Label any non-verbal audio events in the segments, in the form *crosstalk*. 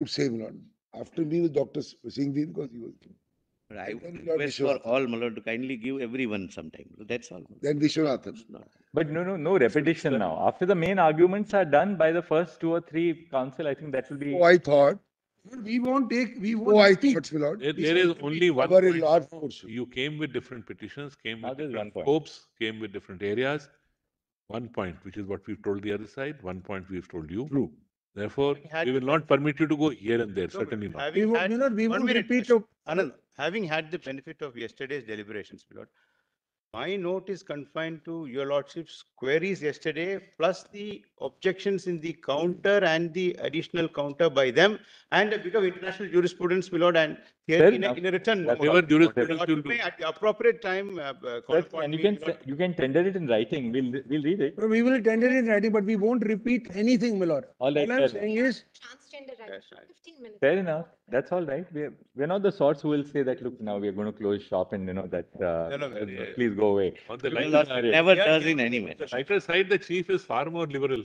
would say, my lord, after me was Dr. Singhvi because he was, But I And would then request for all, my lord, to kindly give everyone some time. That's all. then Vishwanathan. It's not- But no, no, no repetition now. After the main arguments are done by the first two or three council, I think that will be. Oh, I thought, We won't take, we oh, won't Oh, I repeat. thought, my lord. There, there is only one Cover a point. large portion. You came with different petitions, came Now with different one point. scopes, came with different areas. One point, which is what we've told the other side, one point we've told you. True. Therefore, had we will not permit you to go here and there, No, certainly not. We Having won't, had, you know, we one won't minute, repeat. Mr. of- Anand, having had the benefit of yesterday's deliberations, my lord, my note is confined to your lordship's queries yesterday, plus the objections in the counter and the additional counter by them, and a bit of international jurisprudence, my lord, and here Fair in a, enough. in a written. That's note. Whatever what- jurisprudence Lord, you'll do. may At the appropriate time, uh, uh, call Sir, upon And you me, can, my lord. se- you can tender it in writing. We'll, we'll read it. We will tender it in writing, but we won't repeat anything, my lord. All right, All I'm fair saying is, Transgender right, Yes, I- fifteen minutes. Fair enough. That's all right. We're, we're not the sorts who will say that, look, now we're going to close shop and you know that, uh, No, no, uh, yeah. please go away. On the My lighter side, Never Yeah, does yeah. in any way. the lighter side, the chief is far more liberal.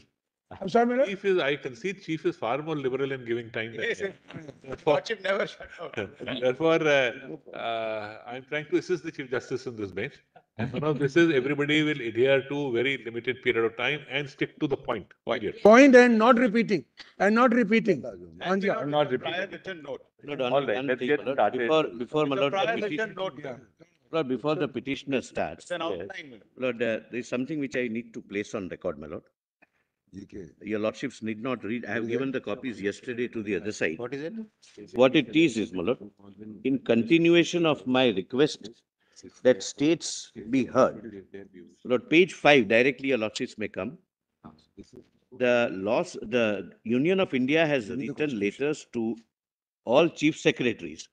I'm sorry, my. Chief is, I can see chief is far more liberal in giving time. than Yes, me. yes. Therefore- never shut out. *laughs* Therefore, uh, uh, I'm trying to assist the Chief Justice in this bench. And one of this is everybody will adhere to very limited period of time and stick to the point. Period. Point and not repeating, and not repeating. And Anji, without not the prior repeating. written note. Lord, All only right, one let's thing, get my lord. started. Before, before, my The lord, the prior petition- written note. Yeah. Lord, before the petitioner starts, It's an Yes. outline. my lord. Lord, uh, there is something which I need to place on record, my lord. Okay. Your lordships need not read. I have given the copies yesterday to the other side. What is it? What it is, is, my lord, in continuation of my request that states be heard. Lord, page five, directly your lordships may come. The laws, the Union of India has written letters to all chief secretaries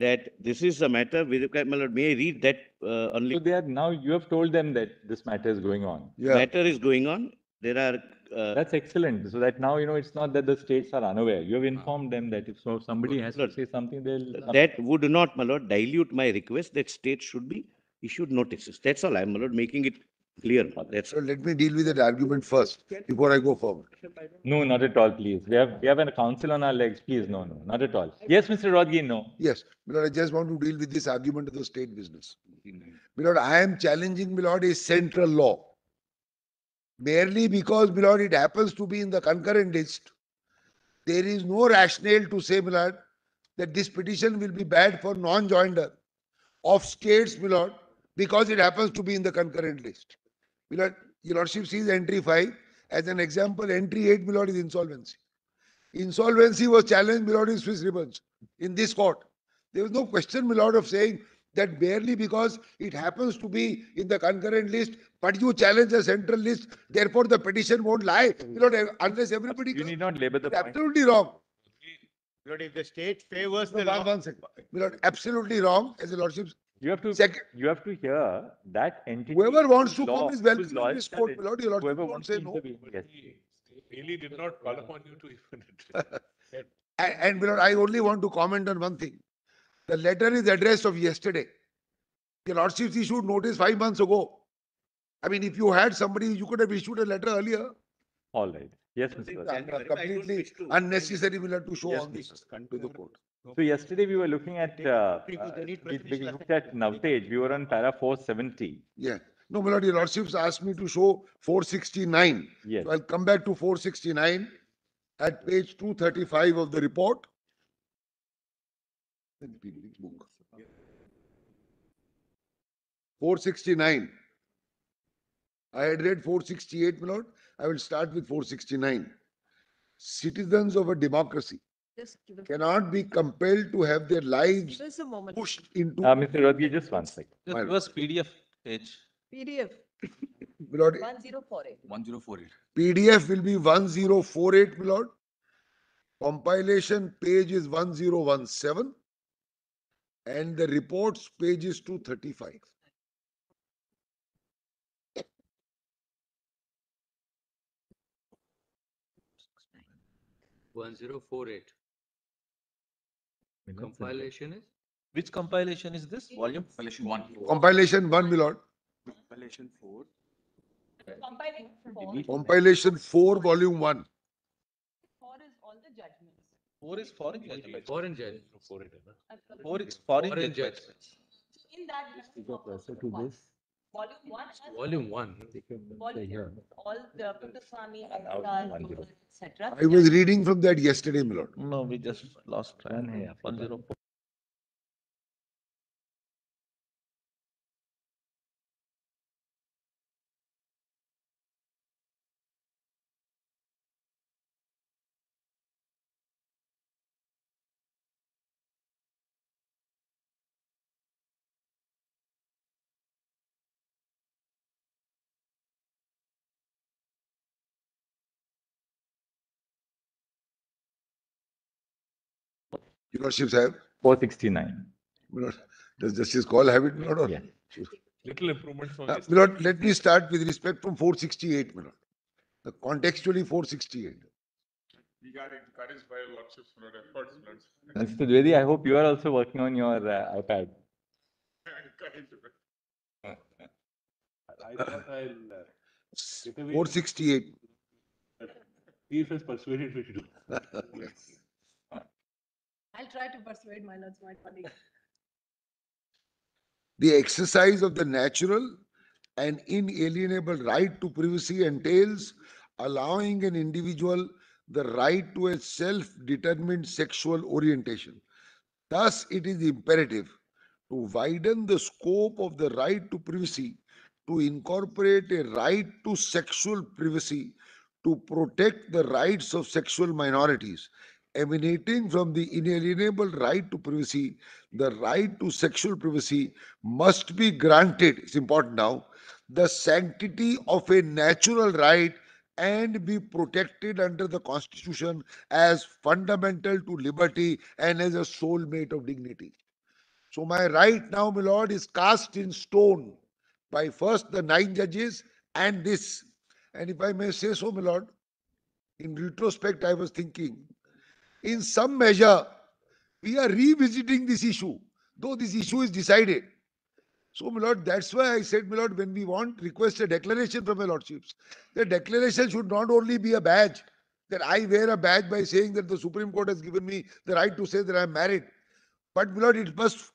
that this is a matter, with- my lord, may I read that uh, So only they are, now you have told them that this matter is going on. Yeah. matter is going on. There are, uh, That's excellent. So that now, you know, it's not that the states are unaware. You have informed them that if so somebody has to say something, they'll. that would not, my lord, dilute my request that states should be issued notices. That's all. I'm, my lord, making it clear. That's So let me deal with that argument first before I go forward. No, not at all, please. We have, we have a council on our legs. Please, no, no, not at all. Yes, Mr. Rohatgi, no. Yes, my lord, I just want to deal with this argument of the state business. My lord, I am challenging, my lord, a central law. Merely because, my lord, it happens to be in the concurrent list. There is no rationale to say, my lord, that this petition will be bad for non-joinder of states, my lord, because it happens to be in the concurrent list. My lord, your lordship sees entry five. As an example, entry eight, my lord, is insolvency. Insolvency was challenged, my lord, in Swiss ribbons, in this court. There was no question, my lord, of saying that barely because it happens to be in the concurrent list, but you challenge the central list, therefore the petition won't lie, my lord, unless everybody. You need not labor the point. Absolutely wrong. Lord, if the state favors No, the one- law. one second. My lord, absolutely wrong, as the lordship. You have to, Second, you have to hear that entity. whoever wants to law- come is welcome law in this court, valid. my lord, your lordship Whoever won't wants say no. intervene, yes. Really did not call upon you to even. *laughs* And, and my lord, I only want to comment on one thing. The letter is addressed of yesterday. The lordship issued notice five months ago. I mean, if you had somebody, you could have issued a letter earlier. All right. Yes, Mr. Thank Rohatgi. you very much. I don't Completely wish to- unnecessary, my lord, to show Yes, all this to the court. So yesterday we were looking at, uh, uh, they need we we presentation looked at Navtej. We were on para four seventy. Yeah. No, my lord, your lordships asked me to show four sixty-nine. Yes. So I'll come back to four sixty-nine at page two thirty-five of the report. Four sixty-nine. I had read four sixty-eight, my lord. I will start with four sixty-nine. Citizens of a democracy Just give us, cannot be compelled to have their lives give a moment. pushed into. Uh, Mr. Rohatgi, just one second. Just Fine. give us PDF page PDF, My lord, one zero four eight. one zero four eight. PDF will be one zero four eight, my lord. Compilation page is one zero one seven. And the reports page is two thirty-five. One zero four eight. Compilation is? Which compilation is this? Volume? Compilation one. Compilation one, my lord. Compilation four. Compilation four, volume one. Four is all the judgments. Four is foreign judgment. Foreign judge. Four eight, है ना? Four is foreign Foreign judgment. So in that. Volume one. has Volume one. Volume, all the Puttaswamy, one etc. I was reading from that yesterday, my lord. No, we just lost track. One hai, One zero four. Lordships have, Four sixty-nine. does Justice Kaul have it, my lord? or- Yeah. Little improvement from Uh, this. my lord, let me start with respect from four sixty-eight, my lord. The contextually four sixty-eight. We are encouraged by lordships for our efforts. Mr. Dwivedi, I hope you are also working on your uh, iPad. *laughs* I thought I'll, uh, Four sixty-eight. Chief has persuaded me to do. *laughs* I'll try to persuade my lords, my colleague. *laughs* The exercise of the natural and inalienable right to privacy entails allowing an individual the right to a self-determined sexual orientation. Thus, it is imperative to widen the scope of the right to privacy to incorporate a right to sexual privacy to protect the rights of sexual minorities emanating from the inalienable right to privacy the right to sexual privacy must be granted, it's important now, the sanctity of a natural right and be protected under the constitution as fundamental to liberty and as a soulmate of dignity. So my right now, my lord, is cast in stone by first the nine judges and this. And if I may say so, my lord, in retrospect, I was thinking, in some measure, we are revisiting this issue, though this issue is decided. So, my lord, that's why I said, my lord, when we want, request a declaration from my lordships, the declaration should not only be a badge, that I wear a badge by saying that the Supreme Court has given me the right to say that I am married. But, my lord, it must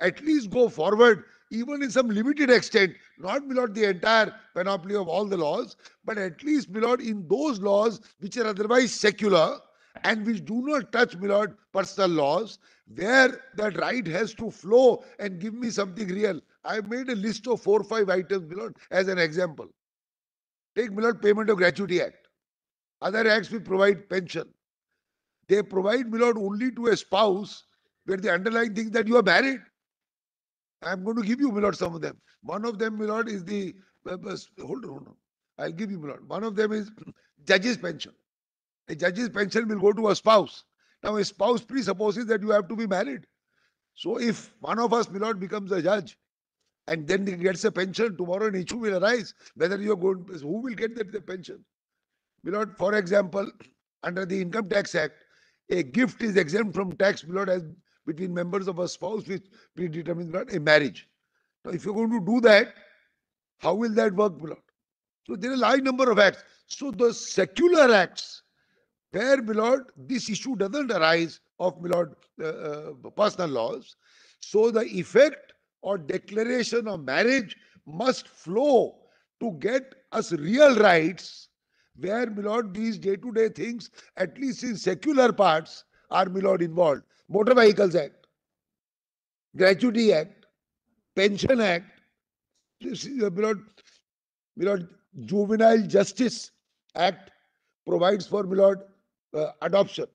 at least go forward, even in some limited extent, not, my lord, the entire panoply of all the laws, but at least, my lord, in those laws which are otherwise secular, and which do not touch, my lord, personal laws, where that right has to flow and give me something real. I made a list of four or five items, my lord, as an example. Take, my lord, Payment of Gratuity Act. Other acts will provide pension. They provide, my lord, only to a spouse where the underlying thing that you are married. I am going to give you, my lord, some of them. One of them, my lord, is the, uh, uh, hold on, hold on. I'll give you, my lord. One of them is *clears throat* judge's pension. A judge's pension will go to a spouse. Now, a spouse presupposes that you have to be married. So, if one of us, my lord, becomes a judge and then he gets a pension, tomorrow an issue will arise whether you are going, who will get that the pension? My lord, for example, *clears throat* under the Income Tax Act, a gift is exempt from tax, my as between members of a spouse which predetermines not a marriage. Now, if you're going to do that, how will that work, my? So, there are a large number of acts. So, the secular acts where, my lord, this issue doesn't arise of, my lord, uh, uh, personal laws. So the effect or declaration of marriage must flow to get us real rights where, my lord, these day-to-day things, at least in secular parts, are, my lord, involved. Motor Vehicles Act, Gratuity Act, Pension Act, uh, my lord, my lord, Juvenile Justice Act provides for, my lord, Uh, adoption.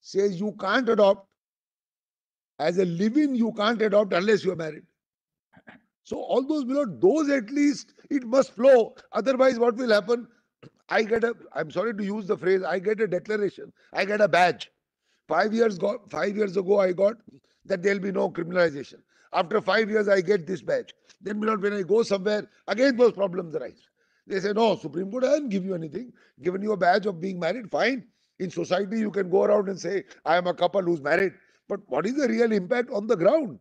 Says you can't adopt. As a living, you can't adopt unless you are married. So all those, lord, those at least it must flow. Otherwise, what will happen? I get a, I'm sorry to use the phrase, I get a declaration, I get a badge. Five years go, five years ago, I got that there'll be no criminalization. After five years, I get this badge. Then, when I go somewhere, again those problems arise. They say, no, Supreme Court hasn't give you anything. Given you a badge of being married, fine. In society, you can go around and say, I am a couple who's married. But what is the real impact on the ground?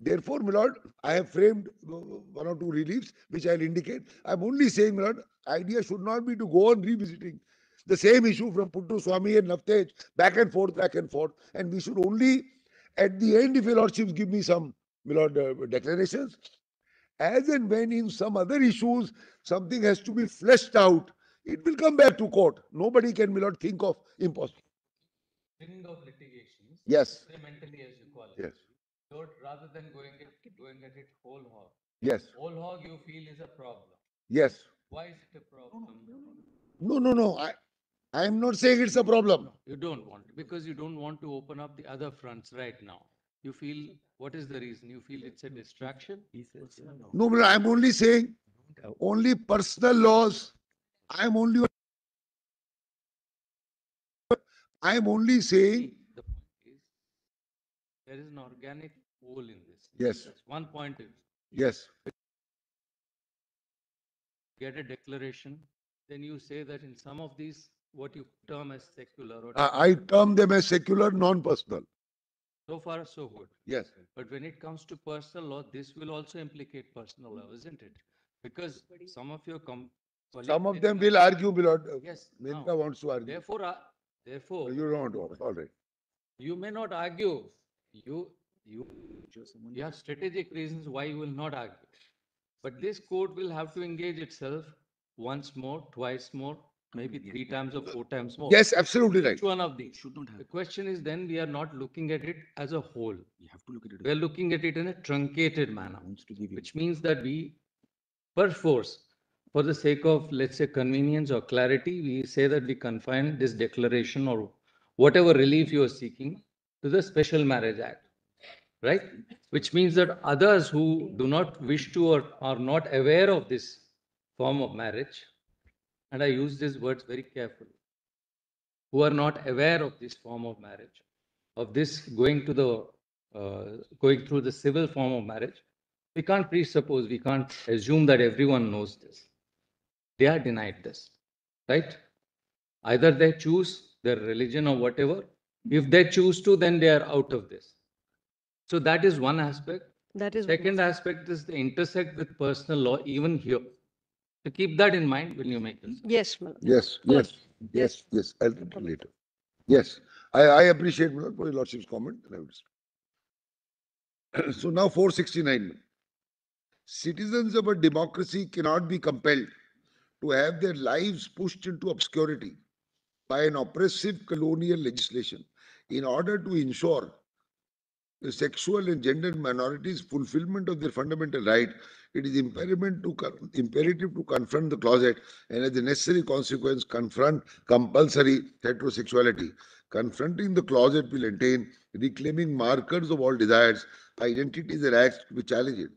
Therefore, my lord, I have framed uh, one or two reliefs, which I'll indicate. I'm only saying, my lord, idea should not be to go on revisiting. the same issue from Puttaswamy and Navtej, back and forth, back and forth. And we should only, at the end, if your lordships give me some, my lord, uh, declarations, as and when in some other issues, something has to be fleshed out, it will come back to court. Nobody can, my lord, think of impossible. Ring of litigations. Yes, Incrementally, as you call it. yes, Lord, rather than going at, going at it whole hog. yes, Whole hog you feel is a problem. yes. Why is it a problem? No, no, no, I, I am not saying it's a problem. You don't want, to, because you don't want to open up the other fronts right now. You feel, what is the reason? You feel it's a distraction? No, but I'm only saying, only personal laws. I'm only. I'm only saying, The point is, there is an organic hole in this. Yes. That's One point is, yes, get a declaration, then you say that in some of these, what you term as secular or I, I term them as secular, non-personal. so far, so good. Yes, But when it comes to personal law, this will also implicate personal law, isn't it? Because some of your com. Some of them will argue, my lord. uh, Yes. Menaka now, wants to argue. Therefore, uh, therefore, You don't want, all right. you may not argue. You, you, you have strategic reasons why you will not argue. But this court will have to engage itself once more, twice more, maybe three times or four times more. Yes, absolutely right. Each one of these. Should not have. The question is then we are not looking at it as a whole. You have to look at it. We are looking at it in a truncated manner, which means that we perforce, for the sake of, let's say, convenience or clarity, we say that we confine this declaration or whatever relief you are seeking to the Special Marriage Act, right? Which means that others who do not wish to or are not aware of this form of marriage, and I use these words very carefully, who are not aware of this form of marriage, of this going to the, uh, going through the civil form of marriage, we can't presuppose, we can't assume that everyone knows this. They are denied this, right? Either they choose their religion or whatever. If they choose to, then they are out of this. So that is one aspect. That is. one Second aspect is the intersect with personal law even here. So keep that in mind when you make this. Yes, Yes, yes, yes, yes, I'll tell you later. Yes, I, I appreciate, lord, your lordship's comment. and I will *clears throat* So now four sixty-nine. Citizens of a democracy cannot be compelled to have their lives pushed into obscurity by an oppressive colonial legislation in order to ensure the sexual and gender minorities' fulfillment of their fundamental right. It is imperative to, imperative to confront the closet and as a necessary consequence, confront compulsory heterosexuality. Confronting the closet will entail reclaiming markers of all desires, identities and acts to be challenged. It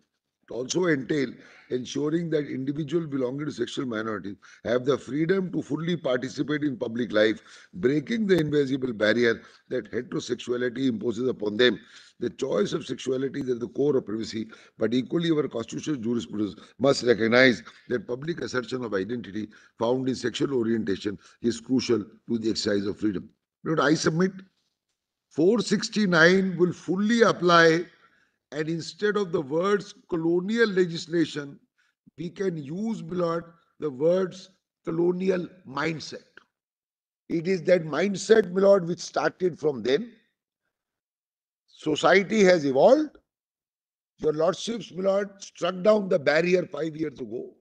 also entail ensuring that individuals belonging to sexual minorities have the freedom to fully participate in public life, breaking the invisible barrier that heterosexuality imposes upon them. The choice of sexuality is at the core of privacy, but equally our constitutional jurisprudence must recognize that public assertion of identity found in sexual orientation is crucial to the exercise of freedom. I submit 469 will fully apply and instead of the words colonial legislation, we can use, Milord, the words colonial mindset. It is that mindset, Milord, which started from then. Society has evolved. Your lordships, Milord, struck down the barrier five years ago.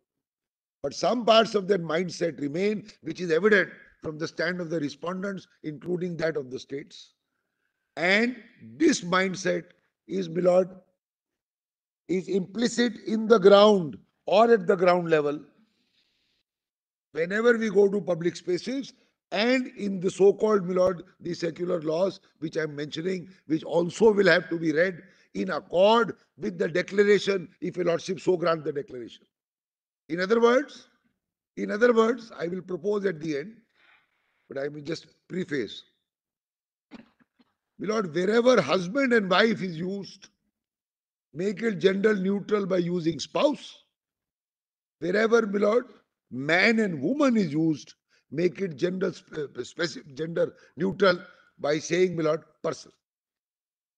But some parts of that mindset remain, which is evident from the stand of the respondents, including that of the states. And this mindset is, Milord, is implicit in the ground or at the ground level. Whenever we go to public spaces and in the so-called, Milord, the secular laws, which I'm mentioning, which also will have to be read in accord with the declaration, if your lordship so grant the declaration. In other words, in other words, I will propose at the end, but I will just preface. My lord, wherever husband and wife is used, make it gender neutral by using spouse. Wherever, my lord, man and woman is used, make it gender specific, gender neutral by saying, my lord, person.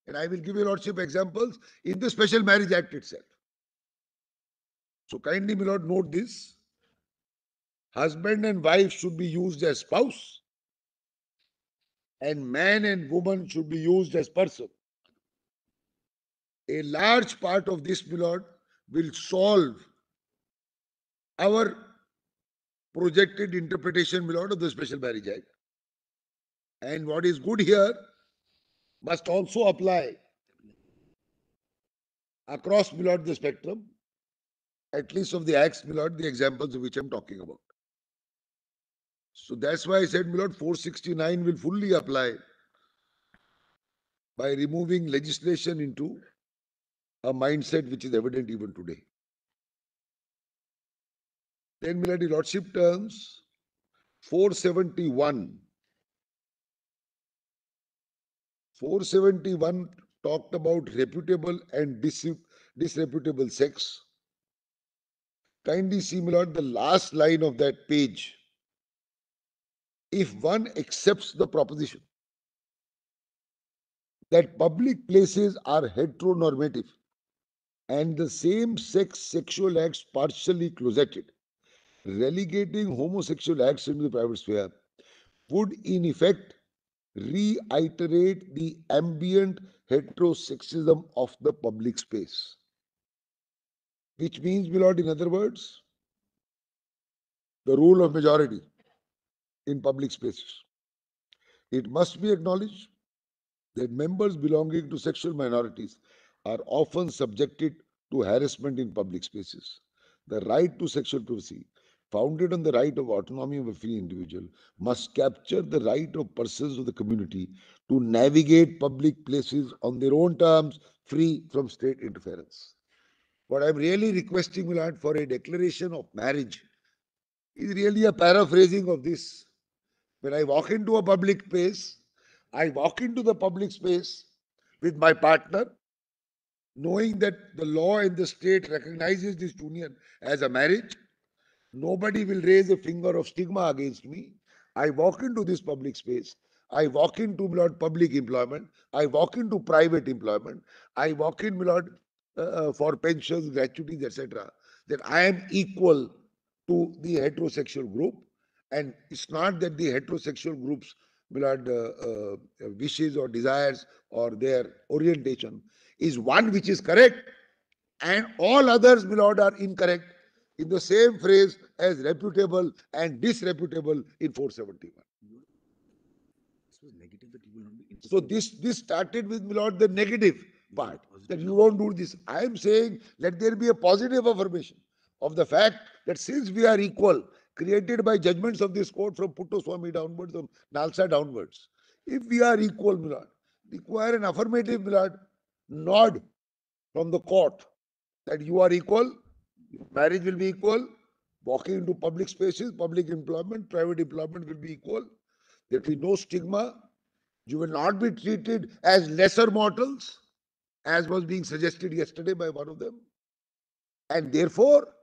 And I will give you lordship examples in the Special Marriage Act itself. So kindly, my lord, note this. husband and wife should be used as spouse. And man and woman should be used as person. A large part of this, my lord, will solve our projected interpretation, my lord, of the Special Marriage Act. And what is good here must also apply across, my lord, the spectrum, at least of the acts, my lord, the examples of which I'm talking about. So that's why I said, my lord, four sixty-nine will fully apply by removing legislation into a mindset which is evident even today. Then, my lord, the lordship terms four seventy-one. Four seventy-one talked about reputable and dis- disreputable sex. Kindly see, my lord, the last line of that page. If one accepts the proposition that public places are heteronormative and the same sex sexual acts partially closeted, relegating homosexual acts into the private sphere would in effect reiterate the ambient heterosexism of the public space. Which means, my lord, in other words, the rule of majority in public spaces. It must be acknowledged that members belonging to sexual minorities are often subjected to harassment in public spaces. The right to sexual privacy, founded on the right of autonomy of a free individual, must capture the right of persons of the community to navigate public places on their own terms, free from state interference. What I'm really requesting, lord, for a declaration of marriage is really a paraphrasing of this. When I walk into a public place, I walk into the public space with my partner, knowing that the law in the state recognizes this union as a marriage. Nobody will raise a finger of stigma against me. I walk into this public space. I walk into lord, public employment. I walk into private employment. I walk in lord, uh, uh, for pensions, gratuities, etc. That I am equal to the heterosexual group. And it's not that the heterosexual groups will have uh, uh, wishes or desires or their orientation is one which is correct and all others will are incorrect in the same phrase as reputable and disreputable in 471. So this, this started with my lord the negative part, that you won't do this. I am saying, let there be a positive affirmation of the fact that since we are equal, created by judgments of this court from Puttaswamy downwards, or Nalsa downwards, if we are equal, my lord, require an affirmative, my lord, nod from the court that you are equal, marriage will be equal, walking into public spaces, public employment, private employment will be equal. There will be no stigma. You will not be treated as lesser mortals, as was being suggested yesterday by one of them. And therefore,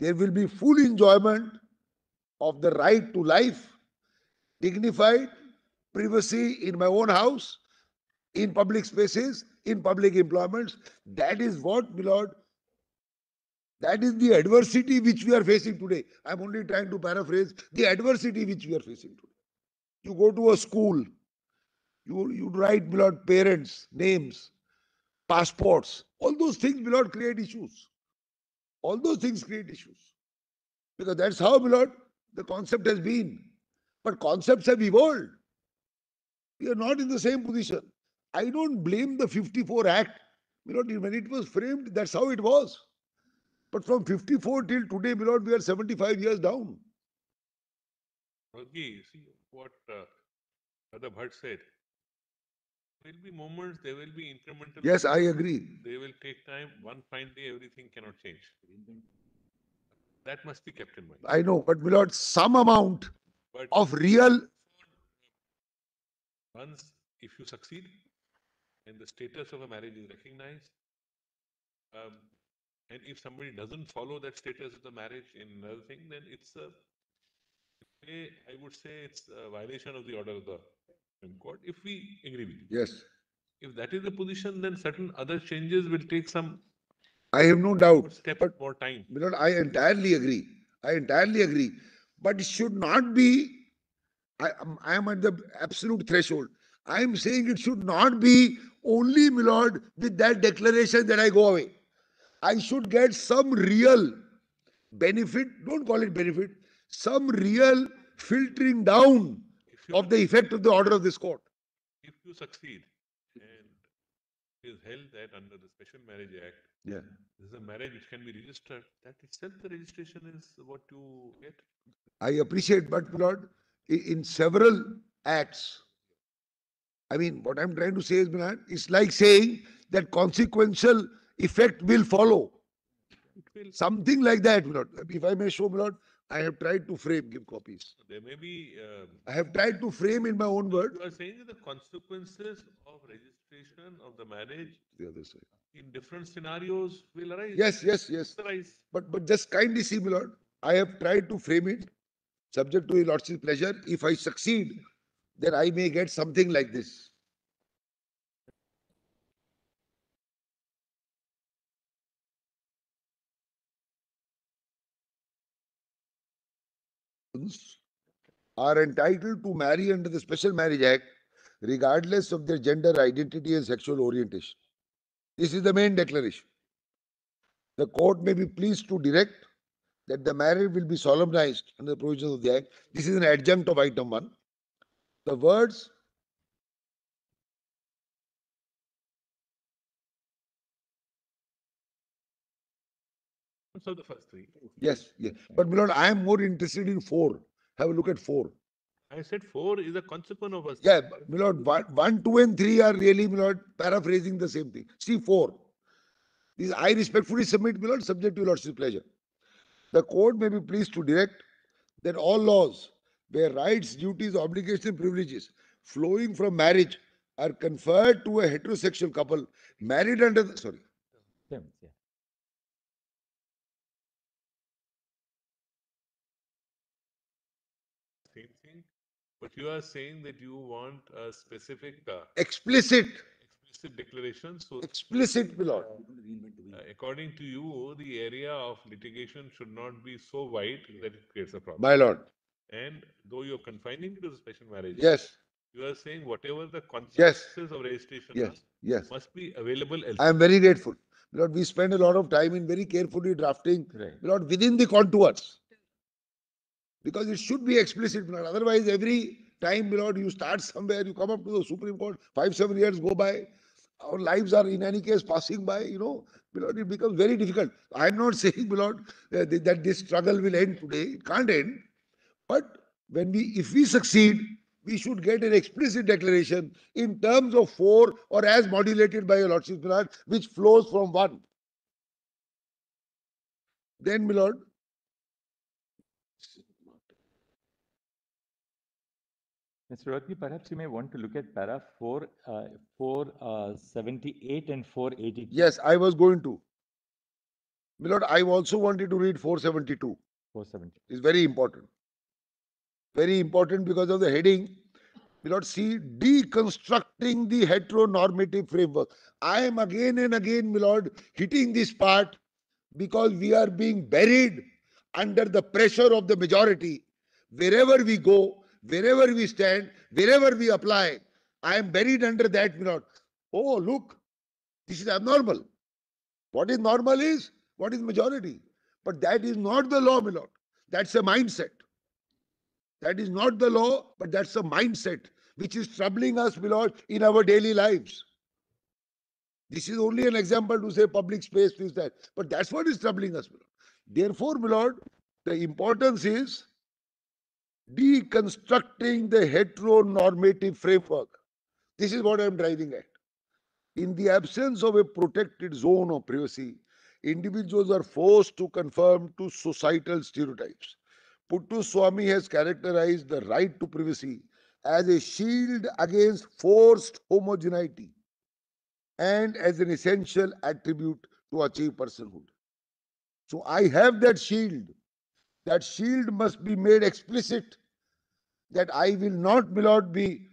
there will be full enjoyment of the right to life, dignified privacy in my own house, in public spaces, in public employments. That is what, my lord, that is the adversity which we are facing today. I'm only trying to paraphrase the adversity which we are facing today. You go to a school, you, you write, my lord, parents, names, passports, all those things, my lord, create issues. All those things create issues. Because that's how, my lord, the concept has been. But concepts have evolved. We are not in the same position. I don't blame the 54 Act. You know, when it was framed, that's how it was. But from 54 till today, my we are 75 years down. Rohatgi, see what uh, Brother Bhatt said. There will be moments, there will be incremental. Yes, I agree. They will take time. One fine day, everything cannot change. That must be kept in mind. I know, but lord, some amount But of real, once, if you succeed, and the status of a marriage is recognized, um, and if somebody doesn't follow that status of the marriage in another thing, then it's a, eh, would say it's a violation of the order of the Supreme Court, if we agree with you. yes, If that is the position, then certain other changes will take some I have no doubt. Step But more time. my lord, I entirely agree. I entirely agree. But it should not be, I, am- I am at the absolute threshold. I am saying it should not be only, my lord, with that declaration that I go away. I should get some real benefit, don't call it benefit, some real filtering down of the effect of the order of this court. If you succeed and it is held that under the Special Marriage Act, Yeah. this is a marriage which can be registered, that itself the registration is what you get. I appreciate, but lord, in several acts, I mean, what I'm trying to say is, my lord, it's like saying that consequential effect will follow. Will, Something like that, lord. If I may show, lord, I have tried to frame, give copies. there may be, um, I have tried to frame in my own words. you are saying that the consequences of registration of the marriage The other side. in different scenarios will arise. Yes, yes, yes. Arise. But, but just kindly see, my lord, I have tried to frame it, subject to your lordship's pleasure. If I succeed, then I may get something like this. Are entitled to marry under the Special Marriage Act regardless of their gender identity and sexual orientation. This is the main declaration. The court may be pleased to direct that the marriage will be solemnized under the provisions of the Act. This is an adjunct of item one. The words So the first three. Yes, yes. But my lord, I am more interested in four. Have a look at four. I said four is a consequence of us. Yeah, but, my lord, one, one, two, and three are really, my lord, paraphrasing the same thing. See, four. This I respectfully submit, my lord, subject to your lordship's pleasure. The court may be pleased to direct that all laws where rights, duties, obligations, and privileges flowing from marriage are conferred to a heterosexual couple married under the, sorry, Same, yeah. Same thing, but you are saying that you want a specific, uh, explicit, explicit declaration, so explicit, my lord. uh, according to you, the area of litigation should not be so wide that it creates a problem. My lord, And though you're confining it to the special marriage. yes, You are saying whatever the consequences of registration yes, are, yes. must be available I am very grateful. My lord, we spend a lot of time in very carefully drafting Right. Lord, within the contours. Because it should be explicit. Otherwise, every time, my lord, you start somewhere, you come up to the Supreme Court, five, seven years go by, our lives are in any case passing by, you know, lord, it becomes very difficult. I am not *laughs* saying, lord, that this struggle will end today. It can't end. But when we, if we succeed, we should get an explicit declaration in terms of four or as modulated by your lordship, lord, which flows from one. Then, my lord, Mr. Rohatgi, perhaps you may want to look at para four, uh, four, uh, and four eighty. Yes, I was going to. My lord, I also wanted to read four seventy-two. Four seventy. It's very important. Very important because of the heading. My lord, see, deconstructing the heteronormative framework. I am again and again, my lord, hitting this part because we are being buried under the pressure of the majority. Wherever we go, wherever we stand, wherever we apply, I am buried under that, lord. Oh, look, this is abnormal. What is normal is what is majority. But that is not the law, my lord. That's a mindset. That is not the law, but that's a mindset which is troubling us, my lord, in our daily lives. This is only an example to say public space, is that. But that's what is troubling us, my lord. Therefore, my lord, the importance is deconstructing the heteronormative framework. This is what I'm driving at. In the absence of a protected zone of privacy, individuals are forced to conform to societal stereotypes. Puttaswamy has characterized the right to privacy as a shield against forced homogeneity and as an essential attribute to achieve personhood. So I have that shield. That shield must be made explicit that I will not, my lord, be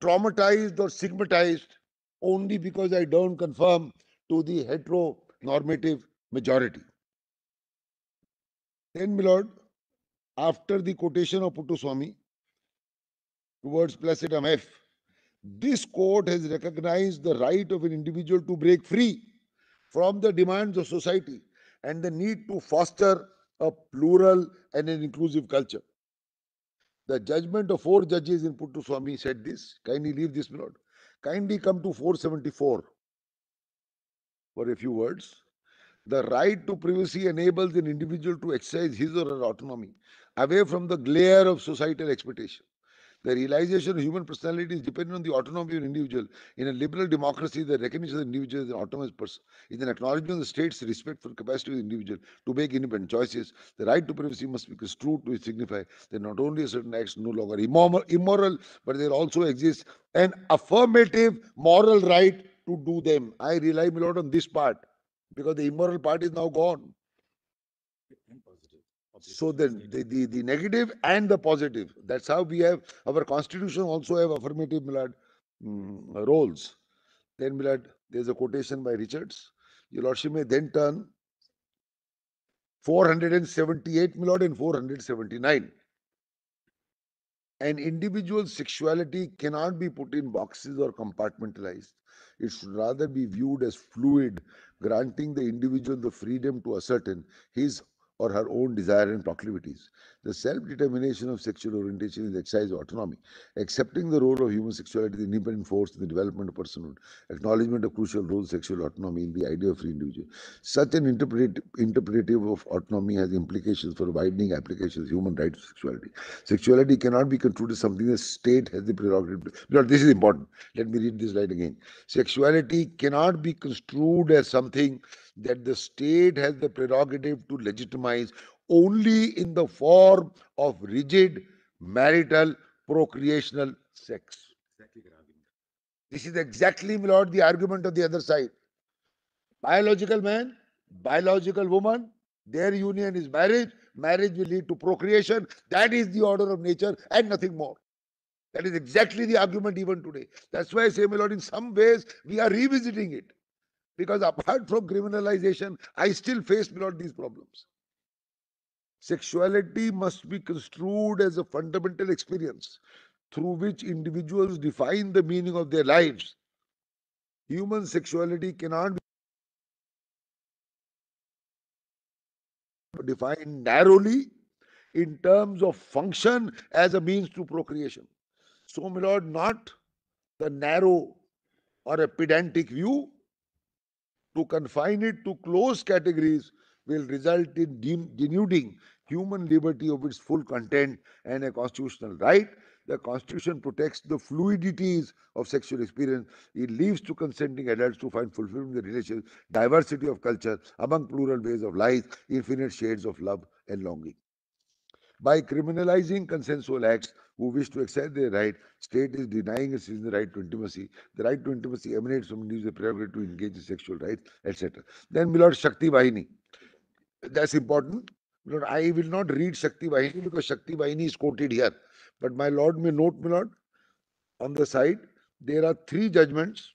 traumatized or stigmatized only because I don't conform to the heteronormative majority. Then, my lord, after the quotation of Puttaswamy towards placetam F, this court has recognized the right of an individual to break free from the demands of society and the need to foster a plural and an inclusive culture. The judgment of four judges in Puttaswamy said this. Kindly leave this, lord. Kindly come to 474 for a few words. The right to privacy enables an individual to exercise his or her autonomy away from the glare of societal expectation. The realization of human personality is dependent on the autonomy of an individual. In a liberal democracy, the recognition of the individual as an autonomous person is an acknowledgement of the state's respect for the capacity of the individual to make independent choices. The right to privacy must be construed to signify that not only are certain acts no longer immoral, immoral, but there also exists an affirmative moral right to do them. I rely a lot on this part because the immoral part is now gone. So then the, the, the negative and the positive. That's how we have our constitution also have affirmative Milad mm, roles. Then Milad, there's a quotation by Richards. Your Lordship may then turn 478 Milord and 479. An individual's sexuality cannot be put in boxes or compartmentalized. It should rather be viewed as fluid, granting the individual the freedom to ascertain his or her own desire and proclivities. The self-determination of sexual orientation is the exercise of autonomy, accepting the role of human sexuality as an independent force in the development of personhood, acknowledgement of crucial role of sexual autonomy in the idea of free individual. Such an interpret, interpretive of autonomy has implications for widening applications of human rights to sexuality. Sexuality cannot be construed as something the state has the prerogative. to- this is important. Let me read this right again. Sexuality cannot be construed as something that the state has the prerogative to legitimize only in the form of rigid marital procreational sex. This is exactly, my lord, the argument of the other side. Biological man, biological woman, their union is marriage, marriage will lead to procreation. That is the order of nature and nothing more. That is exactly the argument even today. That's why I say, my lord, in some ways we are revisiting it. Because apart from criminalization, I still face, my lord, these problems. Sexuality must be construed as a fundamental experience through which individuals define the meaning of their lives. Human sexuality cannot be defined narrowly in terms of function as a means to procreation. So, my lord, not the narrow or a pedantic view to confine it to closed categories will result in denuding human liberty of its full content and a constitutional right. The Constitution protects the fluidities of sexual experience. It leaves to consenting adults to find fulfillment in the relations, diversity of culture, among plural ways of life, infinite shades of love and longing. By criminalizing consensual acts who wish to exercise their right, state is denying a citizen the right to intimacy. The right to intimacy emanates from individual prerogative to engage in sexual rights, etc. Then, my lord, Shakti Vahini. That's important. Lord, I will not read Shakti Vahini because Shakti Vahini is quoted here. But my lord may note, lord, on the side, there are three judgments.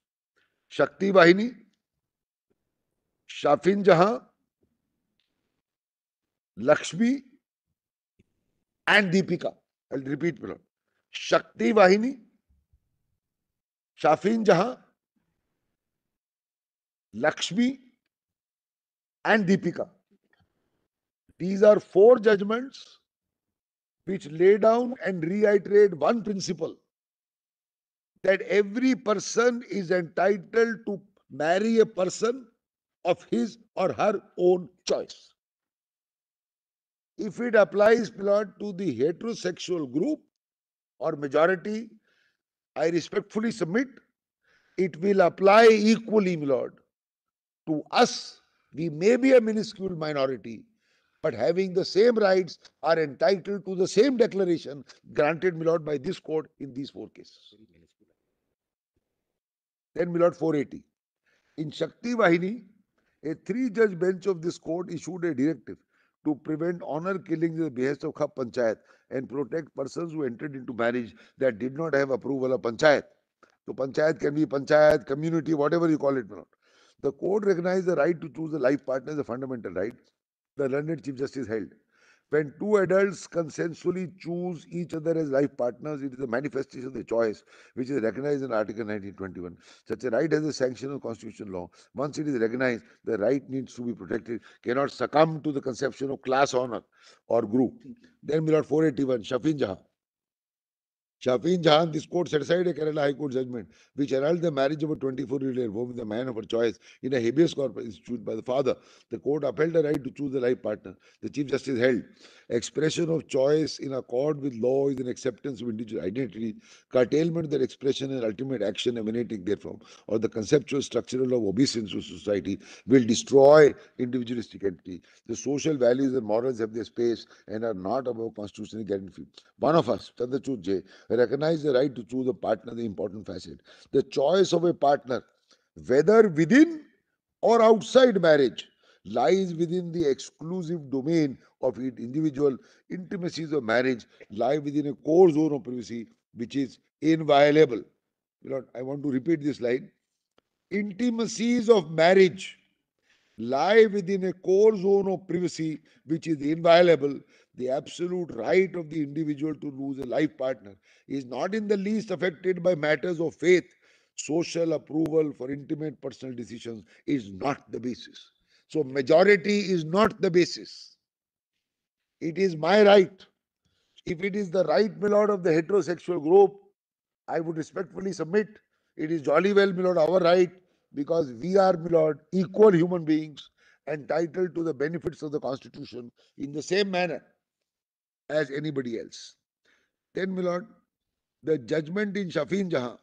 Shakti Vahini, Shafin Jahan, Lakshmi, and Deepika. I'll repeat, lord. Shakti Vahini, Shafin Jahan, Lakshmi, and Deepika. These are four judgments which lay down and reiterate one principle that every person is entitled to marry a person of his or her own choice. If it applies, lord, to the heterosexual group or majority, I respectfully submit it will apply equally, my lord. To us, we may be a minuscule minority, but having the same rights are entitled to the same declaration granted, my lord, by this court in these four cases. Then, my lord, 480. In Shakti Vahini, a three-judge bench of this court issued a directive to prevent honor killings at the behest of Khap Panchayat and protect persons who entered into marriage that did not have approval of Panchayat. So Panchayat can be Panchayat, community, whatever you call it. The court recognized the right to choose a life partner as a fundamental right. The learned Chief Justice held. When two adults consensually choose each other as life partners, it is a manifestation of the choice which is recognized in Article 1921. Such a right has a sanction of constitutional law. Once it is recognized, the right needs to be protected, cannot succumb to the conception of class honor or group. Then, Milord 481, Shafin Jahan. Shafin Jahan, this court set aside a Kerala High Court judgment which annulled the marriage of a 24 year old woman with a man of her choice in a habeas corpus instituted by the father. The court upheld the right to choose a life partner. The Chief Justice held expression of choice in accord with law is an acceptance of individual identity, curtailment of that expression and ultimate action emanating therefrom, or the conceptual structural of obeisance to society will destroy individualistic entity. The social values and morals have their space and are not above constitutional guarantee. One of us, Chandrachud J, recognize the right to choose a partner, the important facet. The choice of a partner, whether within or outside marriage, lies within the exclusive domain of its individual intimacies of marriage, lie within a core zone of privacy which is inviolable. Lord, I want to repeat this line. Intimacies of marriage lie within a core zone of privacy which is inviolable. The absolute right of the individual to lose a life partner is not in the least affected by matters of faith. Social approval for intimate personal decisions is not the basis. So, majority is not the basis. It is my right. If it is the right, my lord, of the heterosexual group, I would respectfully submit. It is jolly well, my lord, our right, because we are, my lord, equal human beings entitled to the benefits of the Constitution in the same manner as anybody else. Then, my lord, the judgment in Shafin Jahan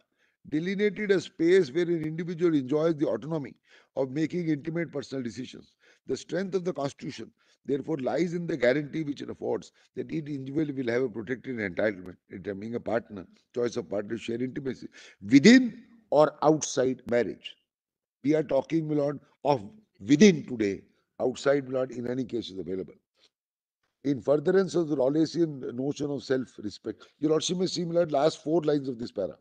delineated a space where an individual enjoys the autonomy of making intimate personal decisions. The strength of the Constitution, therefore, lies in the guarantee which it affords that each individual will have a protected entitlement in becoming a partner, choice of partner, share intimacy within or outside marriage. We are talking, my lord, of within today, outside, my lord, in any case is available. In furtherance of the Rawlsian notion of self-respect, your lordship may lord, last four lines of this para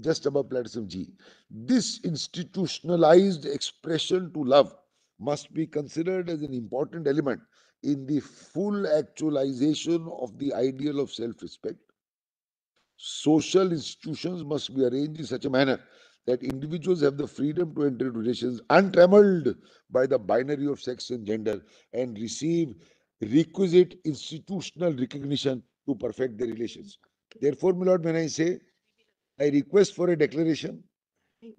just above placitum G. This institutionalized expression to love must be considered as an important element in the full actualization of the ideal of self respect. Social institutions must be arranged in such a manner that individuals have the freedom to enter relations untrammeled by the binary of sex and gender and receive requisite institutional recognition to perfect their relations. Therefore, my lord, when I say I request for a declaration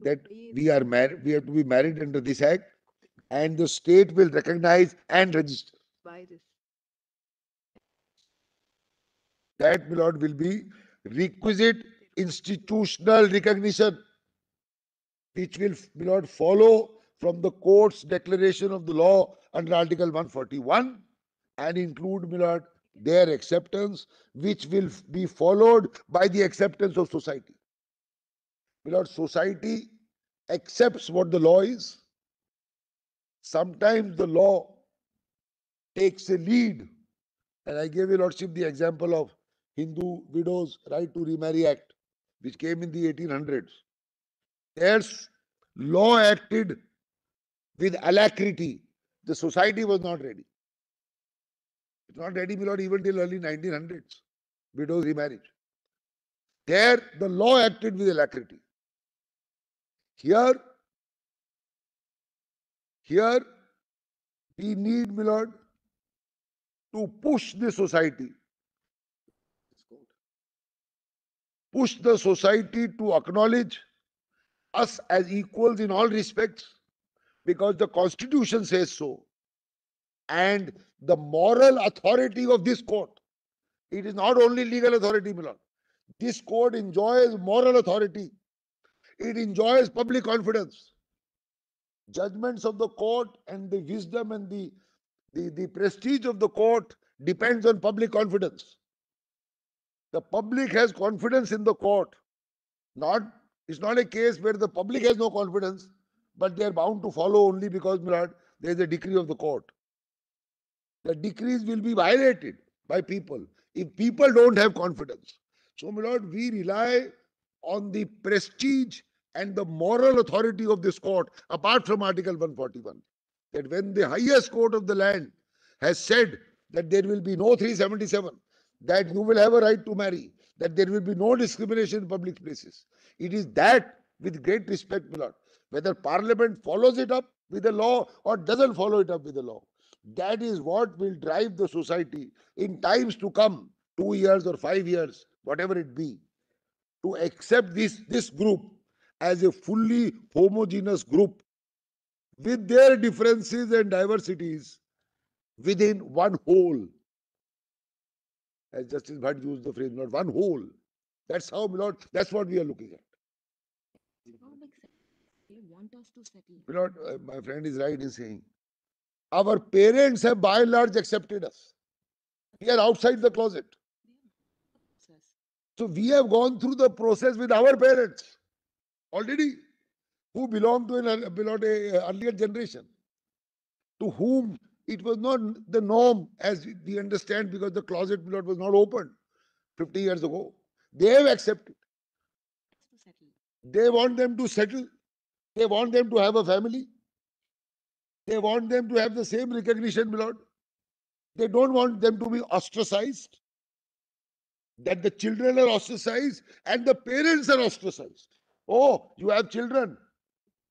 that we are married, we have to be married under this act, and the state will recognize and register. That, my lord, will be requisite institutional recognition, which will, my lord, follow from the court's declaration of the law under Article 141 and include, my lord, their acceptance, which will be followed by the acceptance of society. My lord, society accepts what the law is. Sometimes the law takes a lead. And I gave your lordship the example of Hindu widows' right to remarry act, which came in the 1800s. There's law acted with alacrity. The society was not ready. It's not ready, my lord, even till early 1900s. Widows remarriage. There, the law acted with alacrity. Here, here, we need, my lord, to push the society. Push the society to acknowledge us as equals in all respects because the constitution says so. And the moral authority of this court, it is not only legal authority, lord. This court enjoys moral authority it enjoys public confidence. Judgments of the court and the wisdom and the, the, the prestige of the court depends on public confidence. The public has confidence in the court. Not it's not a case where the public has no confidence, but they are bound to follow only because, my lord, there is a decree of the court. The decrees will be violated by people if people don't have confidence. So, my lord, we rely on the prestige and the moral authority of this court, apart from Article 141. That when the highest court of the land has said that there will be no three seventy-seven, that you will have a right to marry, that there will be no discrimination in public places. It is that, with great respect, my lord, whether parliament follows it up with the law or doesn't follow it up with the law. That is what will drive the society in times to come, two years or five years, whatever it be, to accept this, this group as a fully homogeneous group with their differences and diversities within one whole. As Justice Bhat used the phrase, not one whole. That's how, lord, that's what we are looking at. How want us to settle. Lord, uh, my friend is right in saying, our parents have by and large accepted us. We are outside the closet. So we have gone through the process with our parents already, who belong to an earlier generation, to whom it was not the norm as we- we understand because the closet pilot was not opened 50 years ago. They have accepted. They want them to settle. They want them to have a family. They want them to have the same recognition, my lord. They don't want them to be ostracized. That the children are ostracized and the parents are ostracized. Oh, you have children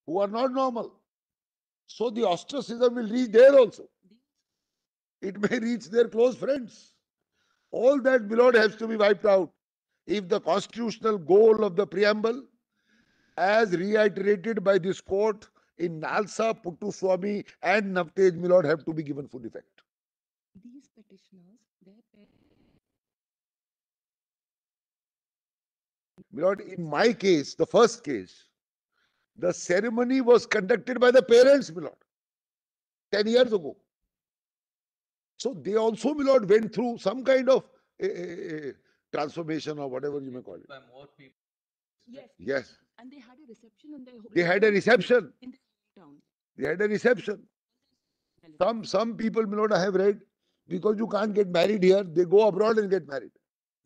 who are not normal. So the ostracism will reach there also. It may reach their close friends. All that, my lord, has to be wiped out. If the constitutional goal of the preamble as reiterated by this court in Nalsa, Puttaswamy and Navtej Milord have to be given full effect. These petitioners, their parents. Milord, in my case, the first case, the ceremony was conducted by the parents, Milord, 10 years ago. So they also, Milord, went through some kind of eh, eh, eh, transformation or whatever you may call it. By more people. Yes. Yes, And they had a reception in their. ho- they had a reception. In their hometown. They had a reception. Some, some people, Milord, I have read, because you can't get married here, they go abroad and get married.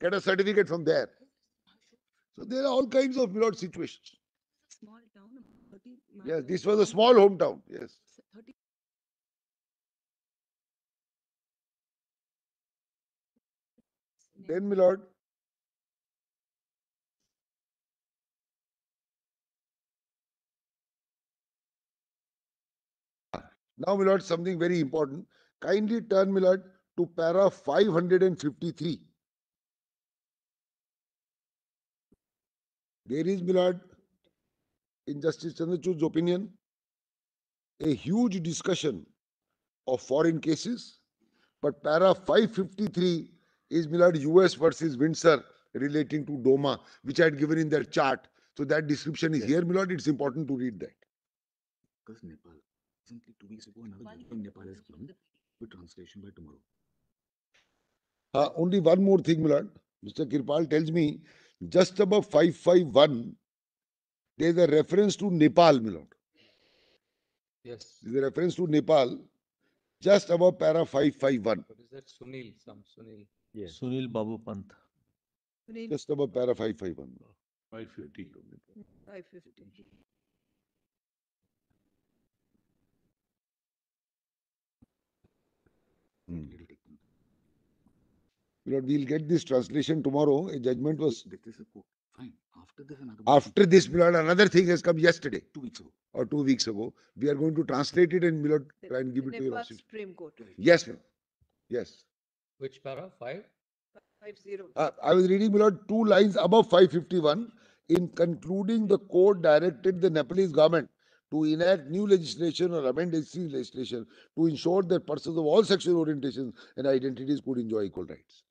Get a certificate from there. So there are all kinds of, Milord, situations. Small town. Yes, this was a small hometown, yes. Then, Milord, now, Milord, something very important. Kindly turn, Milord, to para five hundred and fifty-three. There is, Milord, in Justice Chandrachud's opinion, a huge discussion of foreign cases, but para five fifty-three is Milord US versus Windsor relating to DOMA, which I had given in that chart. So that description is here, Milord. It's important to read that. Because Nepal, recently, two weeks ago, another paper in Nepal has come with translation by tomorrow. Uh, only one more thing, Milad. Mr. Kirpal tells me just above 551, there is a reference to Nepal, Milad. Yes. There is a reference to Nepal just above para 551. What is that? Sunil, some Sunil. Yes. Sunil Babu Pant. Just above para 551. 550. 550. Hmm. Lord, we'll get this translation tomorrow. A judgment was. Fine. After this, another. After this, another thing has come yesterday. Two weeks ago. Or two weeks ago. We are going to translate it and, Lord, try and give it to your Supreme Court. Yes, ma'am. Yes. Which para? Five? Five zero. Uh, I was reading, Lord, two lines above 551. In concluding, the court directed the Nepalese government to enact new legislation or amend existing legislation to ensure that persons of all sexual orientations and identities could enjoy equal rights.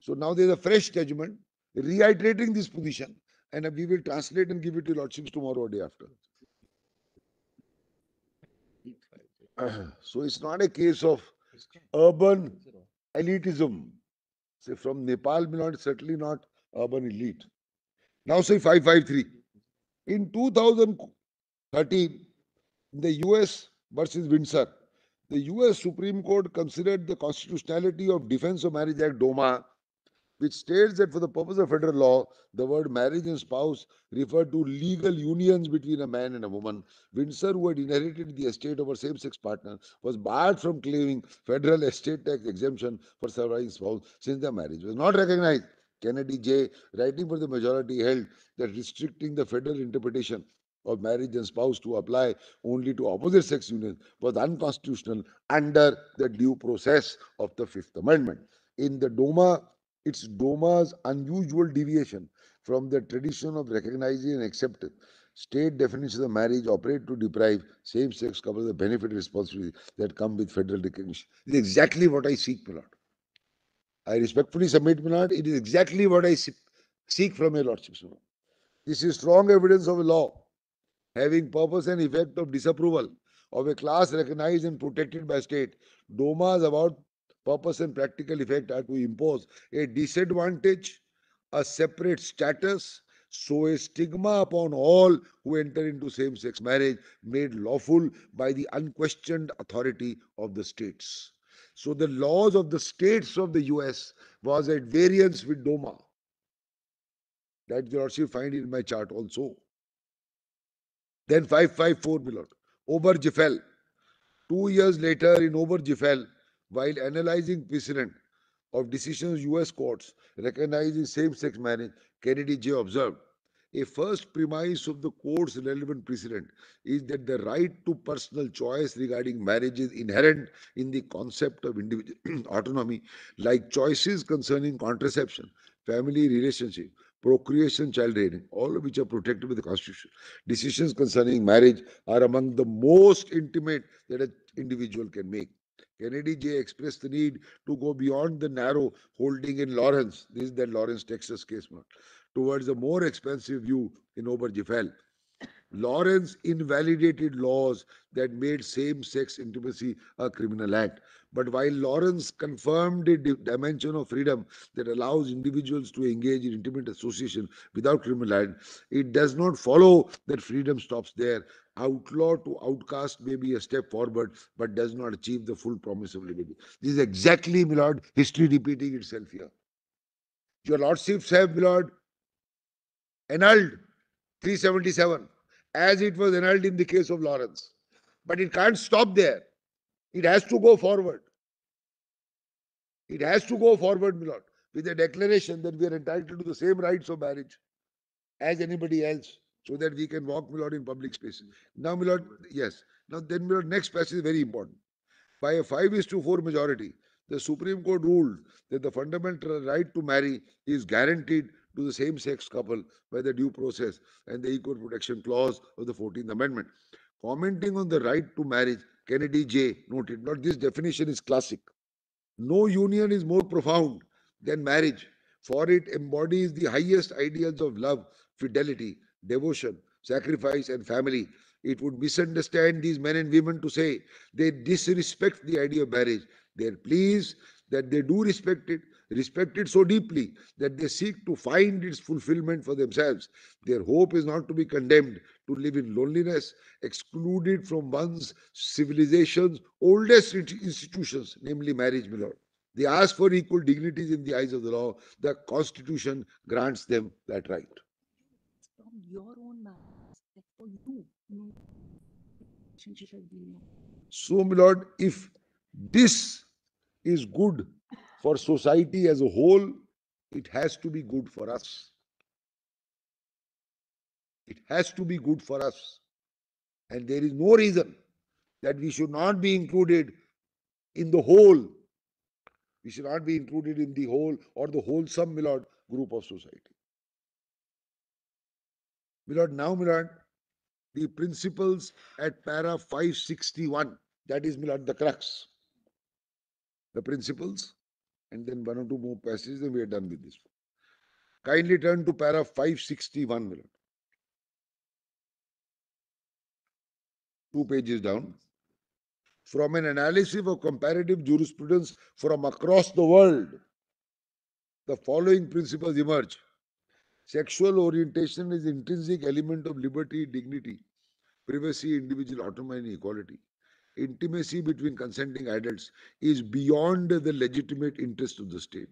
So now there is a fresh judgment reiterating this position and we will translate and give it to lordships tomorrow or day after. So it's not a case of urban elitism. Say from Nepal, not certainly not urban elite. Now say five five three. In two thousand thirteen, in the US versus Windsor, the US Supreme Court considered the constitutionality of Defense of Marriage Act DOMA which states that for the purpose of federal law, the word marriage and spouse refer to legal unions between a man and a woman. Windsor, who had inherited the estate of her same-sex partner, was barred from claiming federal *laughs* estate tax exemption for surviving spouse since their marriage was not recognized. Kennedy J, writing for the majority, held that restricting the federal interpretation of marriage and spouse to apply only to opposite sex unions was unconstitutional under the due process of the Fifth Amendment. In the DOMA, it's DOMA's unusual deviation from the tradition of recognizing and accepting state definitions of marriage operate to deprive same-sex couples of the benefit responsibility that come with federal recognition. This is exactly what I seek, my. I respectfully submit, my it is exactly what I seek from your lordship. This is strong evidence of a law having purpose and effect of disapproval of a class recognized and protected by state. DOMA's about purpose and practical effect are to impose a disadvantage, a separate status, so a stigma upon all who enter into same-sex marriage made lawful by the unquestioned authority of the states. So the laws of the states of the US was at variance with DOMA. That you also find in my chart also. Then 554 below. Obergefell. Two years later in Obergefell, while analyzing precedent of decisions US courts recognizing same-sex marriage, Kennedy J observed, a first premise of the court's relevant precedent is that the right to personal choice regarding marriage is inherent in the concept of individual *clears throat* autonomy, like choices concerning contraception, family relationship, procreation, child rearing, all of which are protected by the Constitution. Decisions concerning marriage are among the most intimate that an individual can make. Kennedy J expressed the need to go beyond the narrow holding in Lawrence, this is the Lawrence, Texas case, towards a more expansive view in Obergefell. Lawrence invalidated laws that made same-sex intimacy a criminal act. But while Lawrence confirmed a dimension of freedom that allows individuals to engage in intimate association without criminal act, it does not follow that freedom stops there. Outlaw to outcast may be a step forward, but does not achieve the full promise of liberty. This is exactly, my lord, history repeating itself here. Your lordships have, my lord, annulled 377 as it was annulled in the case of Lawrence. But it can't stop there. It has to go forward. It has to go forward, my lord, with a declaration that we are entitled to the same rights of marriage as anybody else, so that we can walk, my lord, in public spaces. Now, my lord, yes. Now, then, my lord, next passage is very important. By a five is to four majority, the Supreme Court ruled that the fundamental right to marry is guaranteed to the same-sex couple by the due process and the equal protection clause of the 14th Amendment. Commenting on the right to marriage, Kennedy J noted, not this definition is classic. No union is more profound than marriage, for it embodies the highest ideals of love, fidelity, devotion, sacrifice, and family. It would misunderstand these men and women to say they disrespect the idea of marriage. They are pleased that they do respect it, respect it so deeply that they seek to find its fulfillment for themselves. Their hope is not to be condemned to live in loneliness, excluded from one's civilization's oldest institutions, namely marriage, my lord. They ask for equal dignities in the eyes of the law. The Constitution grants them that right. From your own for you, no relationship has been known. So, my lord, if this is good for society as a whole, it has to be good for us. It has to be good for us. And there is no reason that we should not be included in the whole. We should not be included in the whole or the wholesome, my lord, group of society. My lord, now, my lord, the principles at para 561, that is, my lord, the crux. The principles, and then one or two more passages, and we are done with this. Kindly turn to para 561, my. Two pages down. From an analysis of comparative jurisprudence from across the world, the following principles emerge. Sexual orientation is intrinsic element of liberty, dignity, privacy, individual autonomy, and equality. Intimacy between consenting adults is beyond the legitimate interest of the state.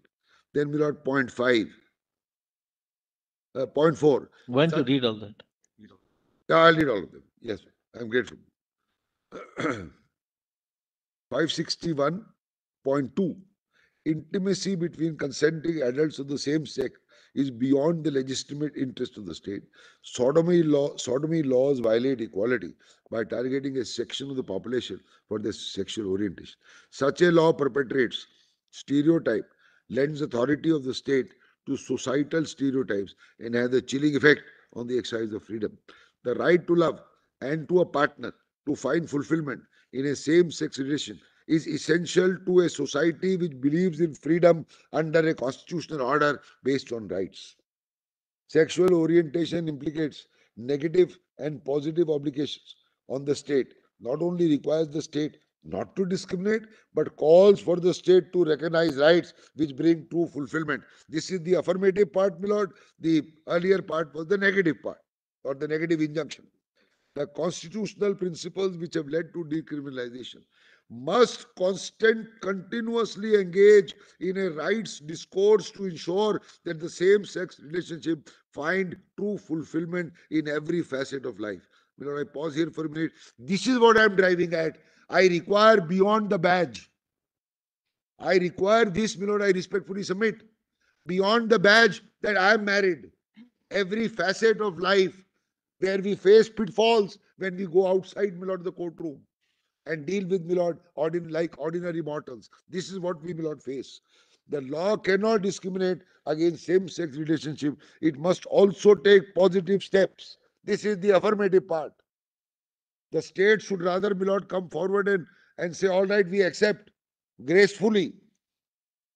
Then, my lord, point five. Uh, point four. When to read all that? Yeah, I'll read all of them. Yes, I'm grateful. *clears throat* Five sixty-one point two. Intimacy between consenting adults of the same sex is beyond the legitimate interest of the state. Sodomy law, sodomy laws violate equality by targeting a section of the population for their sexual orientation. Such a law perpetrates stereotype, lends authority of the state to societal stereotypes and has a chilling effect on the exercise of freedom. The right to love and to a partner to find fulfillment in a same-sex relation is essential to a society which believes in freedom under a constitutional order based on rights. Sexual orientation implicates negative and positive obligations on the state, not only requires the state not to discriminate, but calls for the state to recognize rights which bring true fulfillment. This is the affirmative part, my lord. The earlier part was the negative part or the negative injunction. The constitutional principles which have led to decriminalization must constant continuously engage in a rights discourse to ensure that the same sex relationship find true fulfillment in every facet of life. Lord, I pause here for a minute. This is what I am driving at. I require beyond the badge. I require this, my lord, I respectfully submit. Beyond the badge that I am married. Every facet of life where we face pitfalls when we go outside, my lord, the courtroom and deal with, my lord, ordin- like ordinary mortals. This is what we, my lord, face. The law cannot discriminate against same-sex relationship. It must also take positive steps. This is the affirmative part. The state should rather, my lord, come forward and, and say, all right, we accept gracefully,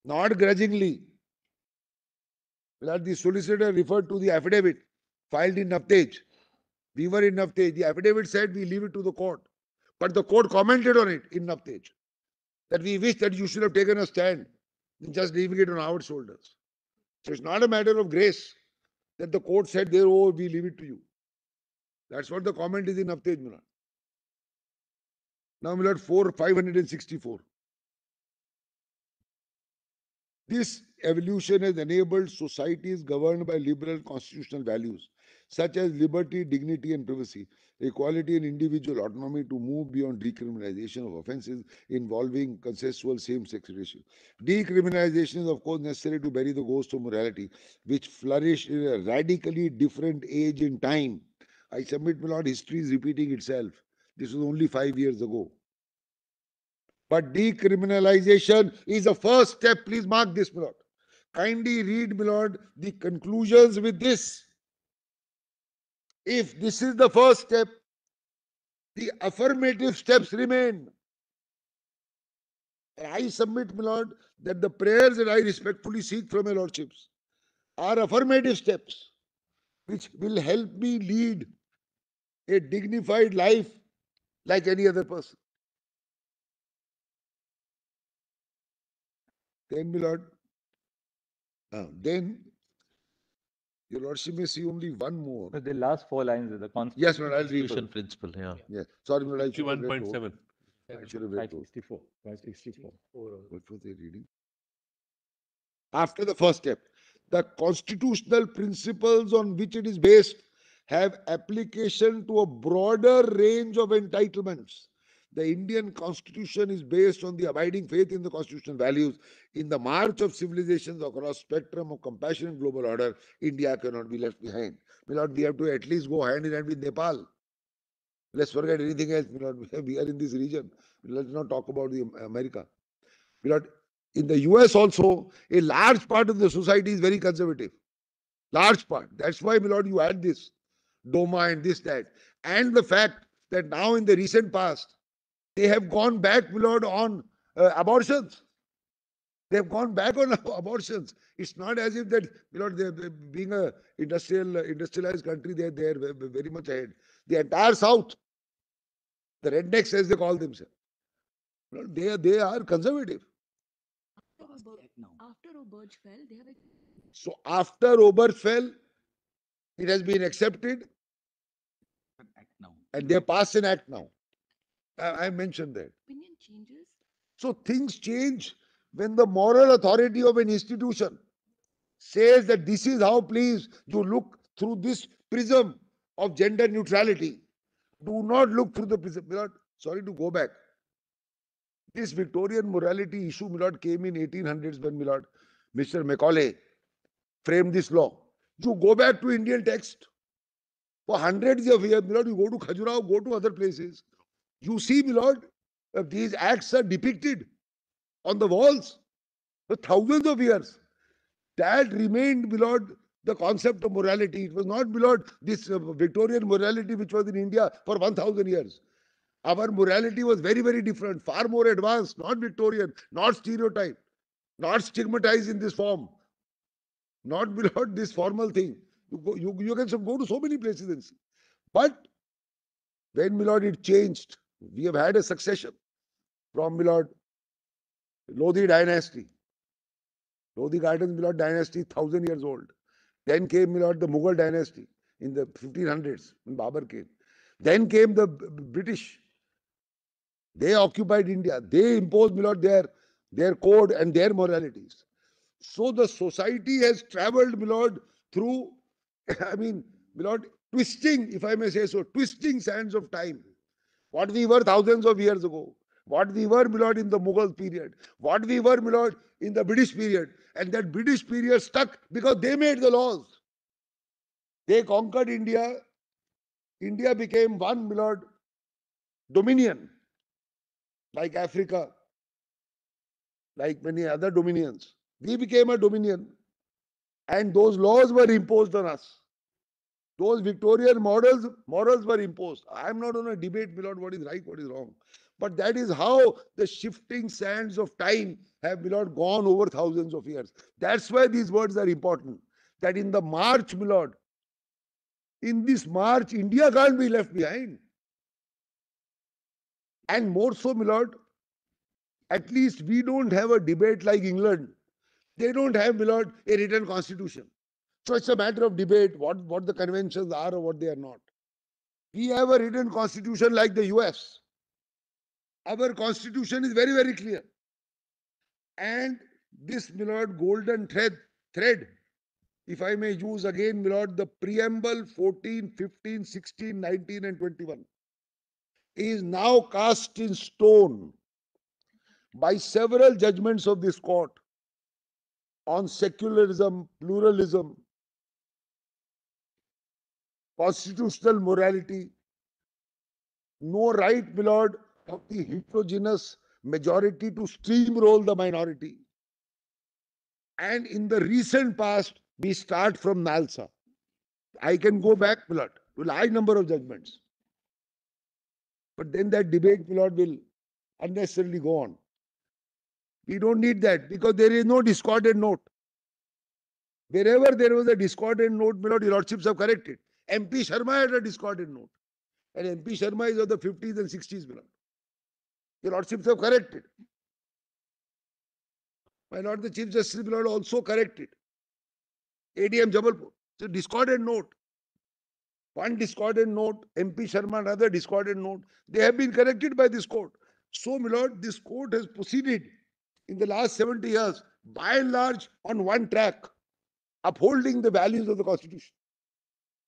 not grudgingly. Lord, the solicitor referred to the affidavit filed in Navtej. We were in Navtej. The affidavit said we leave it to the court. But the court commented on it in Navtej. That we wish that you should have taken a stand, in just leaving it on our shoulders. So it's not a matter of grace that the court said there, oh, we leave it to you. That's what the comment is in Navtej, Milad. Now, hundred and sixty-four. This evolution has enabled societies governed by liberal constitutional values such as liberty, dignity, and privacy, equality, and individual autonomy to move beyond decriminalization of offenses involving consensual same-sex relations. Decriminalization is, of course, necessary to bury the ghost of morality, which flourished in a radically different age and time. I submit, my lord, history is repeating itself. This was only five years ago. But decriminalization is a first step. Please mark this, my lord. Kindly read, my lord, the conclusions with this. If this is the first step, the affirmative steps remain. And I submit, my lord, that the prayers that I respectfully seek from your lordships are affirmative steps which will help me lead a dignified life like any other person. Then, my lord, uh, then your lordship may see only one more. But the last four lines of the Yes, constitution. my lord, I'll read. Constitution first. principle, yeah. Yes, sorry, lord, I should have read point more. seven. I should have read Five more. sixty-four, five sixty-four. What was they reading? After the first step, the constitutional principles on which it is based have application to a broader range of entitlements. The Indian constitution is based on the abiding faith in the constitutional values. In the march of civilizations across spectrum of compassion and global order, India cannot be left behind. My lord, we have to at least go hand in hand with Nepal. Let's forget anything else. My lord, *laughs* we are in this region. Let's not talk about the America. My lord, in the US also, a large part of the society is very conservative. Large part. That's why, my lord, you add this DOMA and this, that. And the fact that now in the recent past, they have gone back, my lord, on uh, abortions. They have gone back on *laughs* abortions. It's not as if that, you know, they, they- being a industrial, industrialized country, they're, they're ve- ve- very much ahead. The entire South, the rednecks as they call themselves, you know, they, are- they are conservative. After Ober- After Obergefell, they have So after Obergefell, it has been accepted An act now. and they passed an act now. I, I mentioned that. opinion changes. So things change when the moral authority of an institution says that this is how please you look through this prism of gender neutrality, do not look through the prism. My lord, sorry to go back. This Victorian morality issue, my lord, came in 1800s when, my lord, Mr. Macaulay framed this law. You go back to Indian text. For hundreds of years, my lord, you go to Khajuraho, go to other places. You see, my lord, these acts are depicted on the walls for thousands of years. That remained, my lord, the concept of morality. It was not, my lord, this uh, Victorian morality which was in India for 1000 years. Our morality was very, very different, far more advanced, not Victorian, not stereotyped, not stigmatized in this form, not, my lord, this formal thing. You, go, you, you can go to so many places and see. But when, my lord, it changed, we have had a succession from, my lord, Lodi dynasty. Lodi Gardens, my lord, dynasty, thousand years old. Then came, my lord, the Mughal dynasty in the 1500s when Babur came. Then came the British. They occupied India. They imposed, my lord, their, their code and their moralities. So the society has traveled, my lord, through, *laughs* I mean, my lord, twisting, if I may say so, twisting sands of time. What we were thousands of years ago, what we were, my lord, in the Mughal period, what we were, my lord, in the British period. And that British period stuck because they made the laws. They conquered India. India became one, my lord, dominion, like Africa, like many other dominions. We became a dominion, and those laws were imposed on us. Those Victorian models, morals were imposed. I am not on a debate, my lord, what is right, what is wrong. But that is how the shifting sands of time have, my lord, gone over thousands of years. That's why these words are important. That in the march, my lord, in this march, India can't be left behind. And more so, my lord, at least we don't have a debate like England. They don't have, my lord, a written constitution. So it's a matter of debate what, what the conventions are or what they are not. We have a written constitution like the US. Our constitution is very, very clear. And this, my lord, golden thread, thread, if I may use again, my lord, the preamble 14, 15, 16, 19, and 21 is now cast in stone by several judgments of this court on secularism, pluralism, constitutional morality, no right, my lord, of the heterogeneous majority to steamroll the minority. And in the recent past, we start from Nalsa. I can go back, my lord, to large number of judgments. But then that debate, my lord, will unnecessarily go on. We don't need that because there is no discordant note. Wherever there was a discordant note, my lord, your lordships have corrected. MP Sharma had a discordant note. And MP Sharma is of the 50s and 60s, my lord. Your lordships have corrected. My lord, the Chief Justice, lord, also corrected. ADM Jabalpur. It's a discordant note. One discordant note, MP Sharma, another discordant note. They have been corrected by this court. So, my lord, this court has proceeded in the last 70 years, by and large, on one track, upholding the values of the Constitution,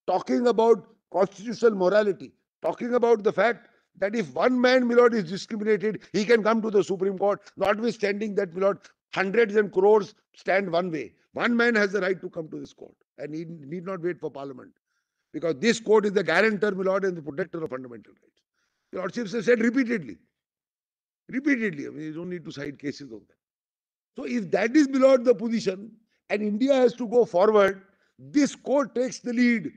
talking about constitutional morality, talking about the fact that if one man, my lord, is discriminated, he can come to the Supreme Court, notwithstanding that, my lord, hundreds and crores stand one way. One man has the right to come to this court and he need not wait for Parliament. Because this court is the guarantor, my lord, and the protector of fundamental rights. Lordships have said repeatedly. Repeatedly. I mean, you don't need to cite cases of that. So if that is, my lord, the position, and India has to go forward, this court takes the lead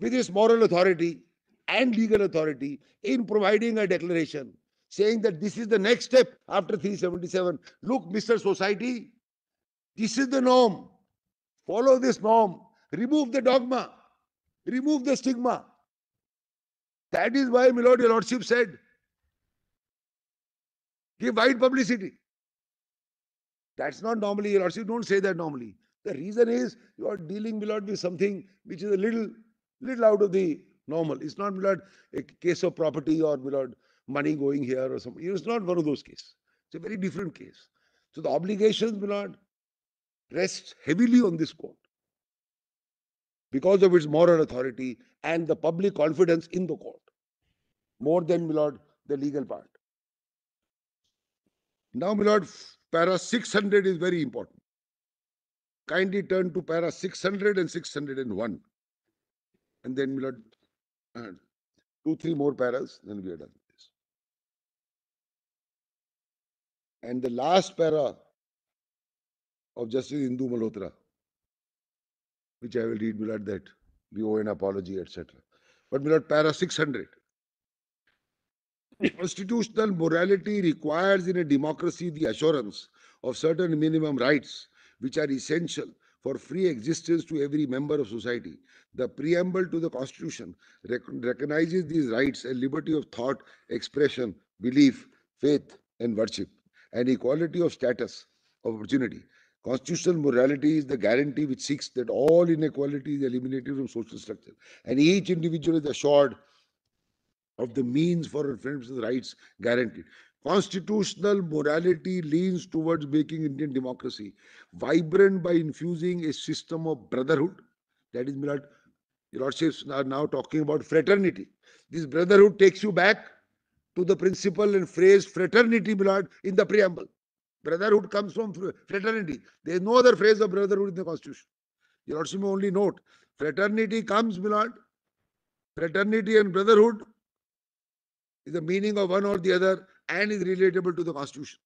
with his moral authority and legal authority in providing a declaration saying that this is the next step after 377. Look, Mr. Society, this is the norm. Follow this norm. Remove the dogma. Remove the stigma. That is why, my lord, your lordship said, give wide publicity. That's not normally, your lordship don't say that normally. The reason is you are dealing, my lord, with something which is a little, little out of the normal. It's not, my lord, a case of property or, my lord, money going here or something. It's not one of those cases. It's a very different case. So the obligations, my lord, rest heavily on this court because of its moral authority and the public confidence in the court, more than, my lord, the legal part. Now, my lord, para 600 is very important. Kindly turn to para 600 and 601. And then, lord, uh, two, three more paras, then we are done with this. And the last para of Justice Indu Malhotra, which I will read, my lord, that we owe an apology, etc. But, my lord, para 600. Constitutional morality requires in a democracy the assurance of certain minimum rights which are essential for free existence to every member of society. The preamble to the Constitution rec- recognizes these rights and liberty of thought, expression, belief, faith, and worship, and equality of status, opportunity. Constitutional morality is the guarantee which seeks that all inequality is eliminated from social structure, and each individual is assured of the means for reference the rights guaranteed. Constitutional morality leans towards making Indian democracy vibrant by infusing a system of brotherhood. That is, my your lordships are now talking about fraternity. This brotherhood takes you back to the principle and phrase fraternity, my in the preamble. Brotherhood comes from fraternity. There is no other phrase of brotherhood in the constitution. Your lordship may only note fraternity comes, my. Fraternity and brotherhood is the meaning of one or the other and is relatable to the constitution.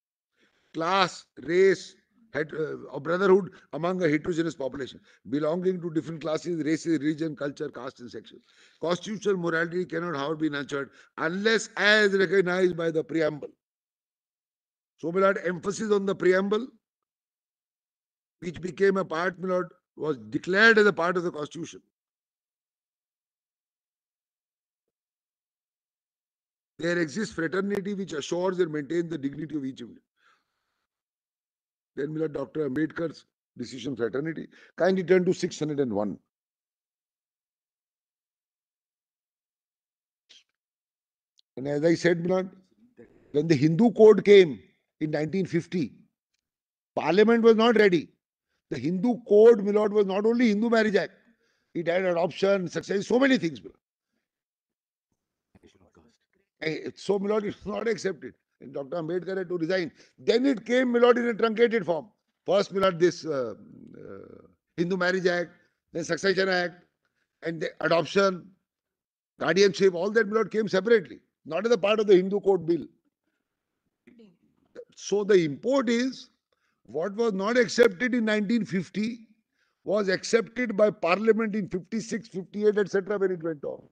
Class, race, uh, or brotherhood among a heterogeneous population belonging to different classes, races, religion, culture, caste, and section. Constitutional morality cannot, however, be nurtured unless as recognized by the preamble. So, my lord, emphasis on the preamble, which became a part, my lord, was declared as a part of the constitution. There exists fraternity which assures and maintains the dignity of each individual. Then, lord, Dr. Ambedkar's decision fraternity. Kindly turn to 601. And as I said, my lord, when the Hindu code came in 1950, Parliament was not ready. The Hindu code, my lord, was not only Hindu Marriage Act, it had adoption, success, so many things. Eh, So, my lord, it's not accepted. And Dr. Ambedkar had to resign. Then it came, my lord, in a truncated form. First, my lord, this uh, uh, Hindu Marriage Act, then Succession Act, and the adoption, guardianship, all that, my lord, came separately, not as a part of the Hindu Code Bill. So the import is what was not accepted in 1950 was accepted by Parliament in 56, 58, etc. when it went on.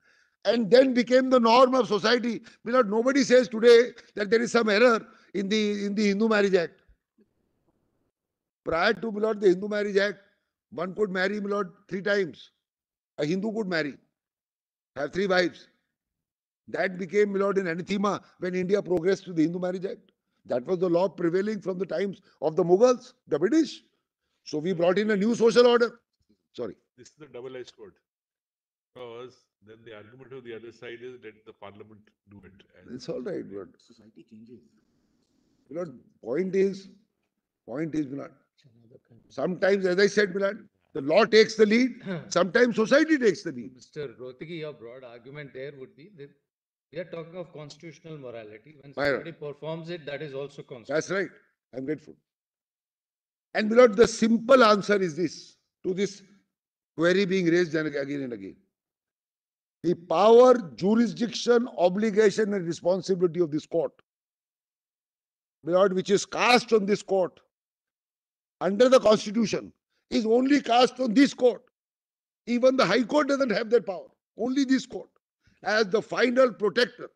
And then became the norm of society. Because nobody says today that there is some error in the in the Hindu Marriage Act. Prior to Milord, the Hindu Marriage Act, one could marry Milord three times. A Hindu could marry, have three wives. That became Milord in anathema when India progressed to the Hindu Marriage Act. That was the law prevailing from the times of the Mughals, the British. So we brought in a new social order. Sorry. This is the double-edged sword. Because then the argument of the other side is let the parliament do it. And It's all right, but Society changes. Milord, point is, point is, Milord, sometimes, as I said, Milord, the law takes the lead, sometimes society takes the lead. Mr. Rohatgi, your broad argument there would be that we are talking of constitutional morality. When My lord. somebody performs it, that is also constitutional. That's right. I'm grateful. And Milord, the simple answer is this to this query being raised and again and again. The power, jurisdiction, obligation, and responsibility of this court, which is cast on this court under the constitution, is only cast on this court. Even the High Court doesn't have that power. Only this court, as the final protector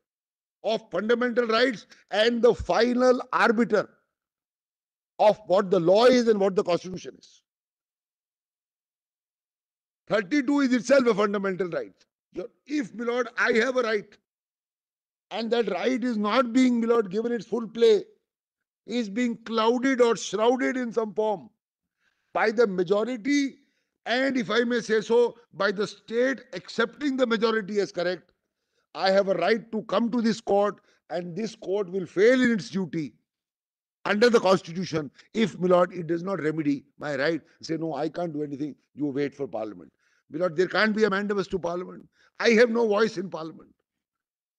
of fundamental rights and the final arbiter of what the law is and what the constitution is. 32 is itself a fundamental right. Your- If, my lord, I have a right, and that right is not being, my lord, given its full play, is being clouded or shrouded in some form by the majority, and if I may say so, by the state accepting the majority as correct, I have a right to come to this court, and this court will fail in its duty under the constitution, if, my lord, it does not remedy my right, say, no, I can't do anything, you wait for parliament. Lord, there can't be a mandamus to parliament. I have no voice in parliament.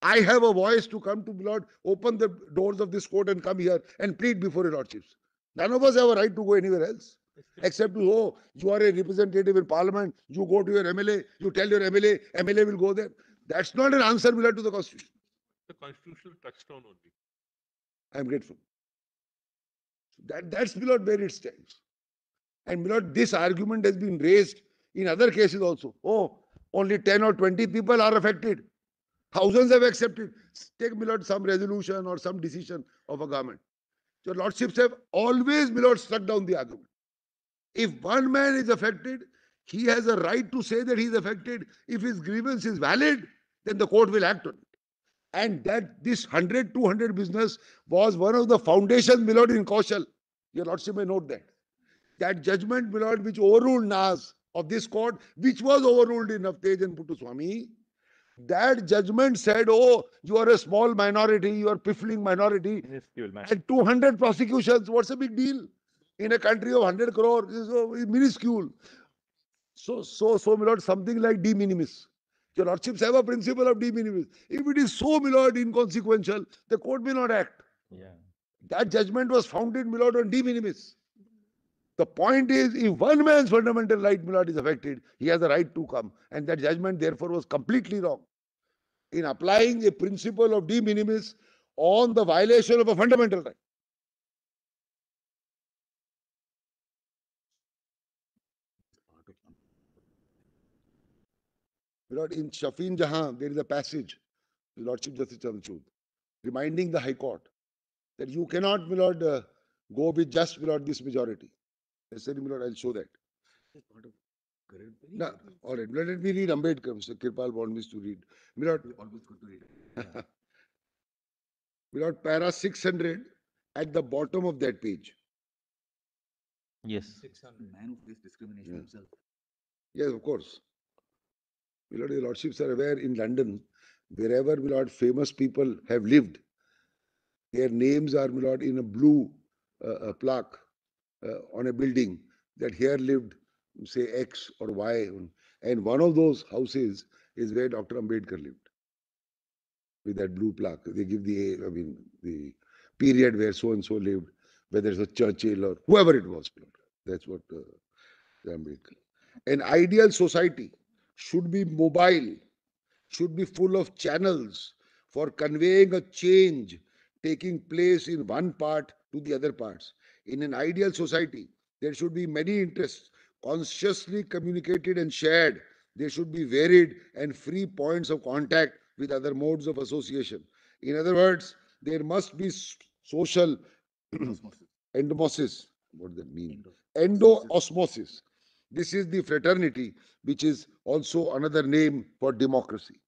I have a voice to come to, lord, open the doors of this court and come here and plead before your lordships. None of us have a right to go anywhere else. Except to, oh, you are a representative in parliament, you go to your MLA, you tell your MLA, MLA will go there. That's not an answer, my lord, to the constitution. The constitutional touchstone only. I am grateful. That, that's below where it stands. And below this argument has been raised in other cases also. Oh, only 10 or 20 people are affected. Thousands have accepted. Take, my lord, some resolution or some decision of a government. Your lordships have always, my lord, struck down the argument. If one man is affected, he has a right to say that he is affected. If his grievance is valid, then the court will act on it. And that this 100, 200 business was one of the foundations, my lord, in Kaushal. Your lordship may note that. That judgment, my lord, which overruled Naz of this court, which was overruled in Navtej and Puttaswamy, that judgment said, oh, you are a small minority, you are piffling minority, Minuscule, and 200 prosecutions, what's a big deal? In a country of 100 crore, is so minuscule. So, so, so, my lord, something like de minimis. Your lordships have a principle of de minimis. If it is so, my lord, inconsequential, the court may not act. Yeah. That judgment was founded, my lord, on de minimis. The point is, if one man's fundamental right, my lord, is affected, he has a right to come. And that judgment, therefore, was completely wrong. In applying a principle of de minimis on the violation of a fundamental right. Lord, in Shafin Jahan, there is a passage, Lordship Justice Chandrachud, reminding the High Court that you cannot, my lord, uh, go with just, my lord, this majority. I said, my lord, I'll show that. It's part of current. No, all right, let me read Ambedkar, Mr. Kirpal wanted me to read. My lord, Always good to read. my lord, *laughs* para six hundred at the bottom of that page. Yes. Man who faced discrimination Yeah. himself. Yes, of course. My lord, your lordships are aware in London, wherever, my lord, famous people have lived, their names are, my lord, in a blue uh, uh, plaque on a building that here lived, say, X or Y. And one of those houses is where Dr. Ambedkar lived. With that blue plaque, they give the, I mean, the period where so and so lived, whether it's a Churchill or whoever it was. That's what uh, Ambedkar. An ideal society should be mobile, should be full of channels for conveying a change taking place in one part to the other parts. In an ideal society, there should be many interests consciously communicated and shared. There should be varied and free points of contact with other modes of association. In other words, there must be social Osmosis. *clears throat* endosmosis. What does that mean? Endo- Endo-osmosis. This is the fraternity, which is also another name for democracy.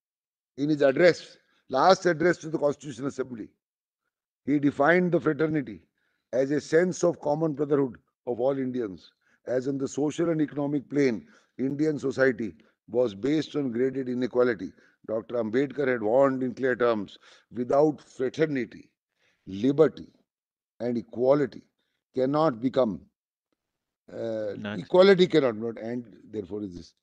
In his address, last address to the Constitutional Assembly, he defined the fraternity as a sense of common brotherhood of all Indians. As in the social and economic plane, Indian society was based on graded inequality. Dr. Ambedkar had warned in clear terms without fraternity, liberty, and equality cannot become uh, equality cannot not and therefore is this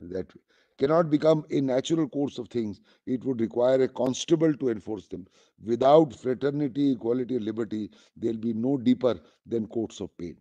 that way cannot become a natural course of things it would require a constable to enforce them. Without fraternity equality liberty there'll be no deeper than courts of paint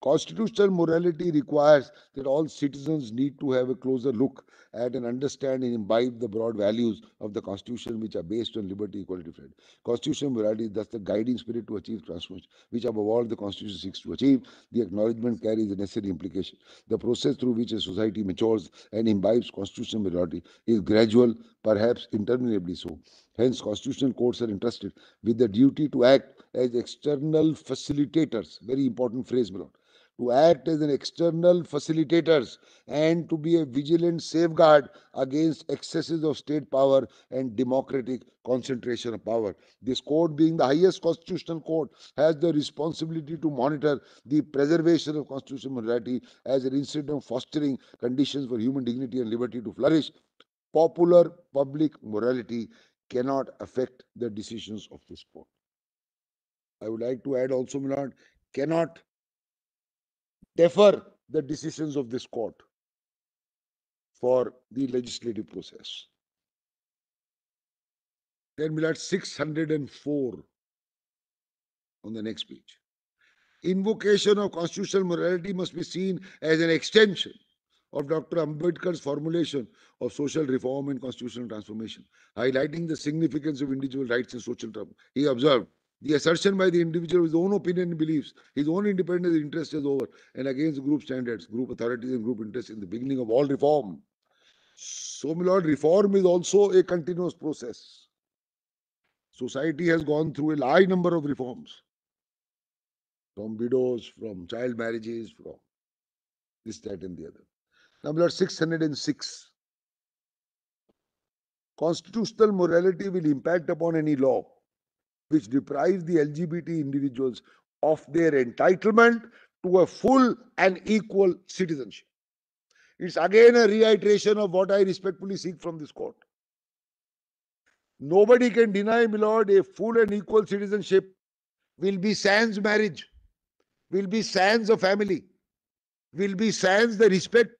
Constitutional morality requires that all citizens need to have a closer look at and understand and imbibe the broad values of the Constitution, which are based on liberty, equality, freedom. Constitutional morality is thus the guiding spirit to achieve transformation, which above all the Constitution seeks to achieve. The acknowledgement carries the necessary implication. The process through which a society matures and imbibes constitutional morality is gradual, perhaps interminably so. Hence, constitutional courts are entrusted with the duty to act as external facilitators. Very important phrase, my lord to act as an external facilitators and to be a vigilant safeguard against excesses of state power and democratic concentration of power. This court, being the highest constitutional court, has the responsibility to monitor the preservation of constitutional morality as an instrument of fostering conditions for human dignity and liberty to flourish. Popular public morality cannot affect the decisions of this court. I would like to add also, my lord, cannot defer the decisions of this court for the legislative process. Then we'll and four on the next page. Invocation of constitutional morality must be seen as an extension of Dr. Ambedkar's formulation of social reform and constitutional transformation, highlighting the significance of individual rights and social term. He observed the assertion by the individual of his own opinion and beliefs, his own independent interest is over and against group standards, group authorities, and group interests in the beginning of all reform. So, my lord, reform is also a continuous process. Society has gone through a large number of reforms from widows, from child marriages, from this, that, and the other. Number 606. Constitutional morality will impact upon any law which deprives the LGBT individuals of their entitlement to a full and equal citizenship. It's again a reiteration of what I respectfully seek from this court. Nobody can deny, my lord, a full and equal citizenship will be sans marriage, will be sans a family, will be sans the respect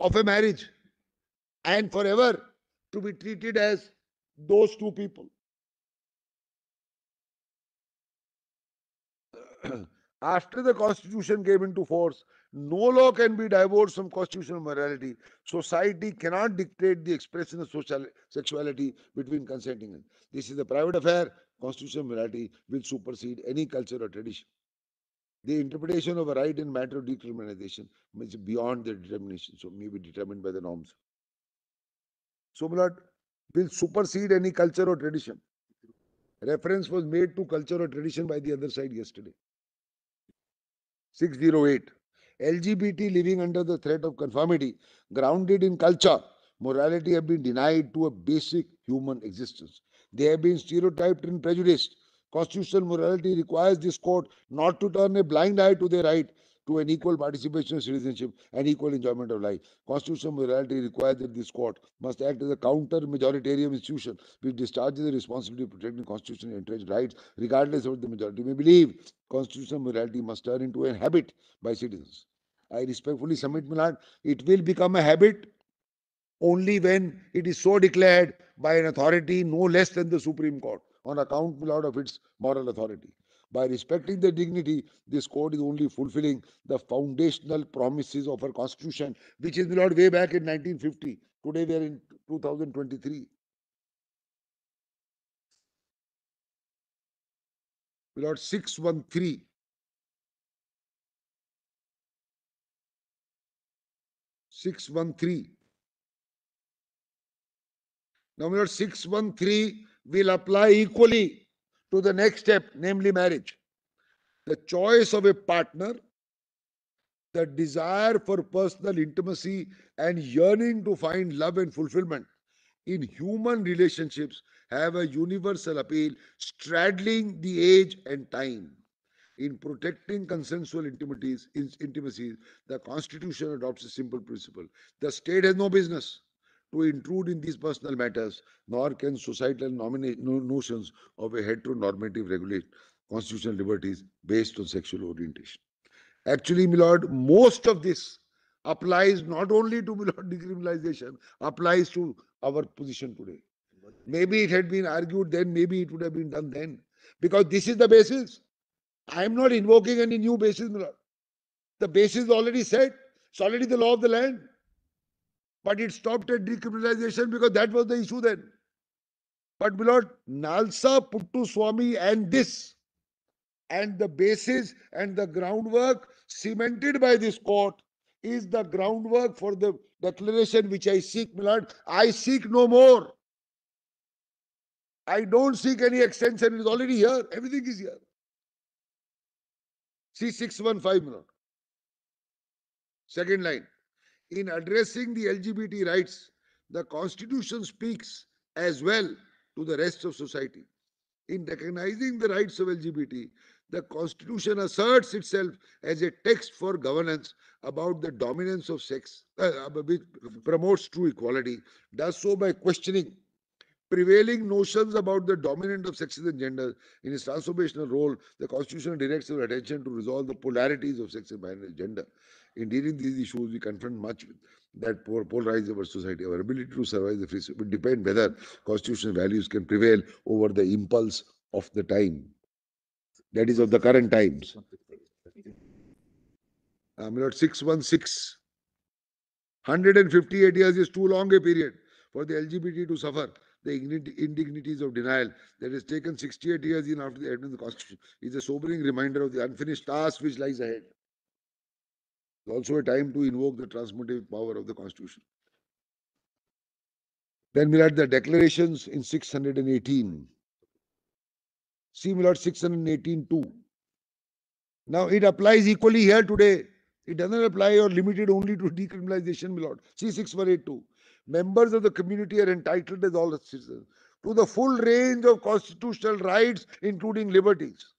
of a marriage, and forever to be treated as those two people. *clears throat* After the constitution came into force, no law can be divorced from constitutional morality. Society cannot dictate the expression of social sexuality between consenting. This is a private affair. Constitutional morality will supersede any culture or tradition. The interpretation of a right in matter of decriminalization is beyond their determination, so may be determined by the norms. So, my lord, will supersede any culture or tradition. Reference was made to culture or tradition by the other side yesterday. 608. LGBT living under the threat of conformity, grounded in culture, morality have been denied to a basic human existence. They have been stereotyped and prejudiced. Constitutional morality requires this court not to turn a blind eye to their right to an equal participation of citizenship and equal enjoyment of life. Constitutional morality requires that this court must act as a counter majoritarian institution which discharges the responsibility of protecting constitutional entrenched rights regardless of what the majority may believe. Constitutional morality must turn into a habit by citizens. I respectfully submit, my lord, it will become a habit only when it is so declared by an authority no less than the Supreme Court on account, of its moral authority. By respecting the dignity, this court is only fulfilling the foundational promises of our constitution, which is, lord, way back in 1950. Today we are in 2023. My lord, 613. Six one three. Now, lord, six one three will apply equally to the next step, namely marriage. The choice of a partner, the desire for personal intimacy, and yearning to find love and fulfillment in human relationships have a universal appeal, straddling the age and time. In protecting consensual intimacies, intimacies, the Constitution adopts a simple principle: the state has no business to intrude in these personal matters, nor can societal notions of a heteronormative regulate constitutional liberties based on sexual orientation. Actually, my lord, most of this applies not only to my lord *laughs* decriminalization, applies to our position today. Maybe it had been argued then, maybe it would have been done then, because this is the basis. I am not invoking any new basis, my lord. The basis is already set. It's already the law of the land. But it stopped at decriminalization because that was the issue then. But my lord, Nalsa, Puttaswamy, and this, and the basis and the groundwork cemented by this court is the groundwork for the declaration which I seek, my lord. I seek no more. I don't seek any extension. It is already here. Everything is here. C six one five, my lord. Second line. In addressing the LGBT rights, the Constitution speaks as well to the rest of society. In recognizing the rights of LGBT, the Constitution asserts itself as a text for governance about the dominance of sex, uh, which promotes true equality, does so by questioning prevailing notions about the dominant of sexes and gender in its transformational role, the Constitution directs our attention to resolve the polarities of sex and gender. In dealing these issues, we confront much that pol- polarize our society. Our ability to survive the free will depend whether constitutional values can prevail over the impulse of the time. That is of the current times. Uh, my lord, 616. 158 years is too long a period for the LGBT to suffer the indignities of denial that has taken 68 years in after the advent of the Constitution is a sobering reminder of the unfinished task which lies ahead. Also a time to invoke the transformative power of the Constitution. Then we had the declarations in 618. See, lord, 618 too. Now it applies equally here today. It doesn't apply or limited only to decriminalization, my lord. See 6182. Members of the community are entitled as all citizens to the full range of constitutional rights, including liberties.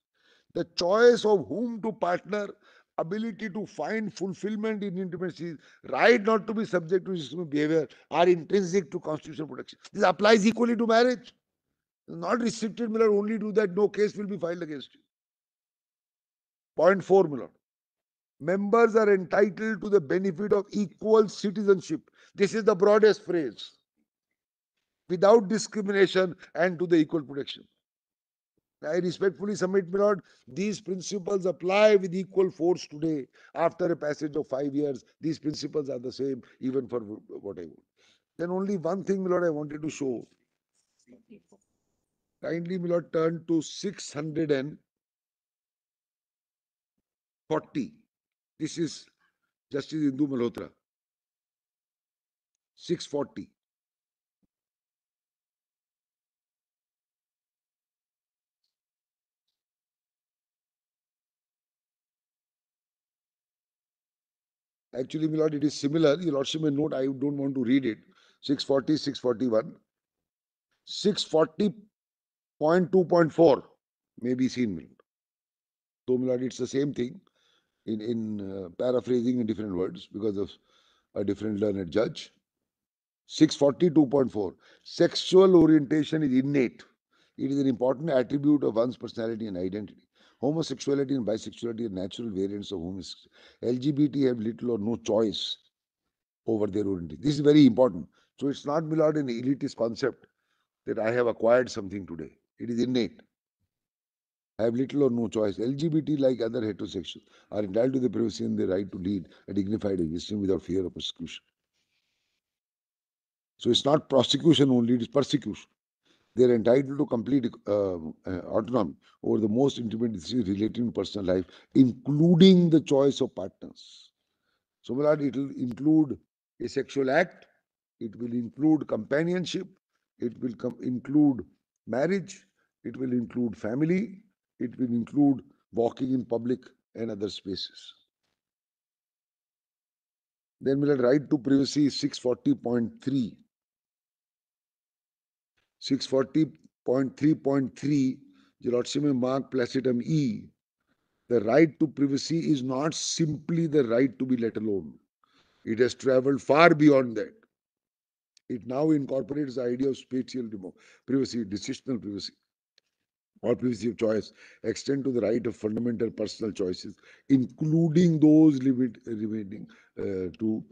The choice of whom to partner, ability to find fulfillment in intimacy, right not to be subject to systemic behavior are intrinsic to constitutional protection. This applies equally to marriage. Not restricted, lord, only to that no case will be filed against you. Point four, lord. Members are entitled to the benefit of equal citizenship. This is the broadest phrase. Without discrimination and to the equal protection. I respectfully submit, my lord, these principles apply with equal force today. After a passage of five years, these principles are the same, even for what I want. Then only one thing, my lord, I wanted to show. Kindly, my lord, turn to 640. This is Justice Indu Malhotra. 640. Actually, my lord, it is similar. Your lordship may note, I don't want to read it. 640, 641. 640.2.4 may be seen. So, my lord, it's the same thing in, in uh, paraphrasing in different words because of a different learned judge. 642.4 Sexual orientation is innate. It is an important attribute of one's personality and identity. Homosexuality and bisexuality are natural variants of homosexuality. LGBT have little or no choice over their orientation. This is very important. So it's not, my lord, an elitist concept that I have acquired something today. It is innate. I have little or no choice. LGBT, like other heterosexuals, are entitled to the privacy and the right to lead a dignified existence without fear of persecution. So it's not prosecution only, it is persecution. They are entitled to complete uh, uh, autonomy over the most intimate decisions relating to personal life, including the choice of partners. So, my lord, it will include a sexual act, it will include companionship, it will com- include marriage, it will include family, it will include walking in public and other spaces. Then we'll have right to privacy 640.3. 640.3.3, Your Lordship may mark placitum E. The right to privacy is not simply the right to be let alone. It has traveled far beyond that. It now incorporates the idea of spatial privacy, decisional privacy, or privacy of choice, extend to the right of fundamental personal choices, including those limit, relating uh, to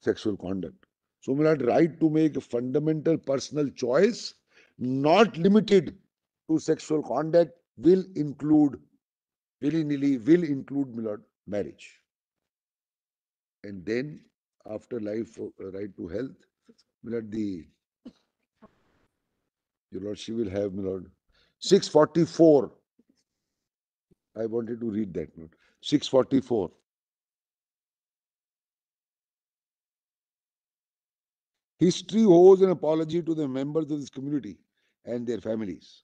sexual conduct. So, my lord, right to make a fundamental personal choice, not limited to sexual conduct, will include, willy-nilly, will include, marriage. And then, after life, uh, right to health, my lord, the, your lord, she will have, my lord, 644. I wanted to read that note. 644. History owes an apology to the members of this community and their families.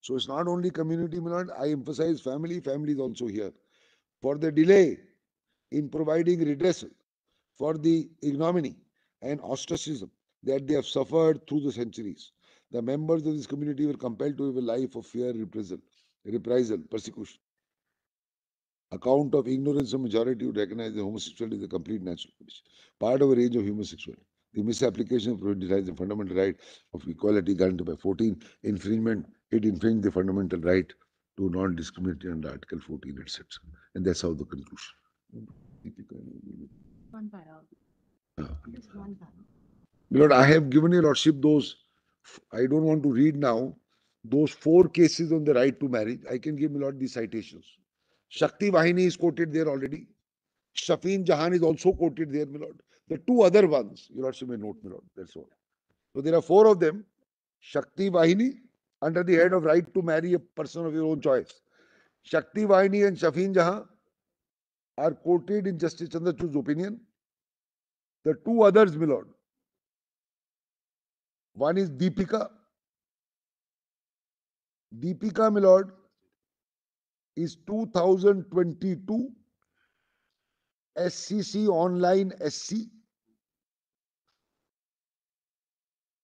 So it's not only community, my lord, I emphasize family, family is also here. For the delay in providing redressal for the ignominy and ostracism that they have suffered through the centuries. The members of this community were compelled to live a life of fear, reprisal, reprisal, persecution. Account of ignorance of majority would recognize that homosexuality is a complete natural condition, part of a range of human sexuality. The misapplication of the fundamental right of equality guaranteed by fourteen, infringement, it infringed the fundamental right to non-discrimination under Article fourteen, etc. And that's how the conclusion. One para. Uh, one. Lord, I have given your lordship those, I don't want to read now, those four cases on the right to marriage. I can give my lord the citations. Shakti Vahini is quoted there already. Shafin Jahan is also quoted there, my lord. The two other ones, your lordship may note, my lord, that's all. So there are four of them. Shakti Vahini, under the head of right to marry a person of your own choice. Shakti Vahini and Shafin Jahan are quoted in Justice Chandrachud's opinion. The two others, my lord, one is Deepika. Deepika, my lord, is 2022 SCC Online SC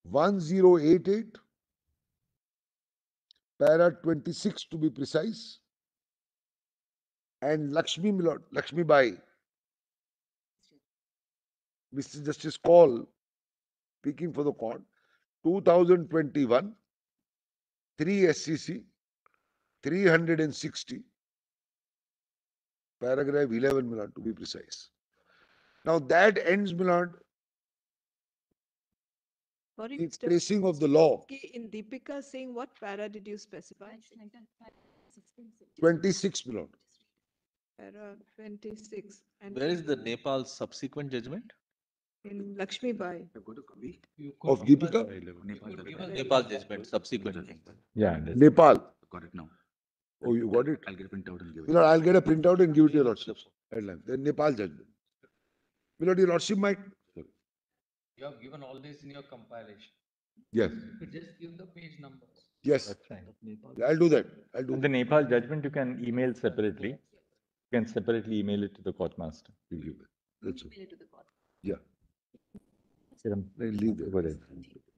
1088 para 26 to be precise and Lakshmi, my lord, Lakshmi Bai, Mr. Justice Kaul, speaking for the court, 2021, 3 SCC, 360, paragraph 11, my to be precise. Now that ends, my lord, Sorry, the Mr. placing of the law, Okay, in Deepika saying what para did you specify? twenty-six, my lord. Para twenty-six and Where is the Nepal subsequent judgment? in Lakshmi Bai. Of Deepika? Nepal judgment subsequent. Yeah. that's- Nepal. Got it now. Oh, you got it? I'll get a printout and give My it. lord, I'll get a printout and give it to your lordship. Headline, the Nepal judgment. My lord, your lordship might, You have given all this in your compilation. yes, You could just give the page numbers. yes, That's fine. I'll do that, I'll do the that. Nepal judgment, you can email separately. You can separately email it to the court master. We'll give that. That's all. Email it to the court. Yeah, Chiram, I'll leave go that. ahead.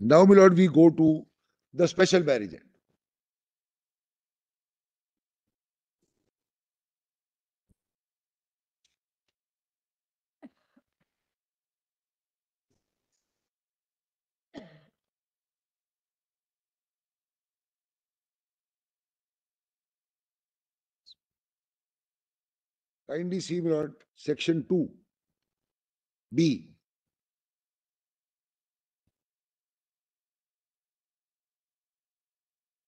Now, my lord, we go to the special marriage act. Kindly see, lord, section two, B.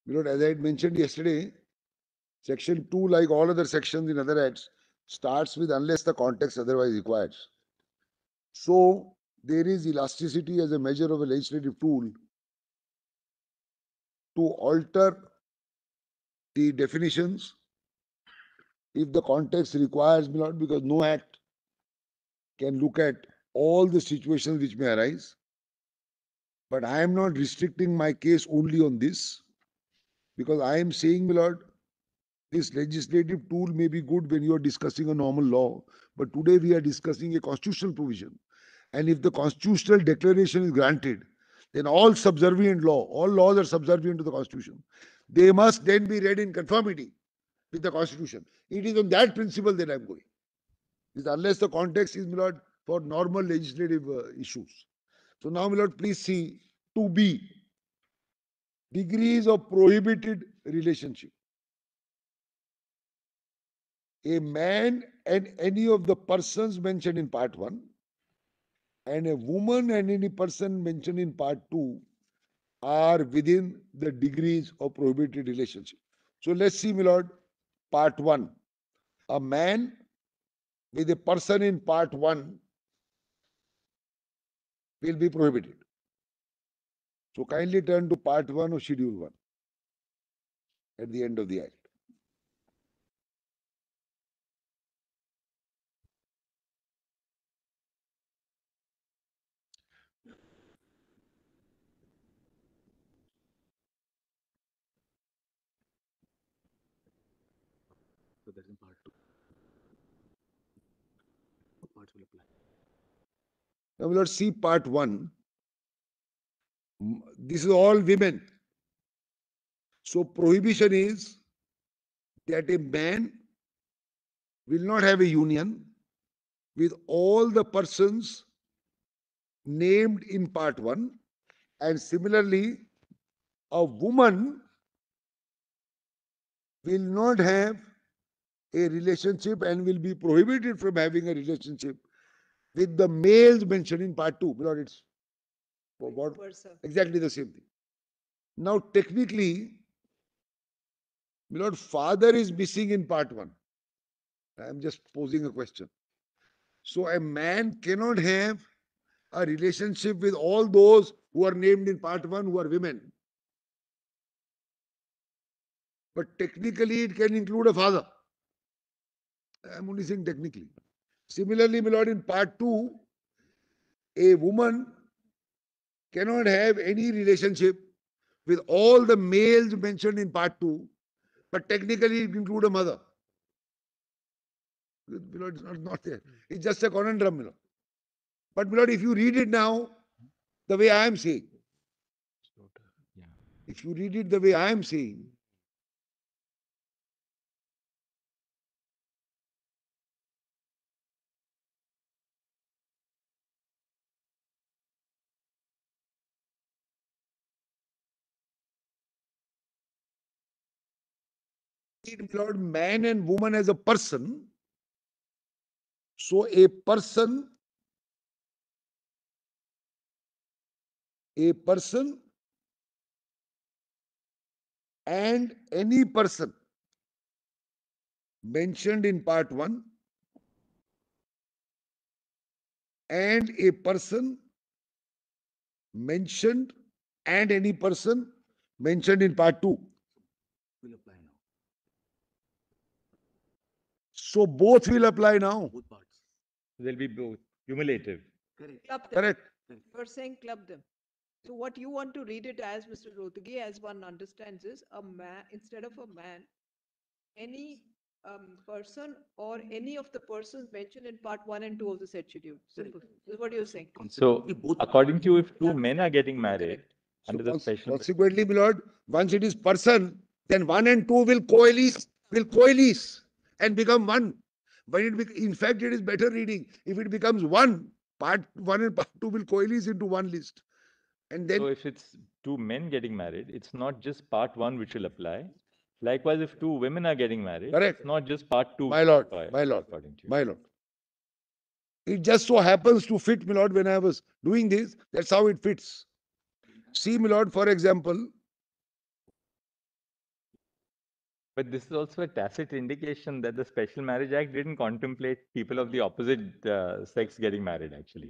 My lord, as I had mentioned yesterday, section two, like all other sections in other acts, starts with unless the context otherwise requires. So there is elasticity as a measure of a legislative tool to alter the definitions if the context requires, me lord, because no act can look at all the situations which may arise. But I am not restricting my case only on this, because I am saying, my lord, this legislative tool may be good when you are discussing a normal law, but today we are discussing a constitutional provision. And if the constitutional declaration is granted, then all subservient law, all laws are subservient to the constitution. They must then be read in conformity with the constitution. It is on that principle that I am going. Is unless the context is, my lord, for normal legislative uh, issues. So now, my lord, please see to be degrees of prohibited relationship. A man and any of the persons mentioned in part one, and a woman and any person mentioned in part two are within the degrees of prohibited relationship. So let's see, my lord, part one. A man with a person in part one will be prohibited. So kindly turn to part one of schedule one at the end of the act. So that's in part two. What parts will apply? Now, let's see part one. This is all women. So prohibition is that a man will not have a union with all the persons named in part one. And similarly, a woman will not have a relationship and will be prohibited from having a relationship with the males mentioned in part two. Because it's what exactly the same thing. Now, technically, my lord, father is missing in part one. I am just posing a question. So a man cannot have a relationship with all those who are named in part one who are women. But technically, it can include a father. I am only saying technically. Similarly, my lord, in part two, a woman cannot have any relationship with all the males mentioned in part two, but technically it include a mother. My lord, it's not, not there. Hmm. It's just a conundrum, my lord. But my lord, if you read it now, the way I am saying, uh, if you read it the way I am saying, Lord, man and woman as a person, so a person, a person and any person mentioned in part 1 and a person mentioned and any person mentioned in part 2 So both will apply now. Both parts. There'll be both cumulative. Correct. Club them. Correct. You're saying club them. So what you want to read it as, Mr. Rohatgi, as one understands is a man, instead of a man, any um, person or any of the persons mentioned in part one and two of the set schedule. Simple. This is what you're saying. So according to you, if two men are getting married So under the cons- special. Consequently, my lord, once it is person, then one and two will coalesce, will coalesce and become one. But it, bec- in fact, it is better reading. If it becomes one, part one and part two will coalesce into one list. And then. So if it's two men getting married, it's not just part one which will apply. Likewise, if two women are getting married, Correct. it's not just part two. my lord, apply, my lord, According to you. my lord. It just so happens to fit, my lord, when I was doing this, that's how it fits. See, my lord, for example, But this is also a tacit indication that the Special Marriage Act didn't contemplate people of the opposite uh, sex getting married, actually.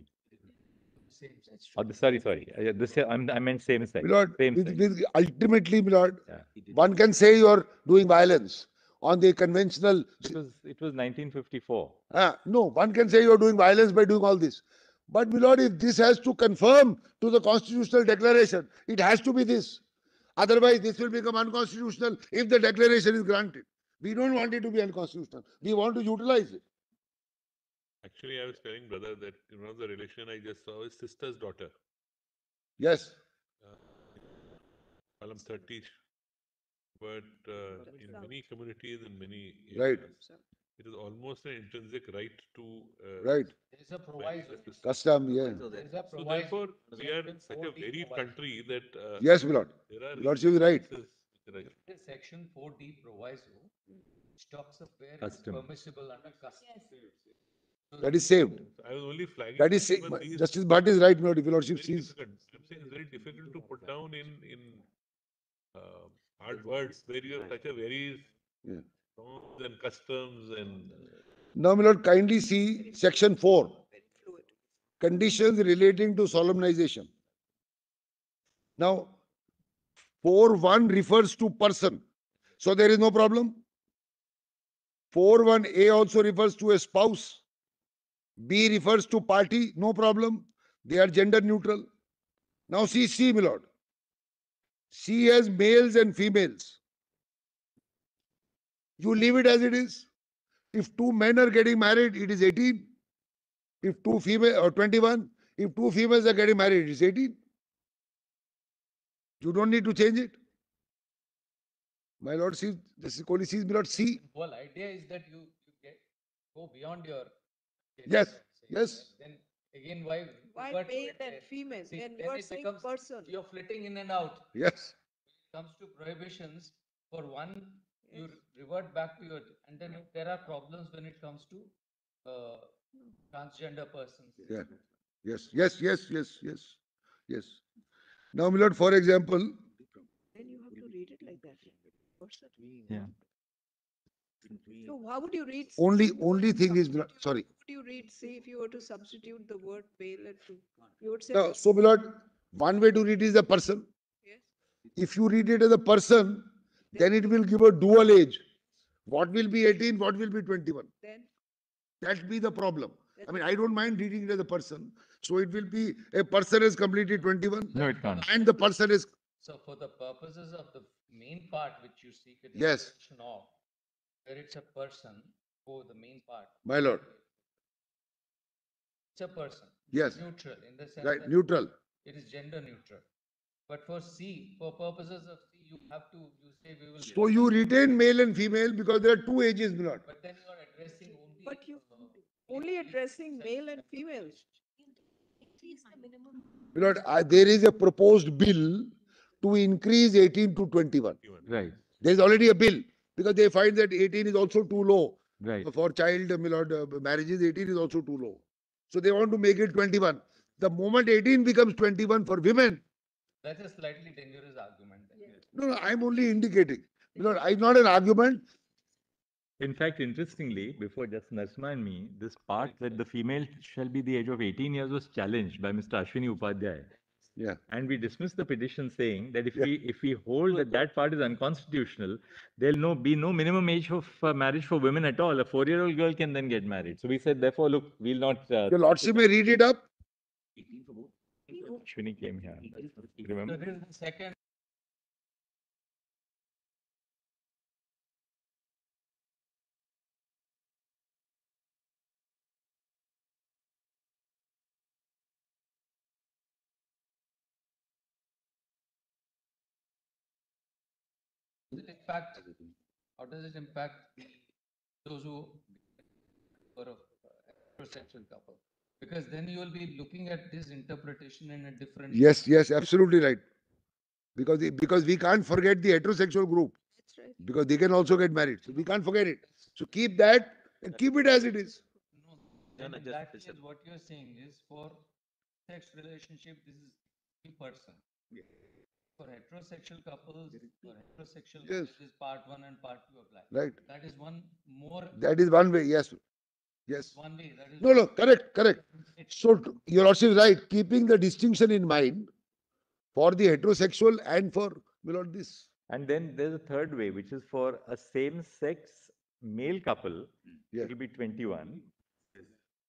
Oh, the- sorry, sorry. Uh, This, I'm, I meant same sex. my lord, Same with, sex. with ultimately, my lord, Yeah. One can say you're doing violence on the conventional It was, it was 1954. Ah, no, one can say you're doing violence by doing all this. But my lord, if this has to conform to the constitutional declaration, it has to be this. Otherwise, this will become unconstitutional if the declaration is granted. We don't want it to be unconstitutional. We want to utilize it. Actually, I was telling brother that one of the relation I just saw is sister's daughter. Yes, uh, column thirty. But uh, in many communities in many Right. Areas, it is almost an intrinsic right to. uh, right. There's a marry the sister. Custom, yeah. There's a So therefore, we are in such a varied country that. uh, Yes, my lord. There are. Lordship is right. instances which This section four D proviso, which talks of where it's Custom. permissible under custom. So That is saved. I was only flagging. That is, even sa- these Justice Bhat is right, my lord. If your lordship very sees, difficult. I'm saying it's very difficult to put down in, in uh, hard words where you have such a very Yeah. And customs and. Uh, now, my lord, kindly see section four, conditions relating to solemnization. Now, four one refers to person, so there is no problem. Four one A also refers to a spouse. B refers to party, no problem. They are gender neutral. Now see C, my lord. C has males and females. You leave it as it is. If two men are getting married, it is eighteen. If two female or twenty-one, if two females are getting married, it is eighteen. You don't need to change it. My lord sees, Justice Kohli sees, my lord see. Well, idea is that you, you get, go beyond your. Yes, say, yes. Then again, why? Why revert to male and there? female? See, Then then you are it saying becomes- person. You're flitting in and out. Yes. comes to prohibitions, for one, you revert back to your, and then if there are problems when it comes to uh, transgender persons. Yeah. Yes, yes, yes, yes, yes, yes. Now, my lord, for example, Then you have to read it like that. Person. Yeah. So how would you read? only, if you were only thing is, my lord- substitute- sorry. How would you read, say, if you were to substitute the word male and female? You would say. No, so my lord, one way to read is a person. Yes. If you read it as a person, then it will give a dual age. What will be eighteen, what will be twenty-one? Then, That be the problem. I mean, I don't mind reading it as a person. So it will be, a person has completed twenty-one No, it can't. and the person is, So for the purposes of the main part which you seek a Yes. definition of, where it's a person, for the main part. my lord, It's a person. Yes. Neutral in the sense right, neutral. it is gender neutral. But for C, for purposes of C, you have to, you say we will. So you retain male and female because there are two ages, my lord. But then you are addressing only. But you- uh, only addressing male and female. Increase the minimum. My lord, I- there is a proposed bill to increase eighteen to twenty-one. Right, There is already a bill because they find that eighteen is also too low. right. For child, my lord, uh, marriages, eighteen is also too low. So they want to make it twenty-one. The moment eighteen becomes twenty-one for women, That's a slightly dangerous argument. then. no, no, I'm only indicating. My lord, I'm not an argument. In fact, interestingly, before Justice Narasimha and me, this part that the female shall be the age of 18 years was challenged by Mr. Ashwini Upadhyay. Yeah. And we dismissed the petition saying that if Yeah. we, if we hold that that part is unconstitutional, there'll no, be no minimum age of uh, marriage for women at all. A four-year-old girl can then get married. So we said, therefore, look, we'll not. uh, Your lordship may read it up. Ashwini came here. So Remember? this is the second. Does it impact, how does it impact those who for a heterosexual couple? Because then you will be looking at this interpretation in a different. Yes, yes, absolutely right. Because, the- because we can't forget the heterosexual group, That's right. because they can also get married. So we can't forget it. So keep that and keep it as it is. No, No, then no, in that case, what you're saying is for sex relationship, this is in person. For heterosexual couples, for heterosexual, Yes. this is part one and part two apply. Right. That is one more, That is one way, yes. Yes. one way, that is. No, no, correct, correct. So t- your lordship is right, keeping the distinction in mind for the heterosexual and for, my lord, this. And then there's a third way, which is for a same-sex male couple, Yeah. it'll be 21.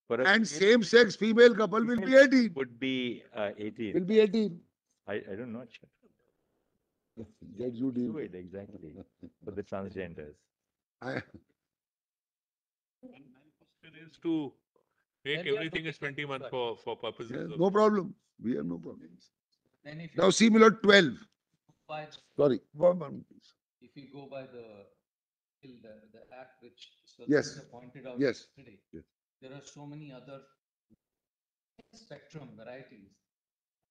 For a And female same-sex female couple will be eighteen, Would be uh, 18. will be eighteen. I, I don't know. Ch- That you deal Do it exactly for the transgenders. *laughs* I, It is to Then make everything as looking- twenty-one for, for purposes yes, of. no problem. We have no problems. Then if you Now see, my twelve, by, sorry. One, one, please. if you go by the, till the, the act which Yes. Solicitor pointed out Yes. yesterday. Yes. There are so many other spectrum varieties.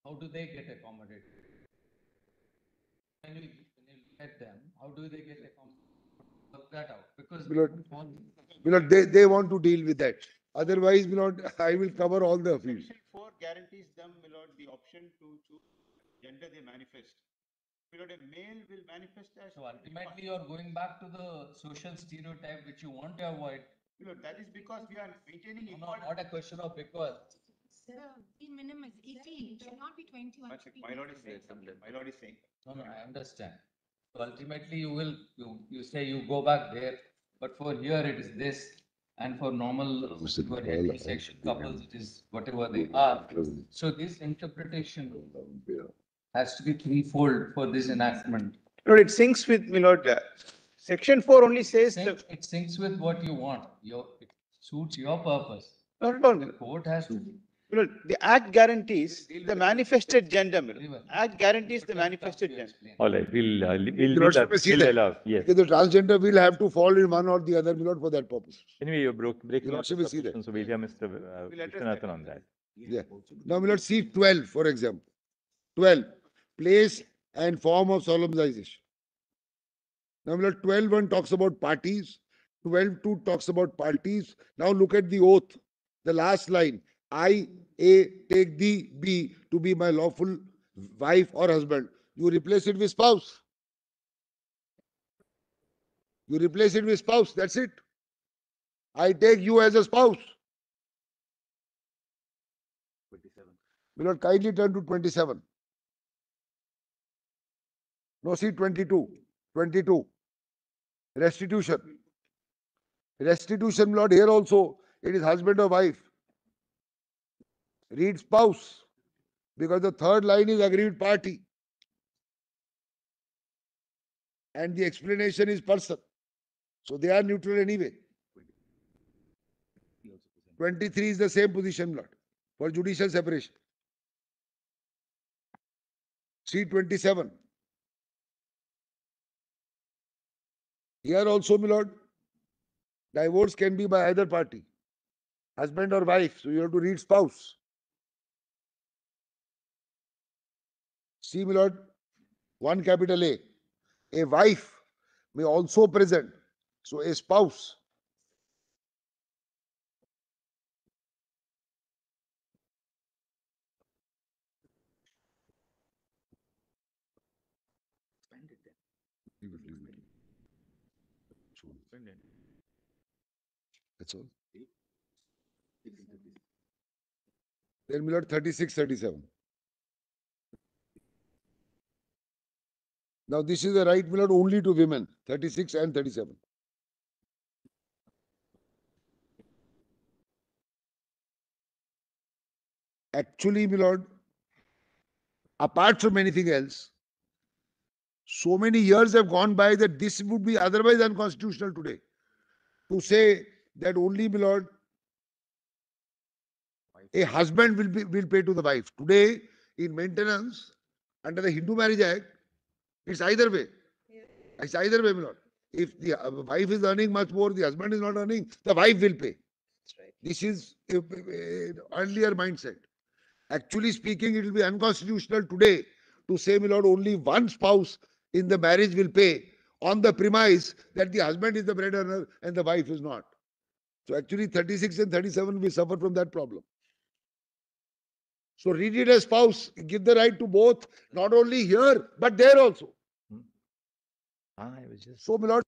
How do they get accommodated? When you, when you look at them, how do they get accommodated? Work that out, because. My lord, all- my they, they want to deal with that. Otherwise, my lord, *laughs* I will cover all the fields. Section four guarantees them, my lord, the option to choose gender they manifest. My lord, a male will manifest as. So ultimately, you're going back to the social stereotype which you want to avoid. My lord, that is because we are maintaining No, equality. Not a question of because. The minimum is eighteen, should not be twenty-one. One it should sec, be My lord is saying something, my lord is saying. No, no, I understand. So ultimately, you will, you, you say you go back there, but for here it is this, and for normal, Mr. for Gopal, heterosexual couples, it is whatever they are. So this interpretation has to be threefold for this enactment. Lord, it syncs with, my lord, uh, section four only says, the- Sync- It syncs with what you want, your, it suits your purpose. no, no, no, Court has to. My lord, the act guarantees the manifested gender, my lord. Very well. Act guarantees the But that's tough manifested gender. All right, we'll, uh, we'll, Your we'll, lordship al- we'll allow, yes. Because the transgender will have to fall in one or the other, my lord, for that purpose. Anyway, you're broke, breaking Your up the see that. so we'll hear Mr. uh, We'll address that. Vishwanathan on that. Yeah. Now, let's see twelve, for example. Twelve, place and form of solemnization. Now, we'll let twelve one talks about parties, twelve two talks about parties. Now, look at the oath, the last line. I, A, take thee, B, to be my lawful wife or husband. You replace it with spouse. You replace it with spouse, that's it. I take you as a spouse. Will not kindly turn to twenty-seven. No, see 22. 22. Restitution. Restitution, Lord, here also it is husband or wife. Read spouse. Because the third line is aggrieved party. And the explanation is person. So they are neutral anyway. 23 is the same position, Lord, for judicial separation. C 27. Here also, my lord, divorce can be by either party, husband or wife. So you have to read spouse. See, my lord, one capital A. A wife may also present. So a spouse. That's all. Then my lord, 36, 37. Now this is the right, my only to women, 36 and 37. Actually, my lord, apart from anything else, so many years have gone by that this would be otherwise unconstitutional today. To say that only, my lord, a husband will be will pay to the wife. Today, in maintenance, under the Hindu Marriage Act, it's either way. It's either way, my lord. If the uh, wife is earning much more, the husband is not earning, the wife will pay. That's right. This is a- a earlier mindset. Actually speaking, it will be unconstitutional today to say, my lord, only one spouse in the marriage will pay on the premise that the husband is the bread earner and the wife is not. So actually 36 and 37 we suffer from that problem. So read it as spouse, give the right to both, not only here, but there also. I was just. So, my lord,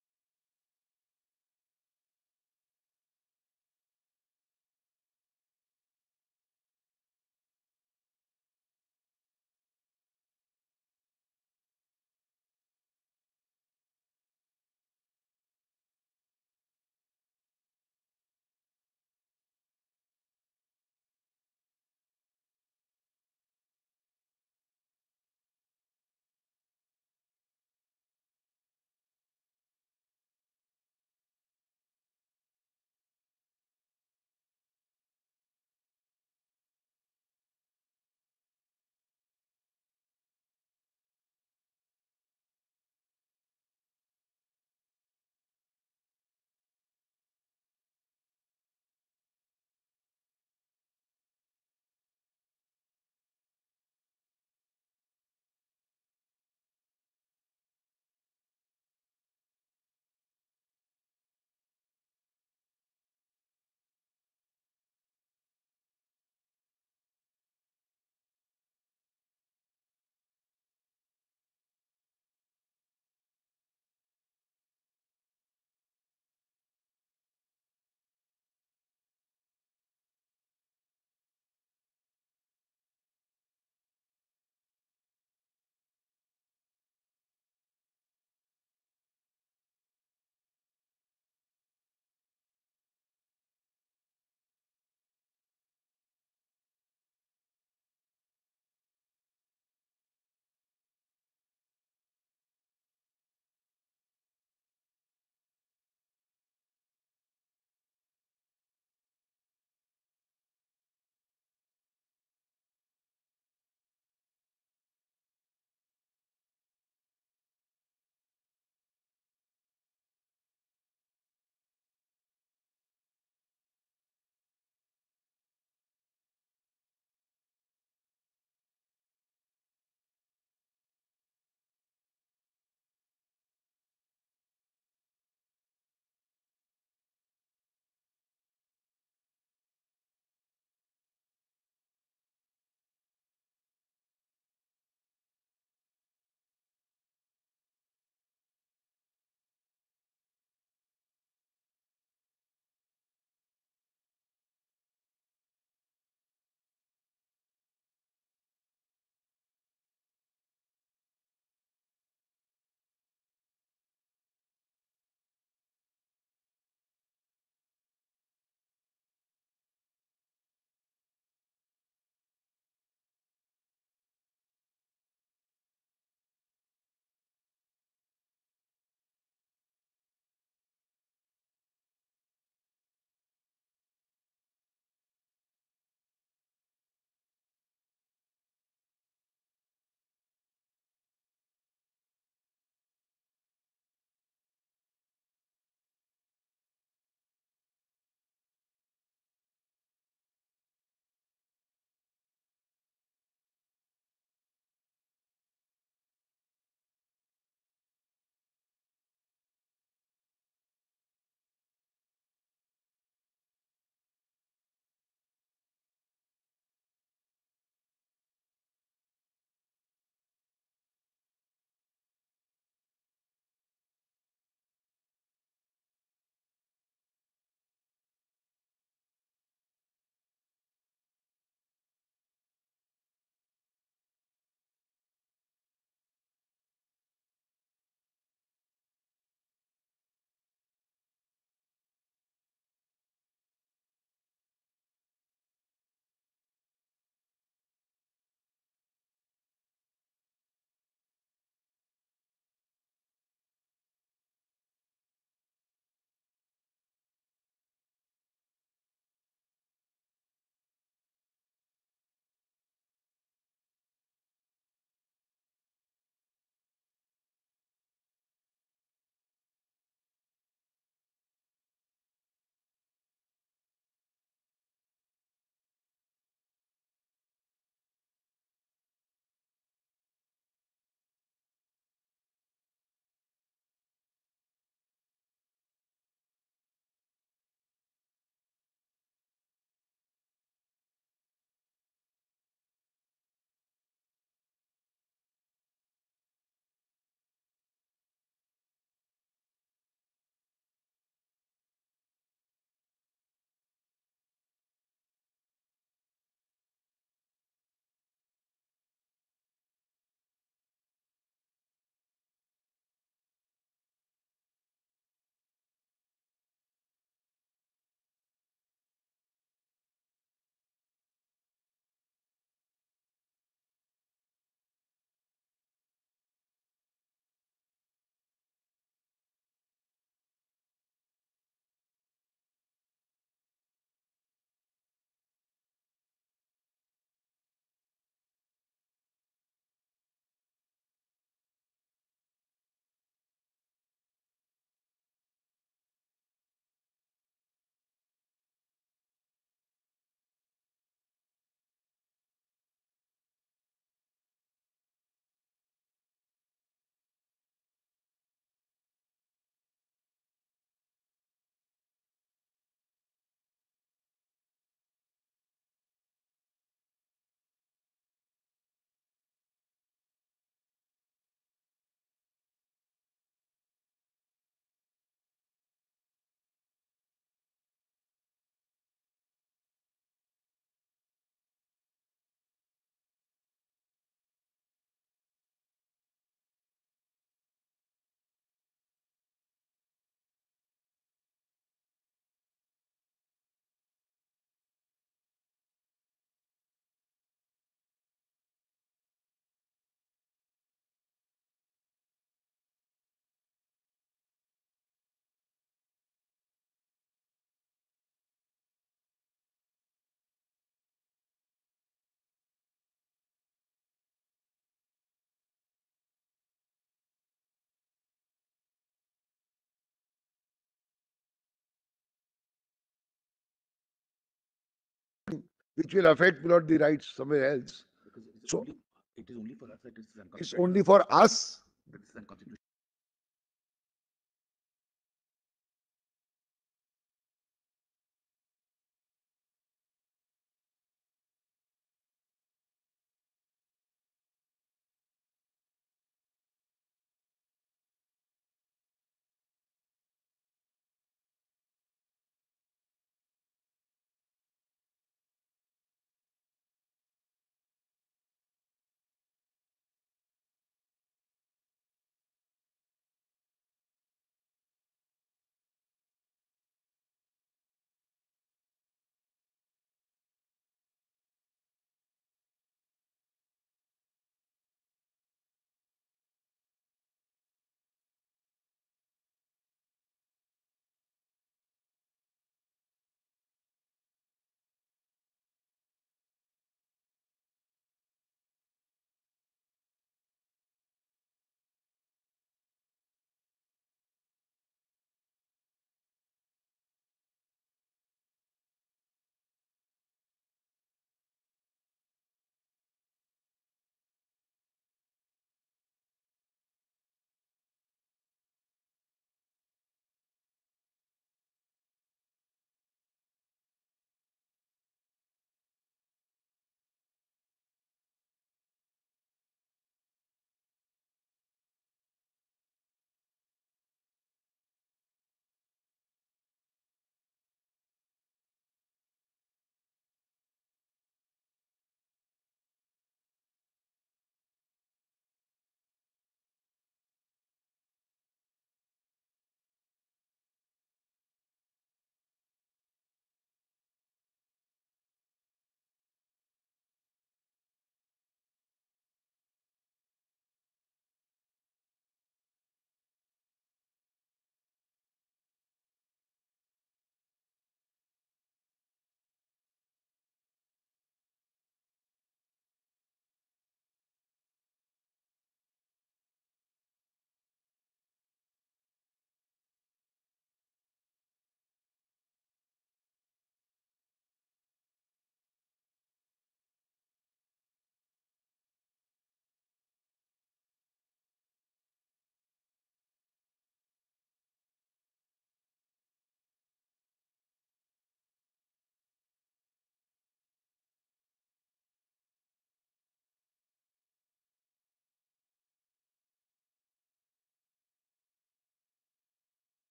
which will affect, lord, the rights somewhere else. Because it is So- only, it is only for us that it is It's only for us.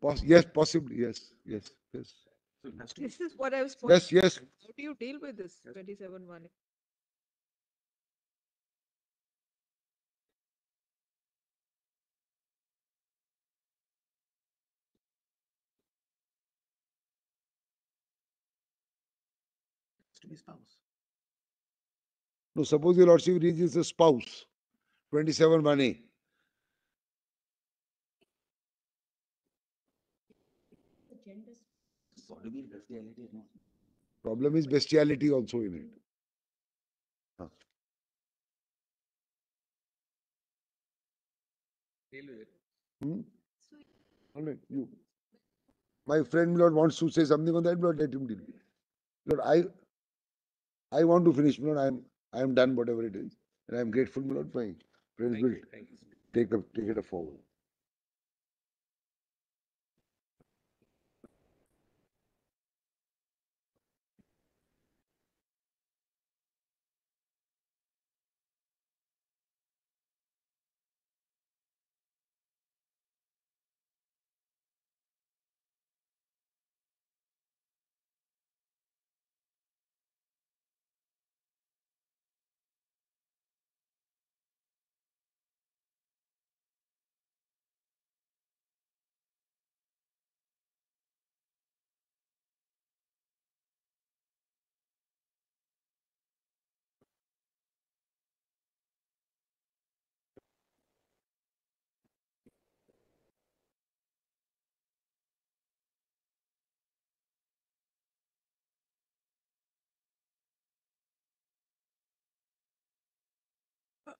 Poss- yes, possibly, yes, yes, yes. So it This is what I was. pointing Yes, yes. How do you deal with this twenty-seven one? to be spouse. No, suppose your lordship reads a spouse, twenty-seven one A. The gender Sodomy, bestiality is not. Problem is bestiality also in it. Huh. Hmm? All right, you. My friend Lord wants to say something on that, Lord, let him deal with it. Lord, I, I want to finish, Lord, I am, I am done whatever it is. And I am grateful, Lord, my friends will take, a- take it forward.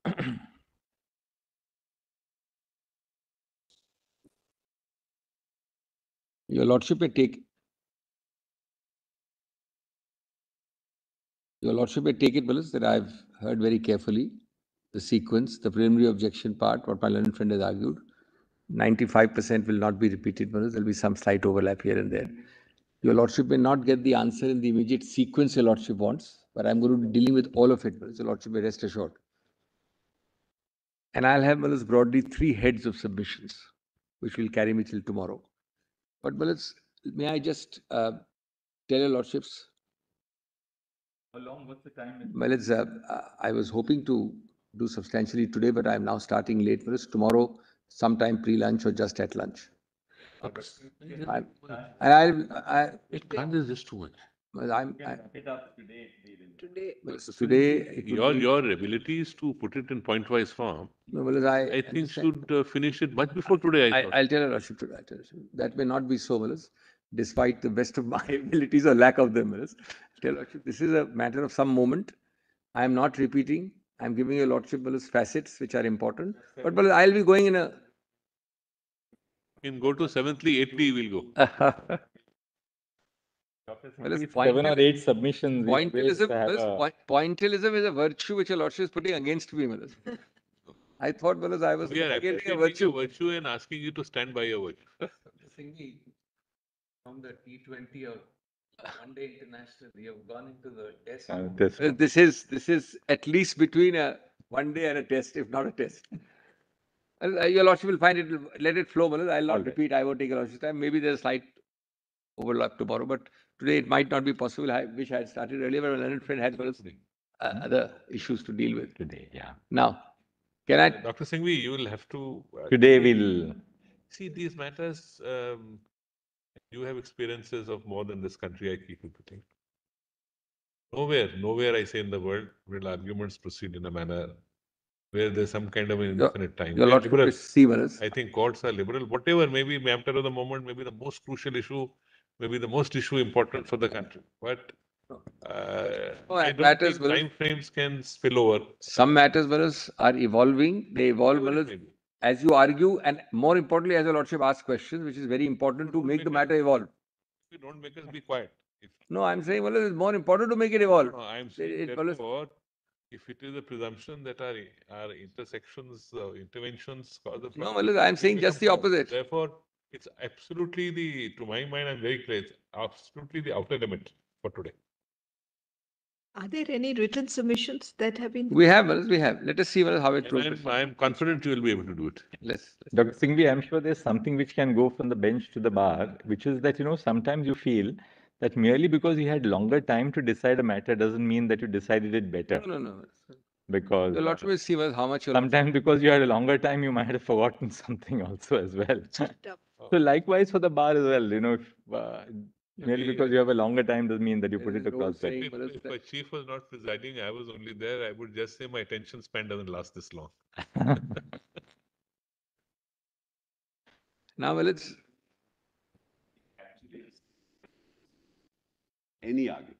*clears throat* Your lordship may take. Your lordship may take it, Willis, that I've heard very carefully the sequence, the preliminary objection part, what my learned friend has argued. Ninety-five percent will not be repeated, Willis. There'll be some slight overlap here and there. Your lordship may not get the answer in the immediate sequence your lordship wants, but I'm going to be dealing with all of it, Willis. Your lordship may rest assured. And I'll have, Willis, broadly three heads of submissions, which will carry me till tomorrow. But Willis, may I just uh, tell your lordships, How long, what's the time? well, it's, uh, uh, I was hoping to do substantially today, but I'm now starting late. Willis, tomorrow sometime pre-lunch or just at lunch. I'm- And I'll, I, It can't just too much. Well, I'm, I- it up today. Today, well, today. it would Your, be- your abilities to put it in point-wise form, No, Willis, I. I think understand. should uh, finish it much before today, I I, thought. I'll tell your lordship today. I'll tell your lordship. That may not be so, Willis, despite the best of my *laughs* abilities or lack of them, Willis. Tell your lordship, this is a matter of some moment. I am not repeating. I'm giving your lordship, Willis, facets which are important. But, Willis, I'll be going in a, Can go to seventhly, eighthly, we'll go. *laughs* Well, it's Seven or eight submissions. we pointillism, to Willis, a- point- pointillism is a virtue which your lordship is putting against me, Willis. I thought, Willis, I was We are getting a appreciating virtue. your virtue and asking you to stand by your virtue. Singhvi, from the T twenty or one day international, we have gone into the test. Uh, this- Well, This is, this is at least between a one day and a test, if not a test. Well, uh, Your lordship will find it, let it flow, Malad. I'll not Alright. repeat, I won't take a lordship's time. Maybe there's a slight overlap tomorrow, but today it might not be possible. I wish I had started earlier, but my learned friend had uh, other issues to deal with. Today, yeah. Now, can I, Dr. Singhvi, you will have to. uh, Today we'll, See, these matters, um, you have experiences of more than this country, I keep repeating. Nowhere, nowhere I say in the world will arguments proceed in a manner where there's some kind of an Your- infinite time. your We are lordship liberal. will. I think courts are liberal, whatever, maybe matter of the moment, maybe the most crucial issue, maybe the most issue important for the country, but uh, Oh, I don't matters think will- timeframes can spill over. Some matters, Malad, are evolving, they evolve, Whatever it Malad, may be. as you argue, and more importantly, as your lordship asks questions, which is very important to make the matter evolve. If you don't make us be quiet. If- No, I'm saying, well, it's more important to make it evolve. No, I'm it saying follows- therefore, if it is a presumption that our, our intersections, uh, interventions cause No, problem. Malad, I'm saying just the opposite. Therefore, it's absolutely the, to my mind, I'm very clear, it's absolutely the outer limit for today. are there any written submissions that have been? We have, Malad, we have. Let us see Malad, how it And progresses. I'm, I'm confident you will be able to do it. Let's, Dr. Singhvi, I'm sure there's something which can go from the bench to the bar, which is that, you know, sometimes you feel that merely because you had longer time to decide a matter doesn't mean that you decided it better. no, no, no. Because The lordship will see Malad, how much sometimes because you had a longer time, you might have forgotten *laughs* something also as well. Tough. So likewise for the bar as well, you know, if, uh, merely we- because you have a longer time doesn't mean that you put There it is no across saying- If, well, if that- my chief was not presiding, I was only there, I would just say my attention span doesn't last this long. Now, well, it's, Any argument.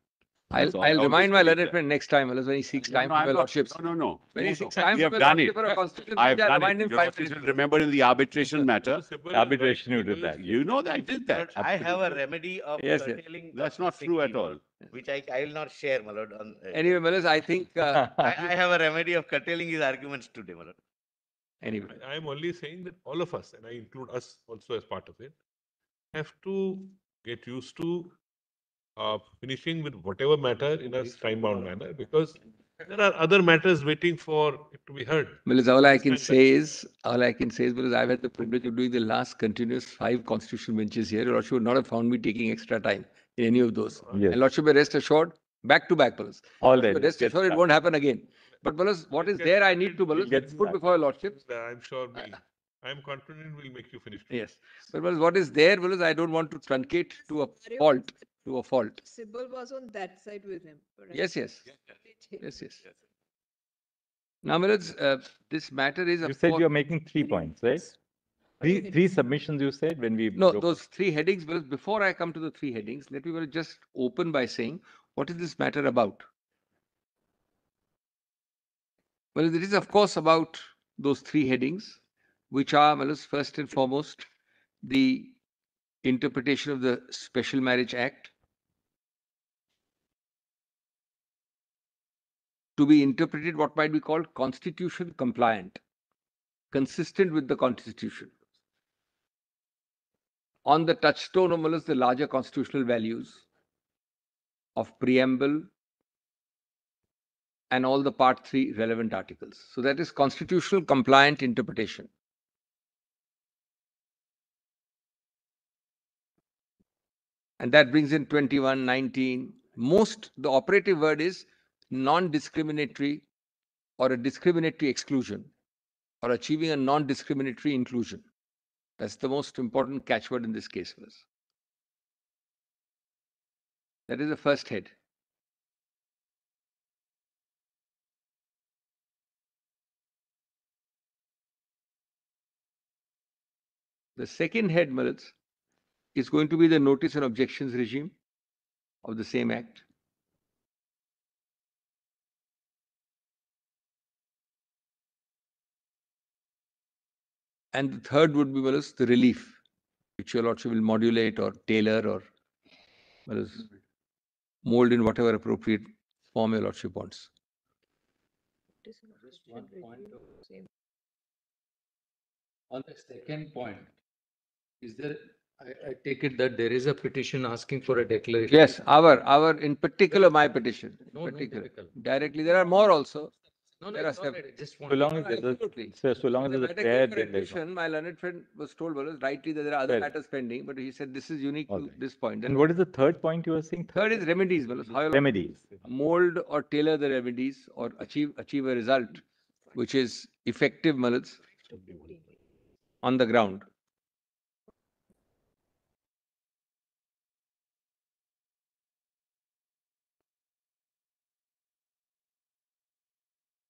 I'll, So I'll I'll remind my just learned friend next time, Malad, when he seeks No, time no, for I'm not- lordships. No, no, no. When he No, seeks no. time We for have done lordship it. for a constitutional I have bench, done remind it. him five lordships minutes. remember in the arbitration matter. Arbitration, you did that. You know that I did that. I have a remedy of Yes, yes. curtailing. That's not true at all. Which I, I will not share, my lord, on. uh, Anyway, Malad, I think, uh, I, I have a remedy of curtailing his arguments today, my lord. anyway. I am only saying that all of us, and I include us also as part of it, have to get used to uh, finishing with whatever matter in a time-bound manner, because there are other matters waiting for it to be heard. Malad, all I can say is, all I can say is, because I've had the privilege of doing the last continuous five constitutional benches here, your lordship would not have found me taking extra time in any of those. Yes. And lordship, may rest assured, back to back, Malad. All So right. Rest assured, it won't happen again. But Malad, what is Get- there, I need to, get- Malad, get put back. before your lordship. I'm sure we, I'm confident we'll make you finish. Yes. But Malad, what is there, Malad, I don't want to truncate to a fault, to a fault. Sibal was on that side with him. correct? Yes, yes, Yes. yes, yes. Now, Malad, uh, this matter is. You said you're making three points, right? Three, three submissions you said when we. No, broke- those three headings, well, before I come to the three headings, let me just open by saying, what is this matter about? Well, it is of course about those three headings, which are, well, first and foremost, the interpretation of the Special Marriage Act to be interpreted what might be called constitution compliant, consistent with the constitution. On the touchstone of, the larger constitutional values of preamble and all the part three relevant articles. So that is constitutional compliant interpretation. And that brings in 21, 19. Most, the operative word is non-discriminatory or a discriminatory exclusion or achieving a non-discriminatory inclusion. That's the most important catchword in this case was. That is the first head. The second head, Maritz, is going to be the notice and objections regime of the same act. And the third would be, well, as the relief, which your lordship will modulate or tailor or well, as mm-hmm. mold in whatever appropriate form your lordship wants. Just one point of- On the second point, is there, I, I take it that there is a petition asking for a declaration? Yes, our, our, in particular, my petition, No, no, particular. Director. Directly, there are more also. No, no, There are it's all I just So long as there's a, Absolutely. so, so long as The there's a matter chair, then there's. no- admission. My learned friend was told, well, rightly that there are other matters pending, but he said this is unique All to right. this point. And what is the third point you were saying? Third is remedies, well, how you Remedies. mold or tailor the remedies or achieve, achieve a result which is effective, Malas, on the ground.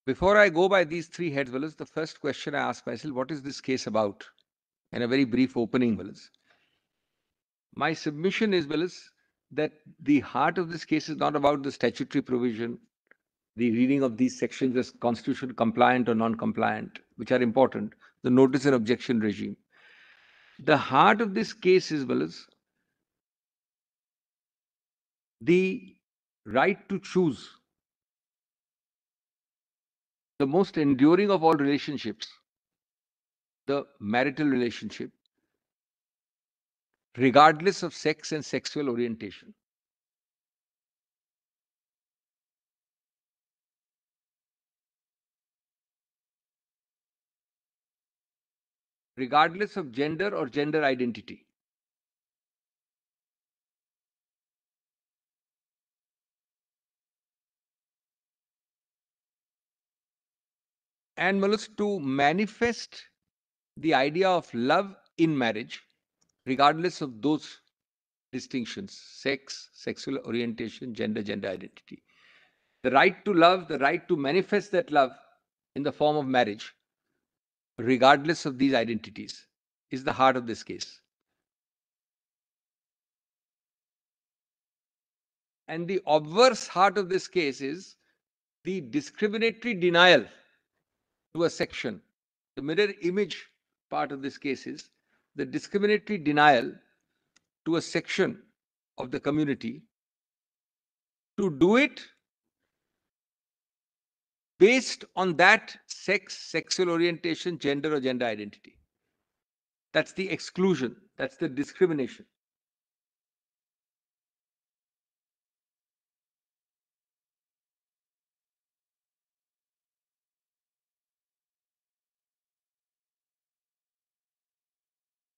Before I go by these three heads, Willis, the first question I ask myself, what is this case about? And a very brief opening, Willis. My submission is, Willis, that the heart of this case is not about the statutory provision, the reading of these sections as constitution compliant or non-compliant, which are important, the notice and objection regime. The heart of this case is, Willis, the right to choose the most enduring of all relationships, the marital relationship, regardless of sex and sexual orientation. Regardless of gender or gender identity. And Malus to manifest the idea of love in marriage, regardless of those distinctions sex, sexual orientation, gender, gender identity. The right to love, the right to manifest that love in the form of marriage, regardless of these identities, is the heart of this case. And the obverse heart of this case is the discriminatory denial to a section. The mirror image part of this case is the discriminatory denial to a section of the community to do it based on that sex, sexual orientation, gender, or gender identity. That's the exclusion, that's the discrimination.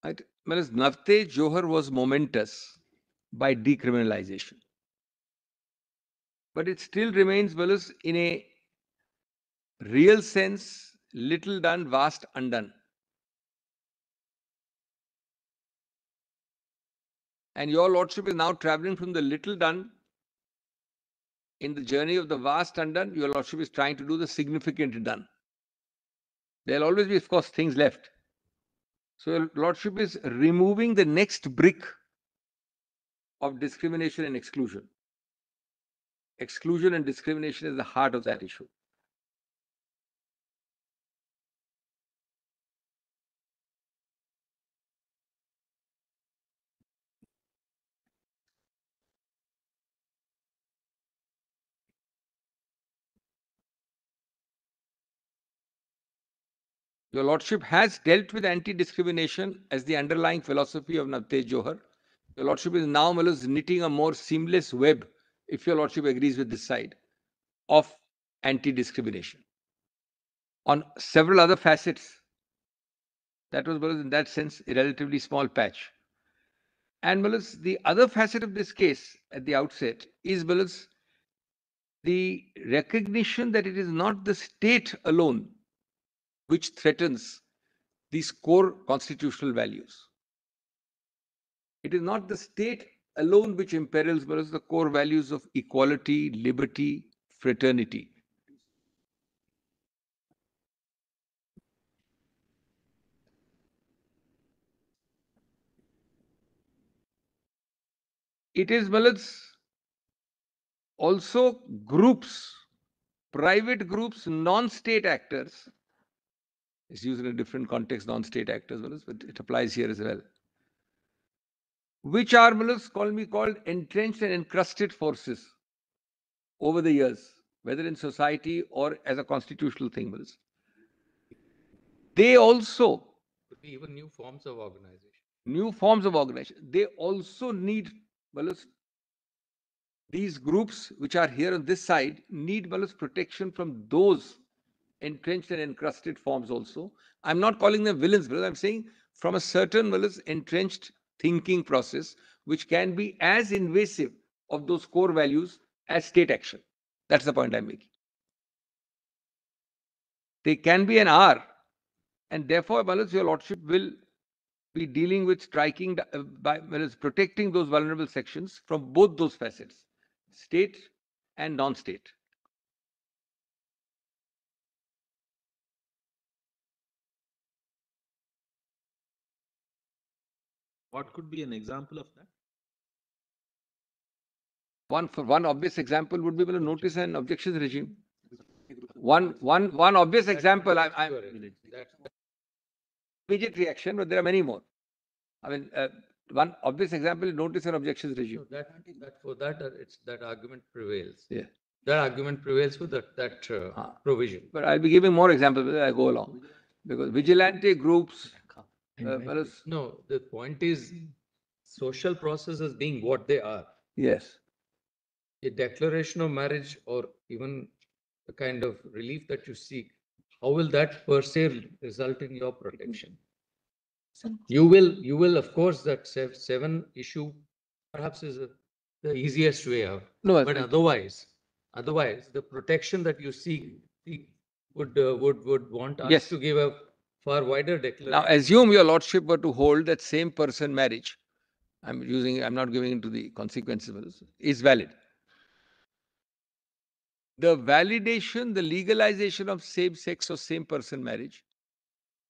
Right? Whereas Navtej Johar was momentous by decriminalization. But it still remains, Whereas in a real sense, little done, vast undone. And your lordship is now traveling from the little done in the journey of the vast undone. Your lordship is trying to do the significant done. There'll always be, of course, things left. So lordship is removing the next brick of discrimination and exclusion. Exclusion and discrimination is the heart of that issue. Your Lordship has dealt with anti-discrimination as the underlying philosophy of Navtej Johar. Your Lordship is now Malas, knitting a more seamless web, if Your Lordship agrees with this side, of anti-discrimination. On several other facets, that was in that sense a relatively small patch. And Malas, the other facet of this case at the outset is Malas, the recognition that it is not the state alone which threatens these core constitutional values. It is not the state alone which imperils but it's the core values of equality, liberty, fraternity. It is Malad's also groups, private groups, non-state actors. It's used in a different context, non-state actors, but it applies here as well. Which are Malas, call me called entrenched and encrusted forces over the years, whether in society or as a constitutional thing, Malas. They also Could be even new forms of organization. new forms of organization. They also need, Malas, these groups which are here on this side need Malas protection from those entrenched and encrusted forms also. I'm not calling them villains, but I'm saying from a certain Malas entrenched thinking process which can be as invasive of those core values as state action. That's the point I'm making. They can be an R, and therefore, Malas, your lordship will be dealing with striking uh, by well, it's protecting those vulnerable sections from both those facets, state and non-state. What could be an example of that? One for one obvious example would be well, a notice and objections regime. One one one obvious example. I, I That, immediate reaction, but there are many more. I mean, uh, one obvious example is notice and objections regime. that, that, for that, uh, it's, that argument prevails. Yeah. That argument prevails for that, that uh, Ah. provision. But I'll be giving more examples as I go along, because vigilante groups. Uh, it's- No, the point is, social processes being what they are. yes. a declaration of marriage or even the kind of relief that you seek, how will that per se result in your protection? You will, you will, of course, that seven issue perhaps is a- the easiest way out. No, But otherwise, otherwise, the protection that you seek seek would, uh, would, would want us Yes. to give a far wider declaration. Now, assume your lordship were to hold that same person marriage. I'm using, I'm not giving into the consequences, is valid. The validation, the legalization of same sex or same person marriage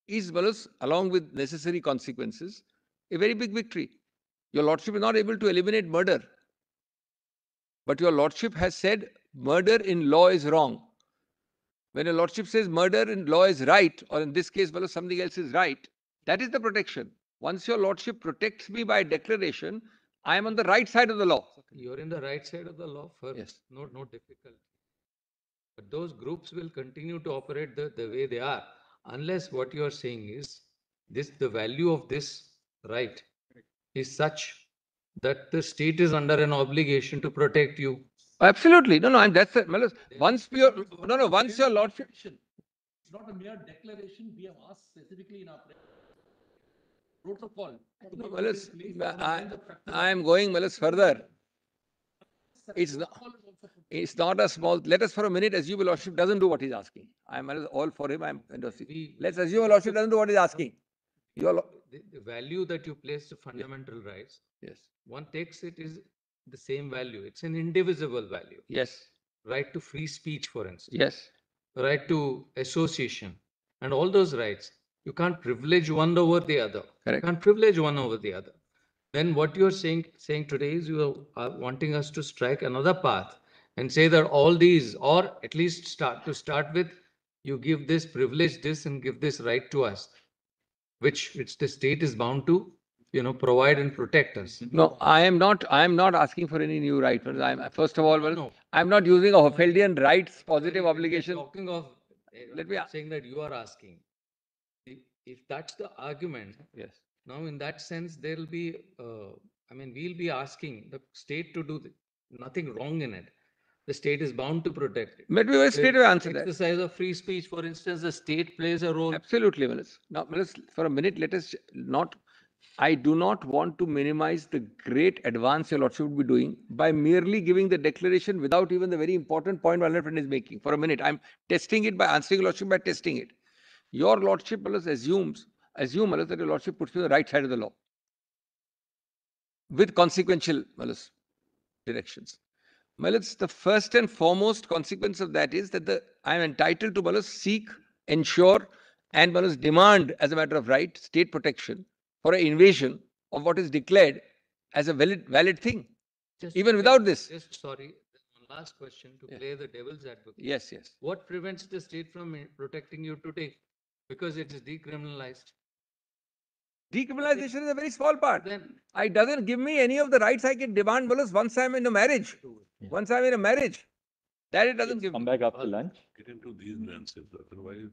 is, Wallace, along with necessary consequences, a very big victory. Your lordship is not able to eliminate murder. But your lordship has said murder in law is wrong. When your lordship says murder in law is right, or in this case, well, something else is right, that is the protection. Once your lordship protects me by declaration, I am on the right side of the law. You're in the right side of the law for Yes. no, no difficulty. But those groups will continue to operate the, the way they are, unless what you are saying is this, the value of this right is such that the state is under an obligation to protect you. Absolutely. No, no, and that's it. Malas, Once your, no, no, once your lordship, It's not a mere declaration, we have asked specifically in our protocol. to No, be Malas, put in place for I, when the practice- I am going, Malas, further. It's not, it's not a small, let us for a minute assume your lordship doesn't do what he's asking. I am all for him, I am, We- let's assume your lordship doesn't do what he's asking. Your, The, the value that you place to fundamental rights, yes, one takes it is the same value. It's an indivisible value. yes, Right to free speech, for instance. yes. right to association and all those rights you can't privilege one over the other Correct. you can't privilege one over the other then what you're saying saying today is you are wanting us to strike another path and say that all these or at least start to start with you give this privilege this and give this right to us which which the state is bound to you know provide and protect us No, I am not, I am not asking for any new right. Well, I'm, first of all, well, No. I'm not using a Hohfeldian rights positive We're obligation. talking of Let me a- saying that you are asking If, if that's the argument, Yes. now in that sense, there'll be, uh, I mean, we'll be asking the state to do the- nothing wrong in it. The state is bound to protect it. Me very The straight away answer that. Exercise of free speech, for instance, the state plays a role. Absolutely, Menace. Now, Menace, for a minute, let us not, I do not want to minimize the great advance your lordship would be doing by merely giving the declaration without even the very important point my friend is making. For a minute, I'm testing it by answering your lordship by testing it. Your lordship, Menace, assumes, assume, Menace, that your lordship puts me on the right side of the law. With consequential, Menace, directions. Menace, the first and foremost consequence of that is that the, I am entitled to, Menace, seek, ensure, and Menace, demand as a matter of right, state protection for an invasion of what is declared as a valid, valid thing. Just- Even without this. Just sorry, one last question to Yeah. play the devil's advocate. Yes, yes. What prevents the state from eh, protecting you today? Because it is decriminalized. Decriminalization is a very small part. Then It doesn't give me any of the rights I can demand, Menace, once I'm in a marriage. Once I'm in a marriage. That it doesn't give me. Come back after lunch. Get into these nuances, otherwise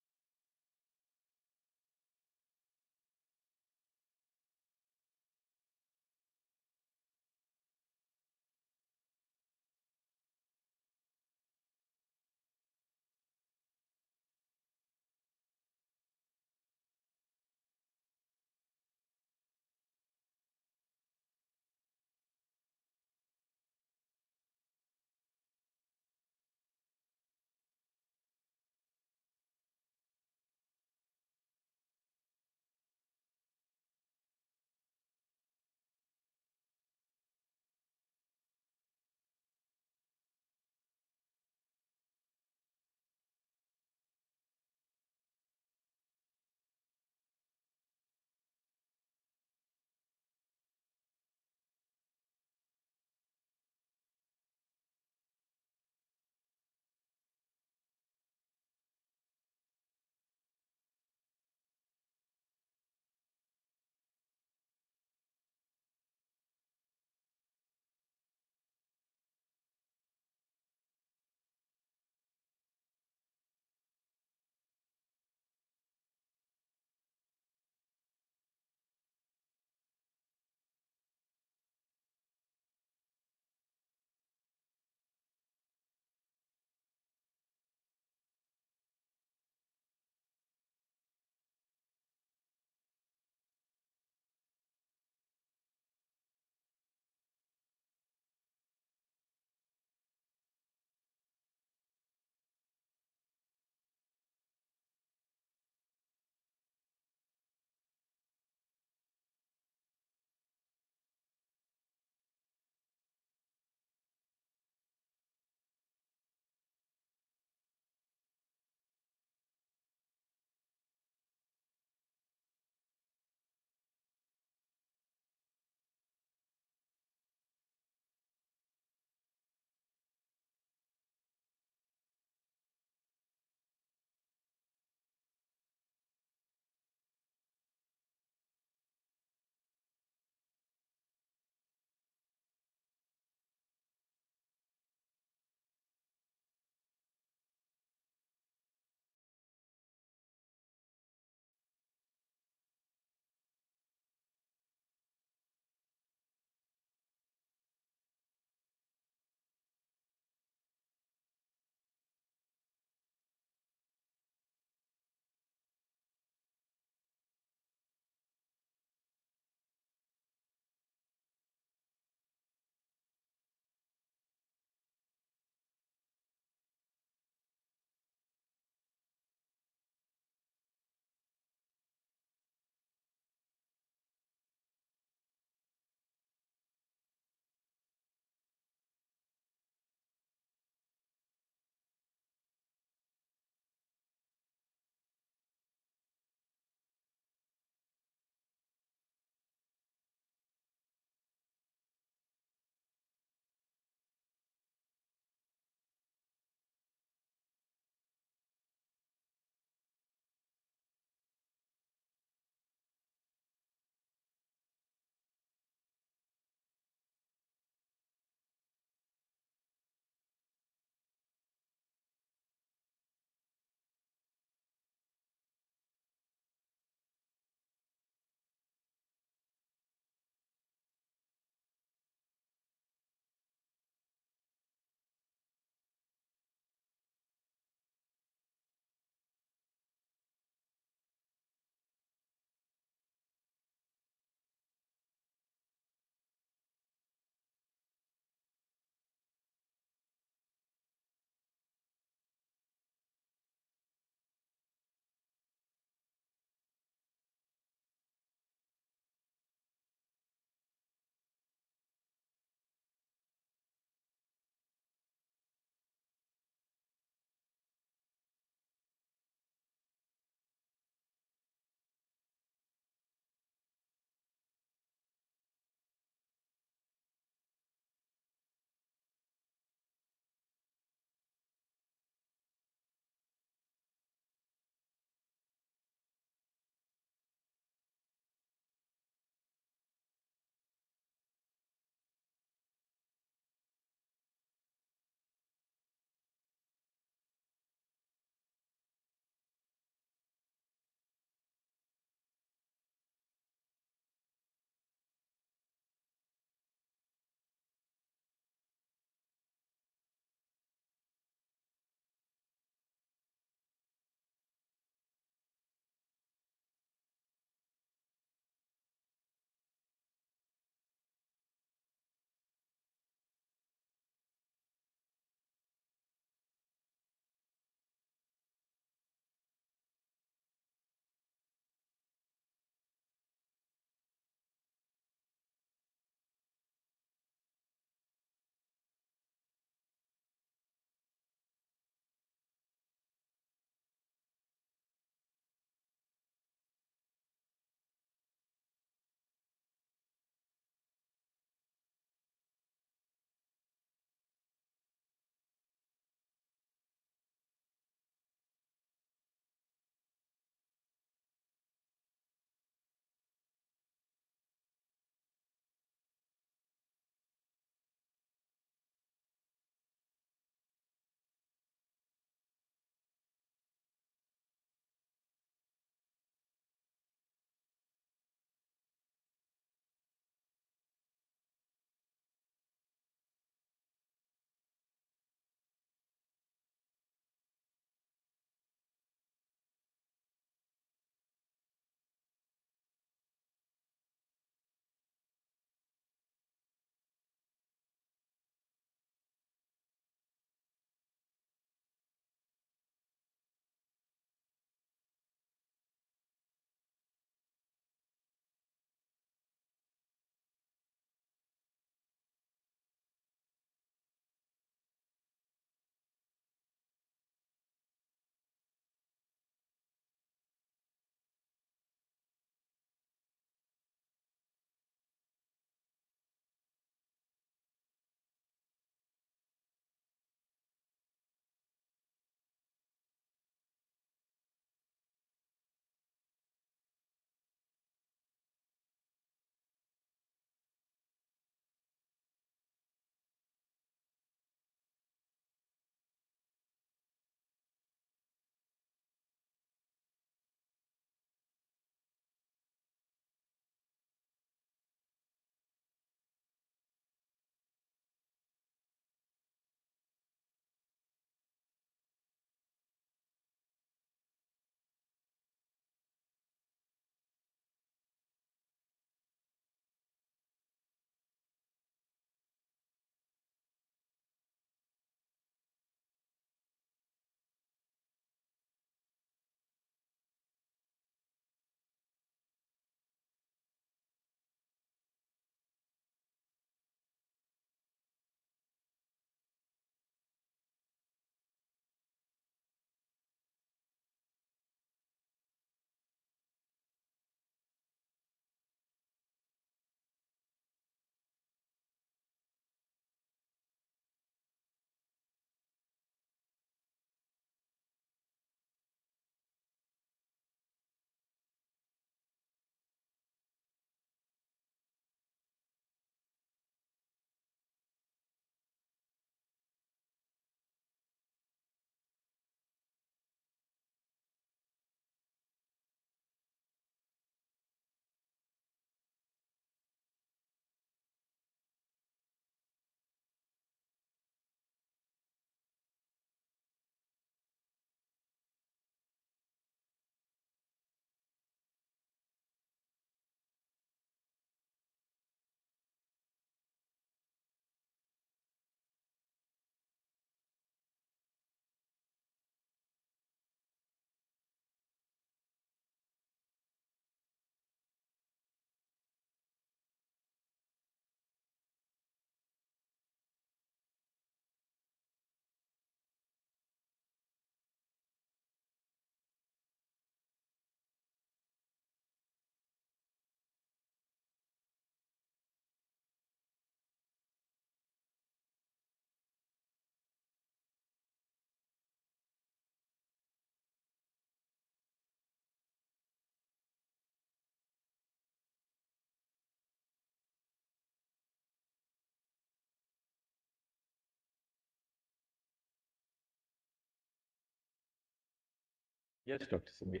Yes, Dr. Singh.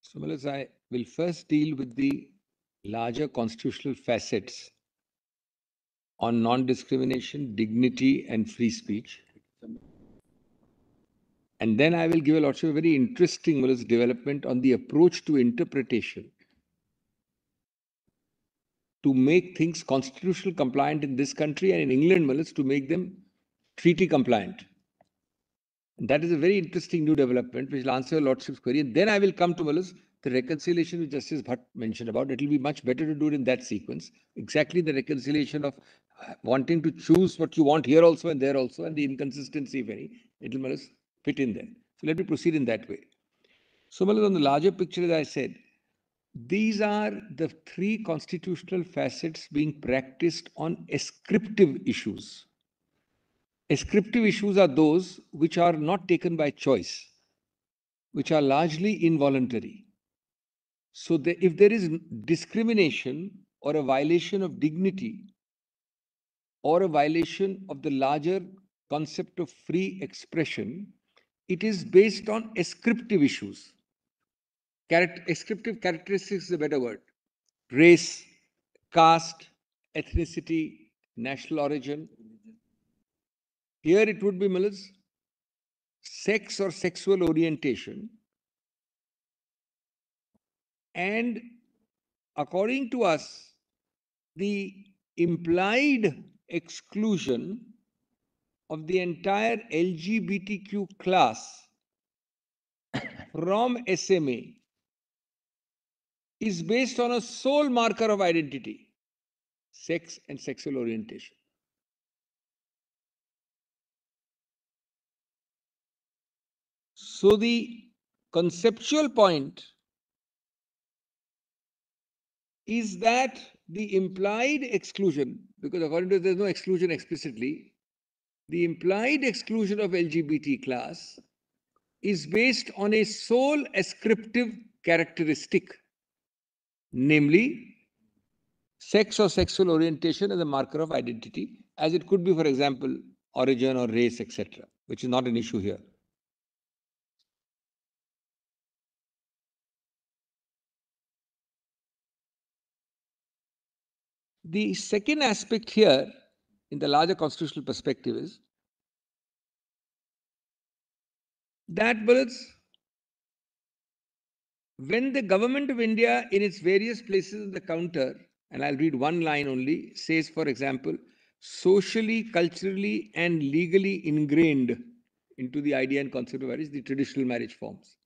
So, Malas, I will first deal with the larger constitutional facets on non-discrimination, dignity, and free speech. And then I will give a lot of very interesting Malas, development on the approach to interpretation to make things constitutional compliant in this country and in England, Malas, to make them treaty compliant. That is a very interesting new development which will answer your lordship's query. And then I will come to Malus, the reconciliation which Justice Bhat mentioned about. It will be much better to do it in that sequence. Exactly the reconciliation of uh, wanting to choose what you want here also and there also, and the inconsistency, if any, it will Malas fit in there. So let me proceed in that way. So, Malus, on the larger picture, as I said, these are the three constitutional facets being practiced on ascriptive issues. Ascriptive issues are those which are not taken by choice, which are largely involuntary. So, the, if there is discrimination or a violation of dignity or a violation of the larger concept of free expression, it is based on ascriptive issues. Charact- ascriptive characteristics is a better word. Race, caste, ethnicity, national origin. Here it would be Miller's sex or sexual orientation. And according to us, the implied exclusion of the entire LGBTQ class from SMA is based on a sole marker of identity sex and sexual orientation. So, the conceptual point is that the implied exclusion, because according to there's no exclusion explicitly, the implied exclusion of LGBT class is based on a sole ascriptive characteristic, namely sex or sexual orientation as a marker of identity, as it could be, for example, origin or race, etc., which is not an issue here. The second aspect here, in the larger constitutional perspective, is that bullets, when the government of India, in its various places in the counter, and I'll read one line only, says, for example, socially, culturally, and legally ingrained into the idea and concept of marriage, the traditional marriage forms.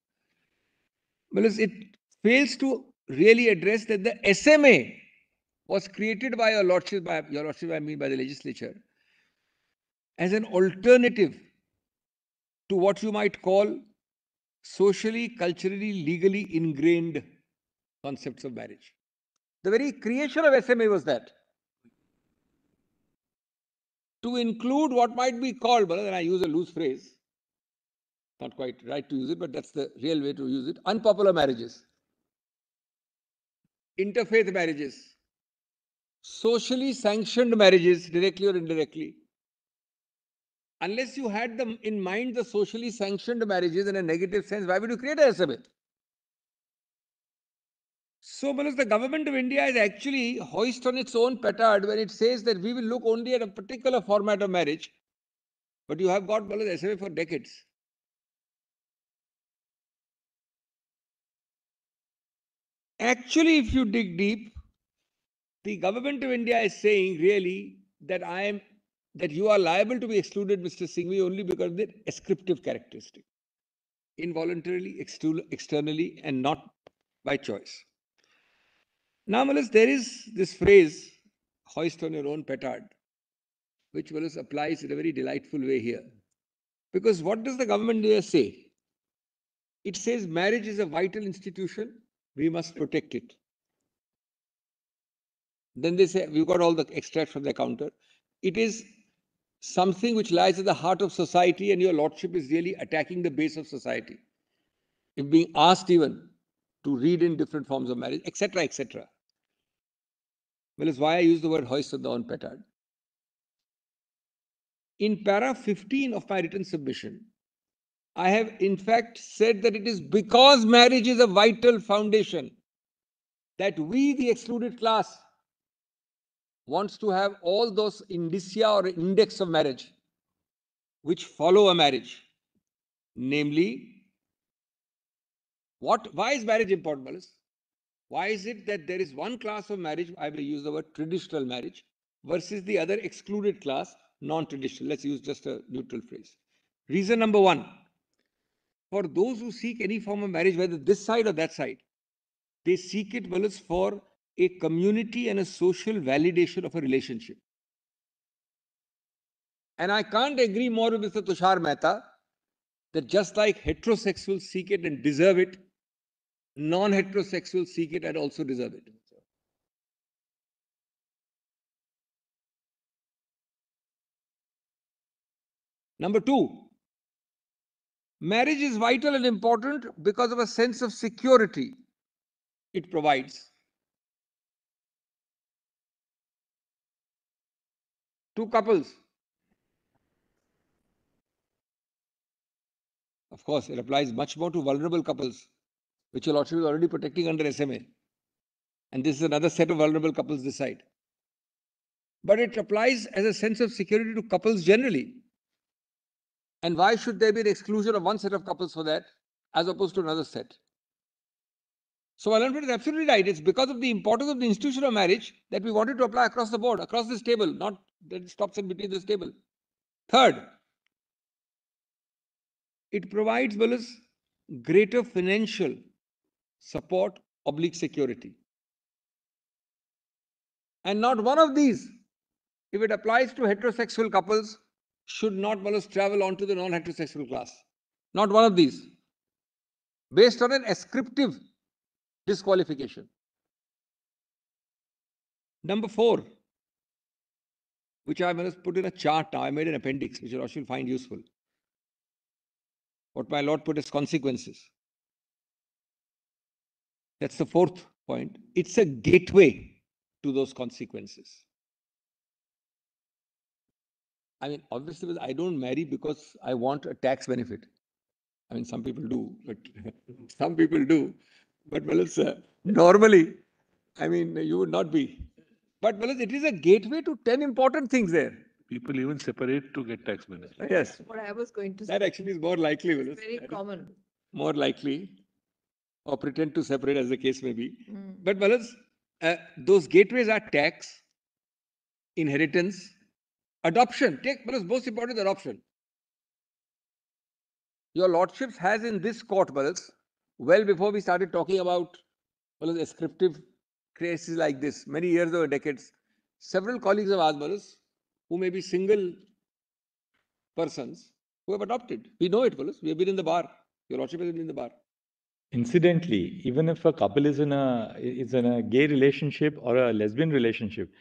Well, it fails to really address that the SMA was created by your lordship, by your lordship, I mean by the legislature, as an alternative to what you might call socially, culturally, legally ingrained concepts of marriage. The very creation of SMA was that. To include what might be called, and I use a loose phrase, not quite right to use it, but that's the real way to use it unpopular marriages, interfaith marriages, socially sanctioned marriages, directly or indirectly. Unless you had them in mind the socially sanctioned marriages in a negative sense, why would you create a SMA? So, Manas, the government of India is actually hoist on its own petard when it says that we will look only at a particular format of marriage. But you have got Manas SMA for decades. Actually, if you dig deep, the government of India is saying really that I am that you are liable to be excluded, Mr. Singhvi, only because of the ascriptive characteristic, involuntarily, externally, and not by choice. Now, Malas, there is this phrase, hoist on your own petard, which Malas applies in a very delightful way here. Because what does the government here say? It says marriage is a vital institution, we must protect it. Then they say, we've got all the extracts from the counter. It is something which lies at the heart of society, and your lordship is really attacking the base of society. If being asked even to read in different forms of marriage, etc., etc. Well, it's why I use the word hoist on petard. in para 15 of my written submission, I have in fact said that it is because marriage is a vital foundation that we, the excluded class, wants to have all those indicia or index of marriage which follow a marriage. Namely, what, why is marriage important, Malas? Why is it that there is one class of marriage, I will use the word traditional marriage, versus the other excluded class, non-traditional? Let's use just a neutral phrase. Reason number one, for those who seek any form of marriage, whether this side or that side, they seek it, Malas, for a community and a social validation of a relationship. And I can't agree more with Mr. Tushar Mehta that just like heterosexuals seek it and deserve it, non-heterosexuals seek it and also deserve it. Number two, marriage is vital and important because of a sense of security it provides. Two couples. Of course, it applies much more to vulnerable couples, which your lordship is already protecting under SMA. And this is another set of vulnerable couples this side. But it applies as a sense of security to couples generally. And why should there be an exclusion of one set of couples for that as opposed to another set? So Alan is absolutely right. It's because of the importance of the institution of marriage that we wanted to apply across the board, across this table, not that it stops in between this table. Third, it provides well as greater financial support oblique security. And not one of these, if it applies to heterosexual couples, should not Willis travel on to the non-heterosexual class. Not one of these. Based on an ascriptive disqualification. Number four, which I must put in a chart now. I made an appendix, which you will find useful. What my Lord put as consequences. That's the fourth point. It's a gateway to those consequences. I mean, obviously, I don't marry because I want a tax benefit. I mean, some people do, but *laughs* some people do. But well, uh, normally, I mean, you would not be. But well, it is a gateway to 10 important things there. People even separate to get tax benefit. Yes, What I was going to say. that actually is more likely, Willis. Very That is common. More likely, or pretend to separate as the case may be. Mm. But Willis, uh, those gateways are tax, inheritance, adoption. Take, Willis, most important is adoption. Your lordships has in this court, Willis, well before we started talking about well, descriptive cases like this, many years or decades, several colleagues of ours, who may be single persons who have adopted. We know it, Willis. We have been in the bar. Your lordship has been in the bar. Incidentally, even if a couple is in a is in a gay relationship or a lesbian relationship,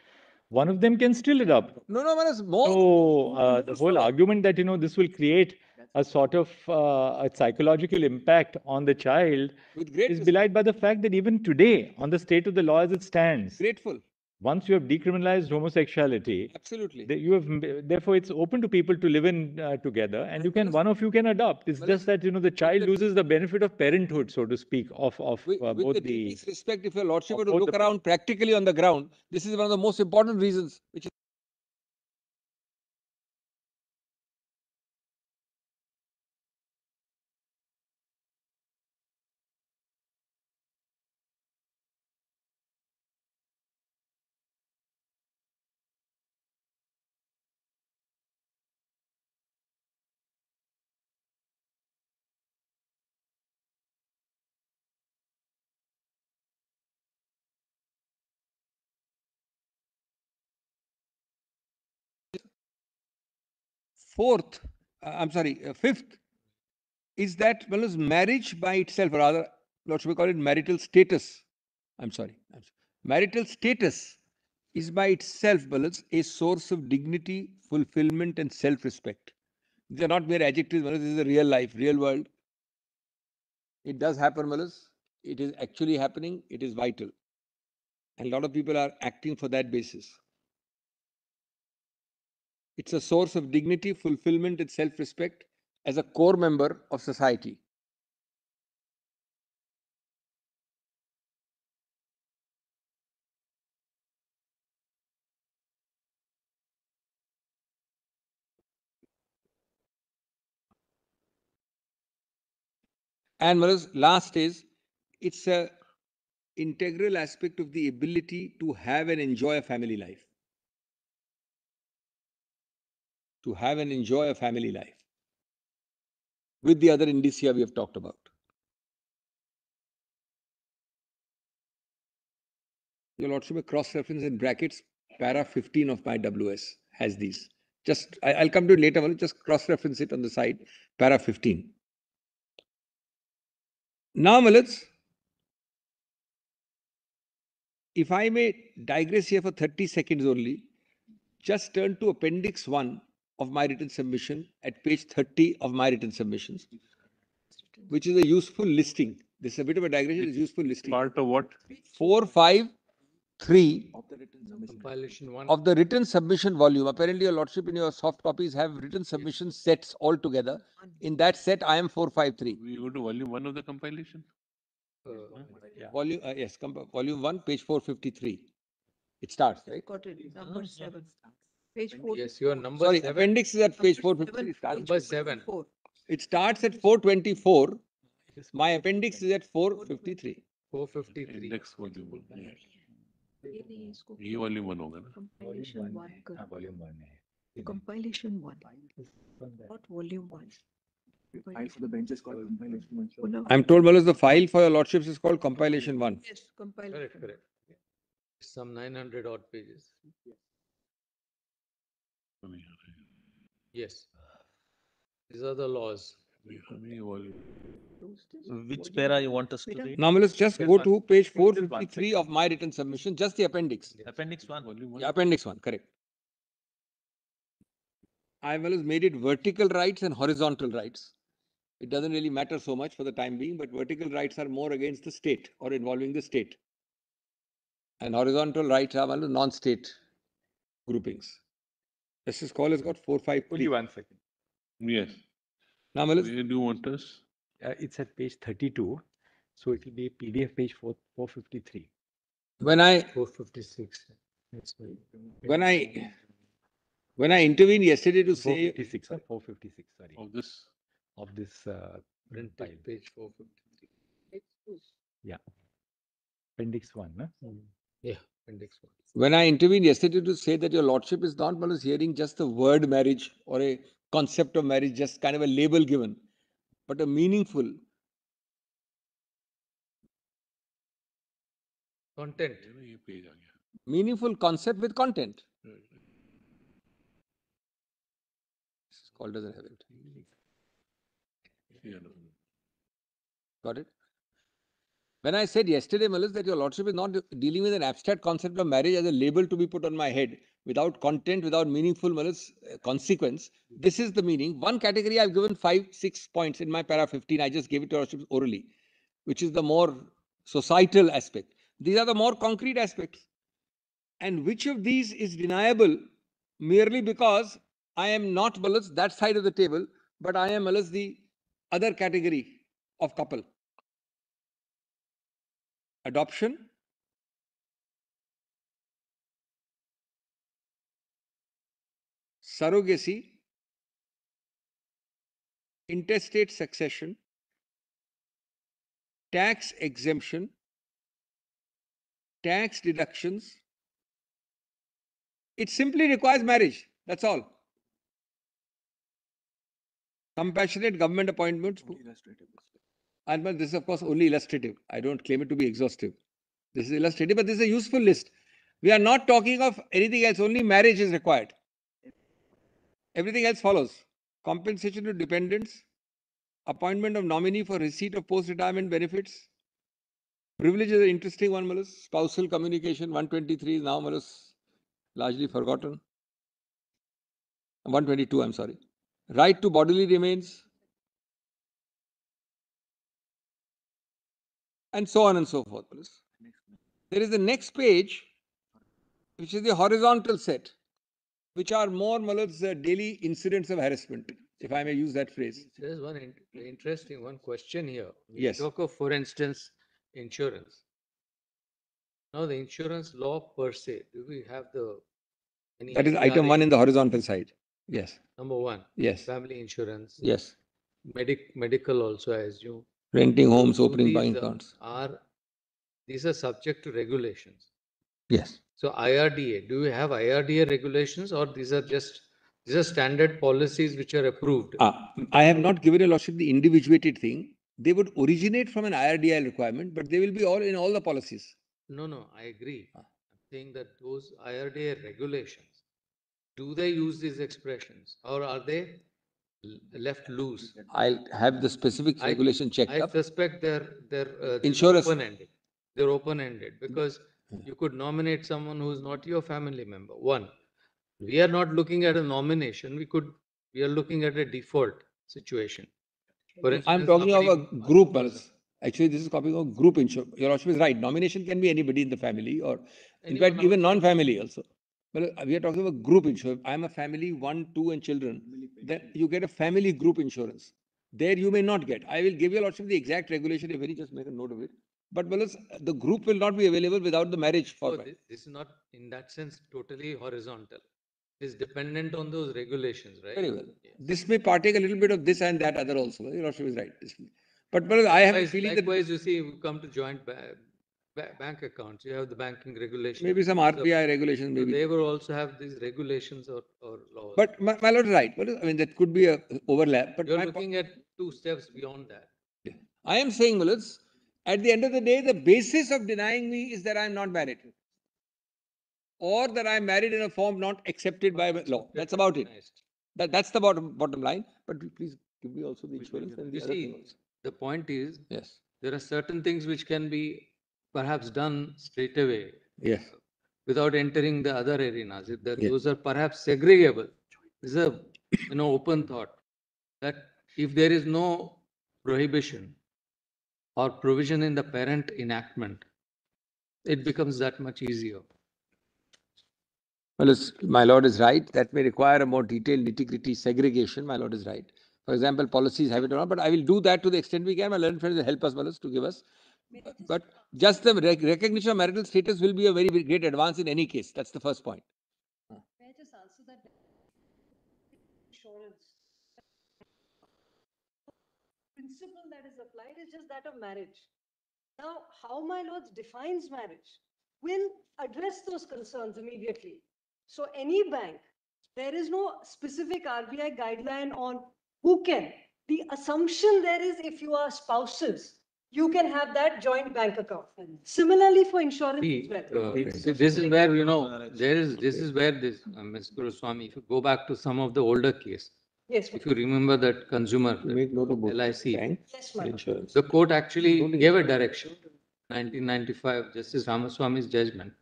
one of them can still adopt. No, no, Willis, more. So uh, the whole argument that you know this will create a sort of uh, a psychological impact on the child With great is belied by the fact that even today, on the state of the law as it stands, grateful. once you have decriminalized homosexuality, Absolutely. you have therefore it's open to people to live in uh, together, and you can one of you can adopt. It's Well, just that you know the child loses the benefit of parenthood, so to speak, of of With, uh, with both the the. deepest respect, if your lordship were to look around practically on the ground, this is one of the most important reasons, which is fourth, uh, I'm sorry, uh, fifth, is that well marriage by itself, or rather, what should we call it, marital status. I'm sorry, I'm sorry. marital status is by itself, Balas, a source of dignity, fulfillment, and self-respect. These are not mere adjectives, Balas, this is a real life, real world. It does happen, Balas. It is actually happening, it is vital. And a lot of people are acting for that basis. It's a source of dignity, fulfillment, and self-respect as a core member of society. And last is, it's a integral aspect of the ability to have and enjoy a family life. To have and enjoy a family life. With the other indicia we have talked about. Your Lordship, a cross-reference in brackets, para fifteen of my WS has these. Just, I, I'll come to it later, Maharaj, just cross-reference it on the side, para fifteen. Now, Malaj, if I may digress here for 30 seconds only, just turn to Appendix 1 of my written submission at page 30 of my written submissions, which is a useful listing. This is a bit of a digression, it's useful listing. Part of what? 4, 5, 3 Compilation one. of the written submission volume. Apparently, your lordship in your soft copies have written submission sets all together. In that set, I am 453. We go to volume one of the compilation? uh, yeah. Volume, uh, yes, comp- volume 1, page 453. It starts, right? Got it, number seven. Page four. Yes, your number Sorry, seven. appendix is at page Number 453. It seven, starts- Number seven. Four. It starts at 424. My appendix is at 453. Four fifty-three. Index volume one. ये नहीं, इसको ये volume one होगा ना? compilation one कर हाँ, volume one है. compilation one not volume one File for the bench is called compilation. one. Pull out- I'm told, Malas, the file for your lordships is called compilation 1. Yes, compilation. Correct, correct. Some nine hundred odd pages. Yes. These are the laws. Which para you want us to read? Now, Malas, just Yes, go one. to page 453 of my written submission, just the appendix. Appendix one. Yeah, appendix 1, correct. I Malas made it vertical rights and horizontal rights. It doesn't really matter so much for the time being, but vertical rights are more against the state or involving the state. And horizontal rights are Malas, non-state groupings. Justice Kaul has got four, five, Only one second. Yes. Now, Malas, Where do you want us? Uh, it's at page thirty-two, so it will be PDF page four, four fifty-three. when I, Four fifty-six. when I, when I intervened yesterday to Four say, fifty-six, four fifty-six, sorry, Of this? of this, uh, print file, Page four fifty-three. appendix one, no? Yeah, when I intervened yesterday to say that your lordship is not one hearing just the word marriage or a concept of marriage, just kind of a label given, but a meaningful content. Meaningful concept with content. This is called as an event. Got it? When I said yesterday, Malas, that your lordship is not dealing with an abstract concept of marriage as a label to be put on my head without content, without meaningful Malas, uh, consequence, this is the meaning. One category I've given five, six points in my para 15. I just gave it to your lordship orally, which is the more societal aspect. These are the more concrete aspects. And which of these is deniable merely because I am not Malas, that side of the table, but I am Malas, the other category of couple. Adoption, surrogacy, intestate succession, tax exemption, tax deductions. It simply requires marriage, that's all. Compassionate government appointments. And this is of course only illustrative. I don't claim it to be exhaustive. This is illustrative, but this is a useful list. We are not talking of anything else, only marriage is required. Everything else follows. Compensation to dependents, appointment of nominee for receipt of post-retirement benefits. Privilege is an interesting one, Malus. Spousal communication, 123 is now, Malus, largely forgotten. 122, I'm sorry. Right to bodily remains, and so on and so forth. There is the next page, which is the horizontal set. which are more, Malad's uh, daily incidents of harassment, if I may use that phrase. There's one in- interesting, one question here. We Yes. Talk of, for instance, insurance. Now, the insurance law per se, do we have the? any That is item one in the horizontal side. Yes, Number one. yes, Family insurance. yes. Medic, medical also, I assume. Renting homes, opening these, bank uh, accounts. Are, these are subject to regulations. Yes. So IRDA, do we have IRDA regulations or these are just, these are standard policies which are approved? Ah, I have not given a lordship the individuated thing. They would originate from an IRDL requirement, but they will be all in all the policies. No, no, I agree. I'm saying that those IRDA regulations, do they use these expressions or are they left loose? I'll have the specific I- regulation checked I up. suspect they're, they're. uh, they're Insurance- Open-ended. They're open-ended because you could nominate someone who's not your family member. One, we are not looking at a nomination. We could, we are looking at a default situation. For I'm instance, talking of a somebody- group, Manas. Actually, this is copying of group insurance. Your lordship is right. Nomination can be anybody in the family or in Anyone fact, even non-family also. But uh, we are talking about group insurance. I'm a family, one, two and children. Then you get a family group insurance. There you may not get. I will give your lordship the exact regulation if any, just make a note of it. But Manas, the group will not be available without the marriage So format. thi- This is not, in that sense, totally horizontal. It is dependent on those regulations, right? Very well. Yes. This may partake a little bit of this and that other also. Your lordship is right. But Manas, I have a Likewise- feeling that Likewise, you see, you come to joint ba- ba- bank accounts, you have the banking regulations. maybe some So- RBI regulations, so maybe. They will also have these regulations or, or laws. But my, my lord is right. What is- I mean, that could be a overlap, but You're my po- looking at two steps beyond that. I am saying, Mulaz, at the end of the day, the basis of denying me is that I am not married. Or that I am married in a form not accepted by law. That's about it. That, that's the bottom, bottom line. But please give me also the insurance and the You other thing see, also. the point is, Yes, there are certain things which can be perhaps done straight away yes. without entering the other arenas. If that Yes. those are perhaps segregable. This is a, you know, open thought that if there is no prohibition or provision in the parent enactment, it becomes that much easier. Well, my lord is right. That may require a more detailed nitty-gritty segregation. My lord is right. For example, policies have it or not, but I will do that to the extent we can. My learned friends will help us, Malas, to give us. But just the rec- recognition of marital status will be a very, very great advance in any case. That's the first point. May I just answer that? Insurance. Principle that is applied is just that of marriage. Now, how my lords defines marriage will address those concerns immediately. So any bank, there is no specific RBI guideline on who can. The assumption there is if you are spouses, you can have that joint bank account. Similarly for insurance as See, well. uh, see, this is where, you know, there is, this is where this, uh, Ms. Guruswamy, if you go back to some of the older case, Yes, if you remember that consumer, Make note of both. LIC, Bank, yes, my lord. insurance. the court actually gave a direction, nineteen ninety-five, Justice Ramaswamy's judgment.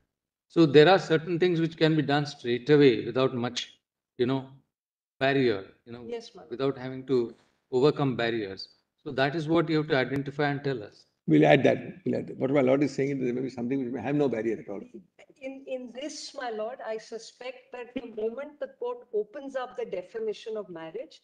So there are certain things which can be done straight away without much, you know, barrier, you know, Yes, my lord. without having to overcome barriers. So that is what you have to identify and tell us. We'll add that. We'll add that. What my lord is saying is there may be something which may have no barrier at all. In, in this, my lord, I suspect that the moment the court opens up the definition of marriage,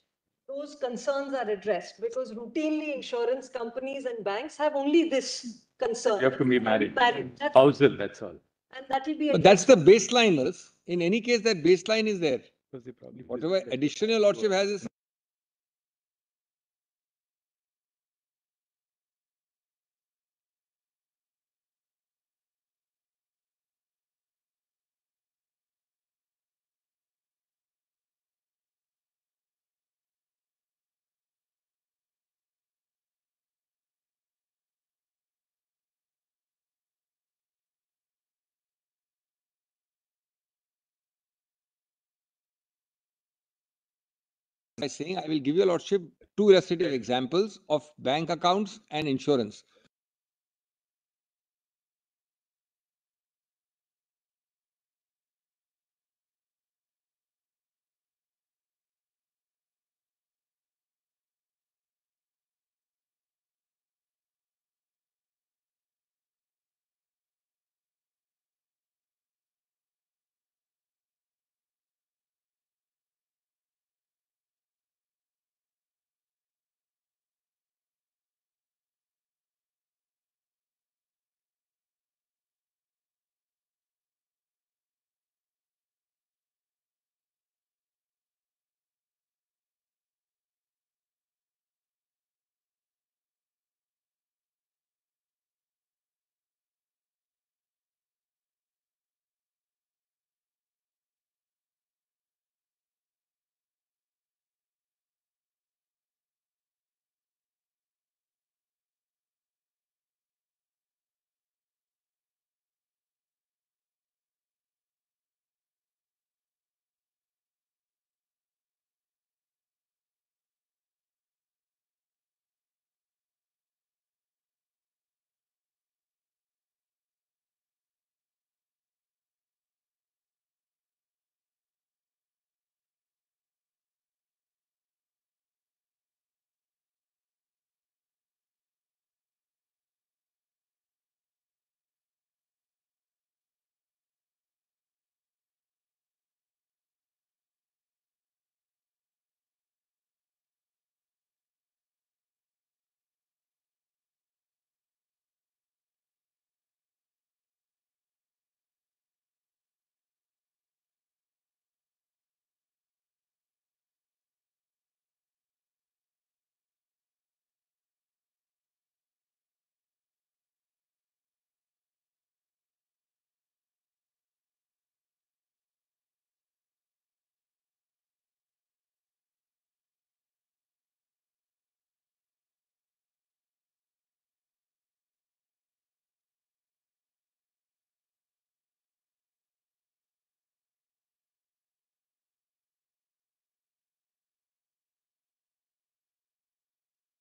those concerns are addressed because routinely insurance companies and banks have only this concern. You have to be married. Married, that's- Spousal, that's all. And that will be. But that's the baseline, Manas. In any case, that baseline is there. Because they probably. Whatever additional your lordship has is by saying, I will give your lordship two illustrative examples of bank accounts and insurance.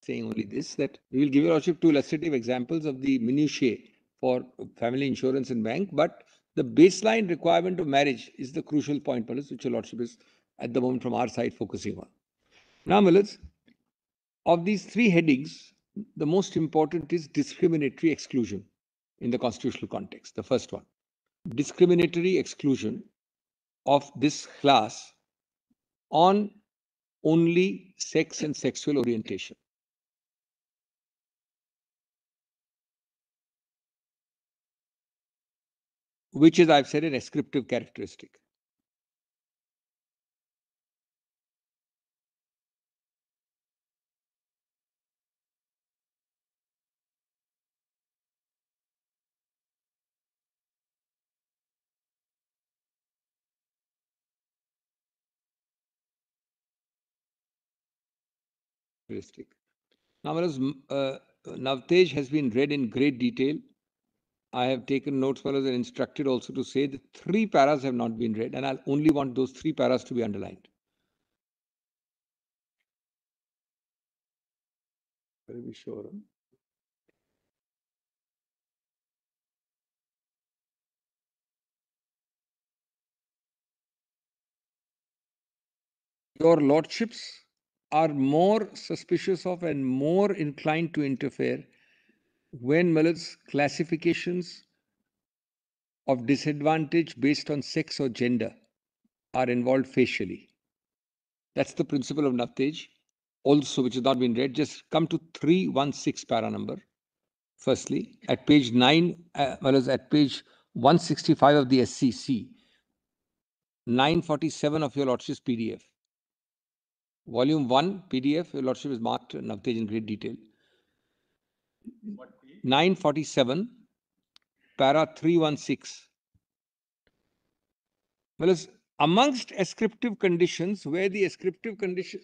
Saying only this, that we will give your lordship two illustrative examples of the minutiae for family insurance and bank, but the baseline requirement of marriage is the crucial point, lords, which your lordship is at the moment from our side focusing on. Now, lords, of these three headings, the most important is discriminatory exclusion in the constitutional context, the first one. Discriminatory exclusion of this class on only sex and sexual orientation. Which is, I've said, an ascriptive characteristic. Now, whereas uh, Navtej has been read in great detail. I have taken notes for us and instructed also to say that three paras have not been read, and I'll only want those three paras to be underlined. Very be sure. huh? Your lordships are more suspicious of and more inclined to interfere when Miller's classifications of disadvantage based on sex or gender are involved facially. That's the principle of Navtej, also which has not been read. Just come to 316 para number. Firstly, at page 9, uh, well, as at page 165 of the SCC, 947 of your Lordship's PDF. Volume 1 PDF, your Lordship is marked Navtej in great detail. 947, para 316. Well, as amongst ascriptive conditions, where the ascriptive condition,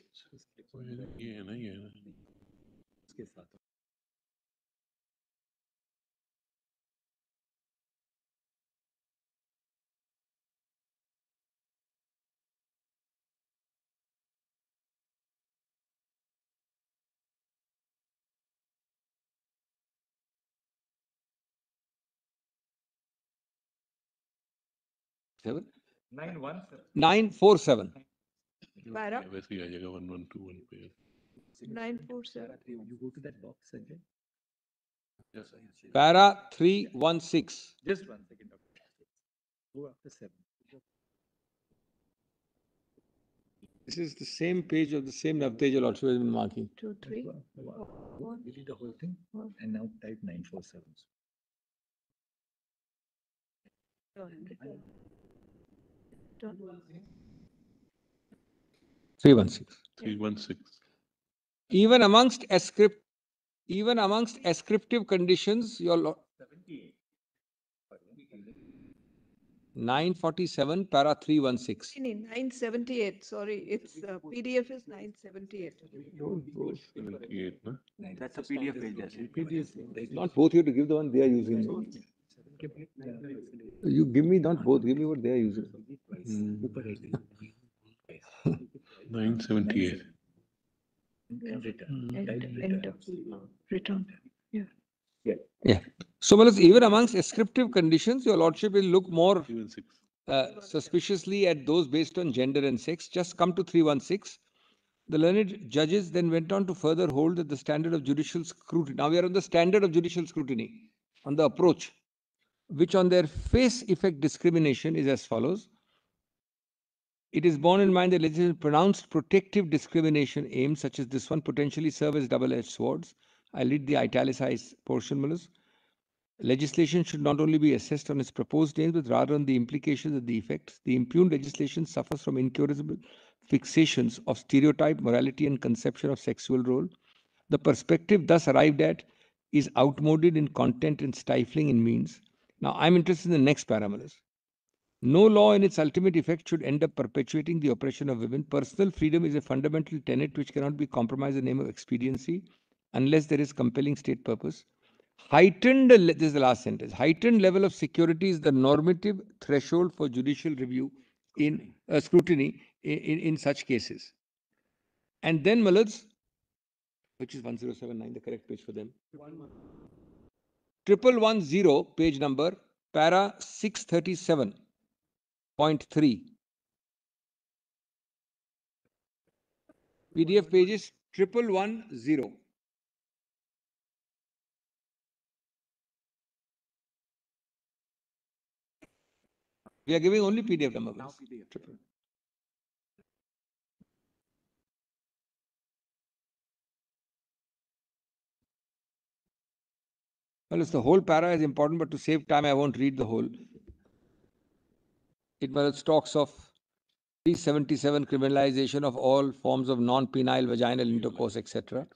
Nine one. Nine four seven. Para? Basically, आ जाएगा one one two one पे. Nine four seven. You go to that box again. Yes, sir. Para three one six. Just one second. Go after seven. This is the same page of the same Navtejal also has been marking. Two, three. One. Delete the whole thing and now type 947. 316. 316. Even amongst ascript, even amongst ascriptive conditions, your lo- 947 para 316. 978, sorry, it's, uh, PDF is 978. That's a PDF page, Not both you to give the one they are using. You give me not both, give me what they are using. Mm. 978. Return. Return. Yeah. Yeah. So, well, even amongst ascriptive conditions, your lordship will look more uh, suspiciously at those based on gender and sex. Just come to 316. The learned judges then went on to further hold that the standard of judicial scrutiny. Now we are on the standard of judicial scrutiny, on the approach which on their face effect discrimination is as follows. It is borne in mind that legislation pronounced protective discrimination aims such as this one potentially serve as double-edged swords. I read the italicized portion, Mullahs. Legislation should not only be assessed on its proposed aims, but rather on the implications of the effects. The impugned legislation suffers from incurable fixations of stereotype, morality, and conception of sexual role. The perspective thus arrived at is outmoded in content and stifling in means. Now, I'm interested in the next parameters. No law in its ultimate effect should end up perpetuating the oppression of women. Personal freedom is a fundamental tenet which cannot be compromised in the name of expediency unless there is compelling state purpose. Heightened, this is the last sentence, heightened level of security is the normative threshold for judicial review in uh, scrutiny in, in, in such cases. And then, Malads, which is one zero seven nine, the correct page for them. Triple one zero, page number, para six thirty-seven point three. PDF pages triple one zero. We are giving only PDF number. Now. PDF. Triple. Well, it's the whole para is important, but to save time, I won't read the whole. It talks of 377 criminalization of all forms of non-penile vaginal intercourse, etc.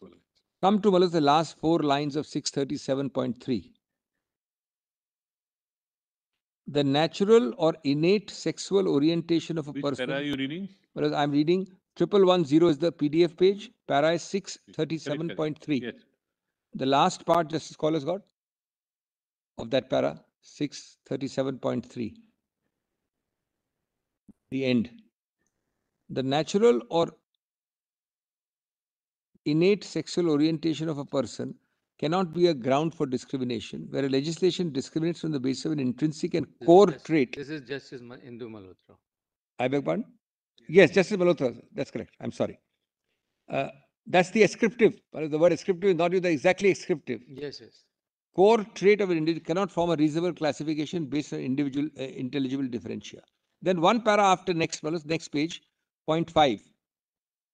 Come to Malas, the last four lines of 637.3. The natural or innate sexual orientation of a Which person. para are you reading? Whereas I'm reading triple one zero is the PDF page, para is six thirty-seven point three. Yes. The last part, Justice Scholars got? Of that para, six thirty-seven point three. The end. The natural or innate sexual orientation of a person cannot be a ground for discrimination, where a legislation discriminates on the basis of an intrinsic and This core Justice- trait. This is Justice Ma- Indu Malhotra. I beg pardon? Yes, Justice Malhotra, that's correct. I'm sorry. Uh, that's the ascriptive. The word ascriptive is not used exactly ascriptive. Yes, yes. Core trait of an individual cannot form a reasonable classification based on individual uh, intelligible differentia. Then one para after next, next page, point five.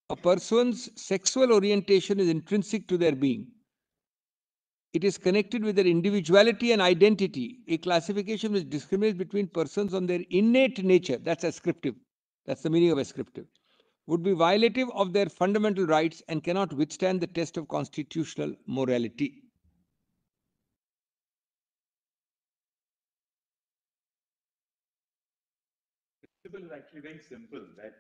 A person's sexual orientation is intrinsic to their being. It is connected with their individuality and identity. A classification which discriminates between persons on their innate nature, that's ascriptive. That's the meaning of ascriptive. Would be violative of their fundamental rights and cannot withstand the test of constitutional morality. Is actually very simple, that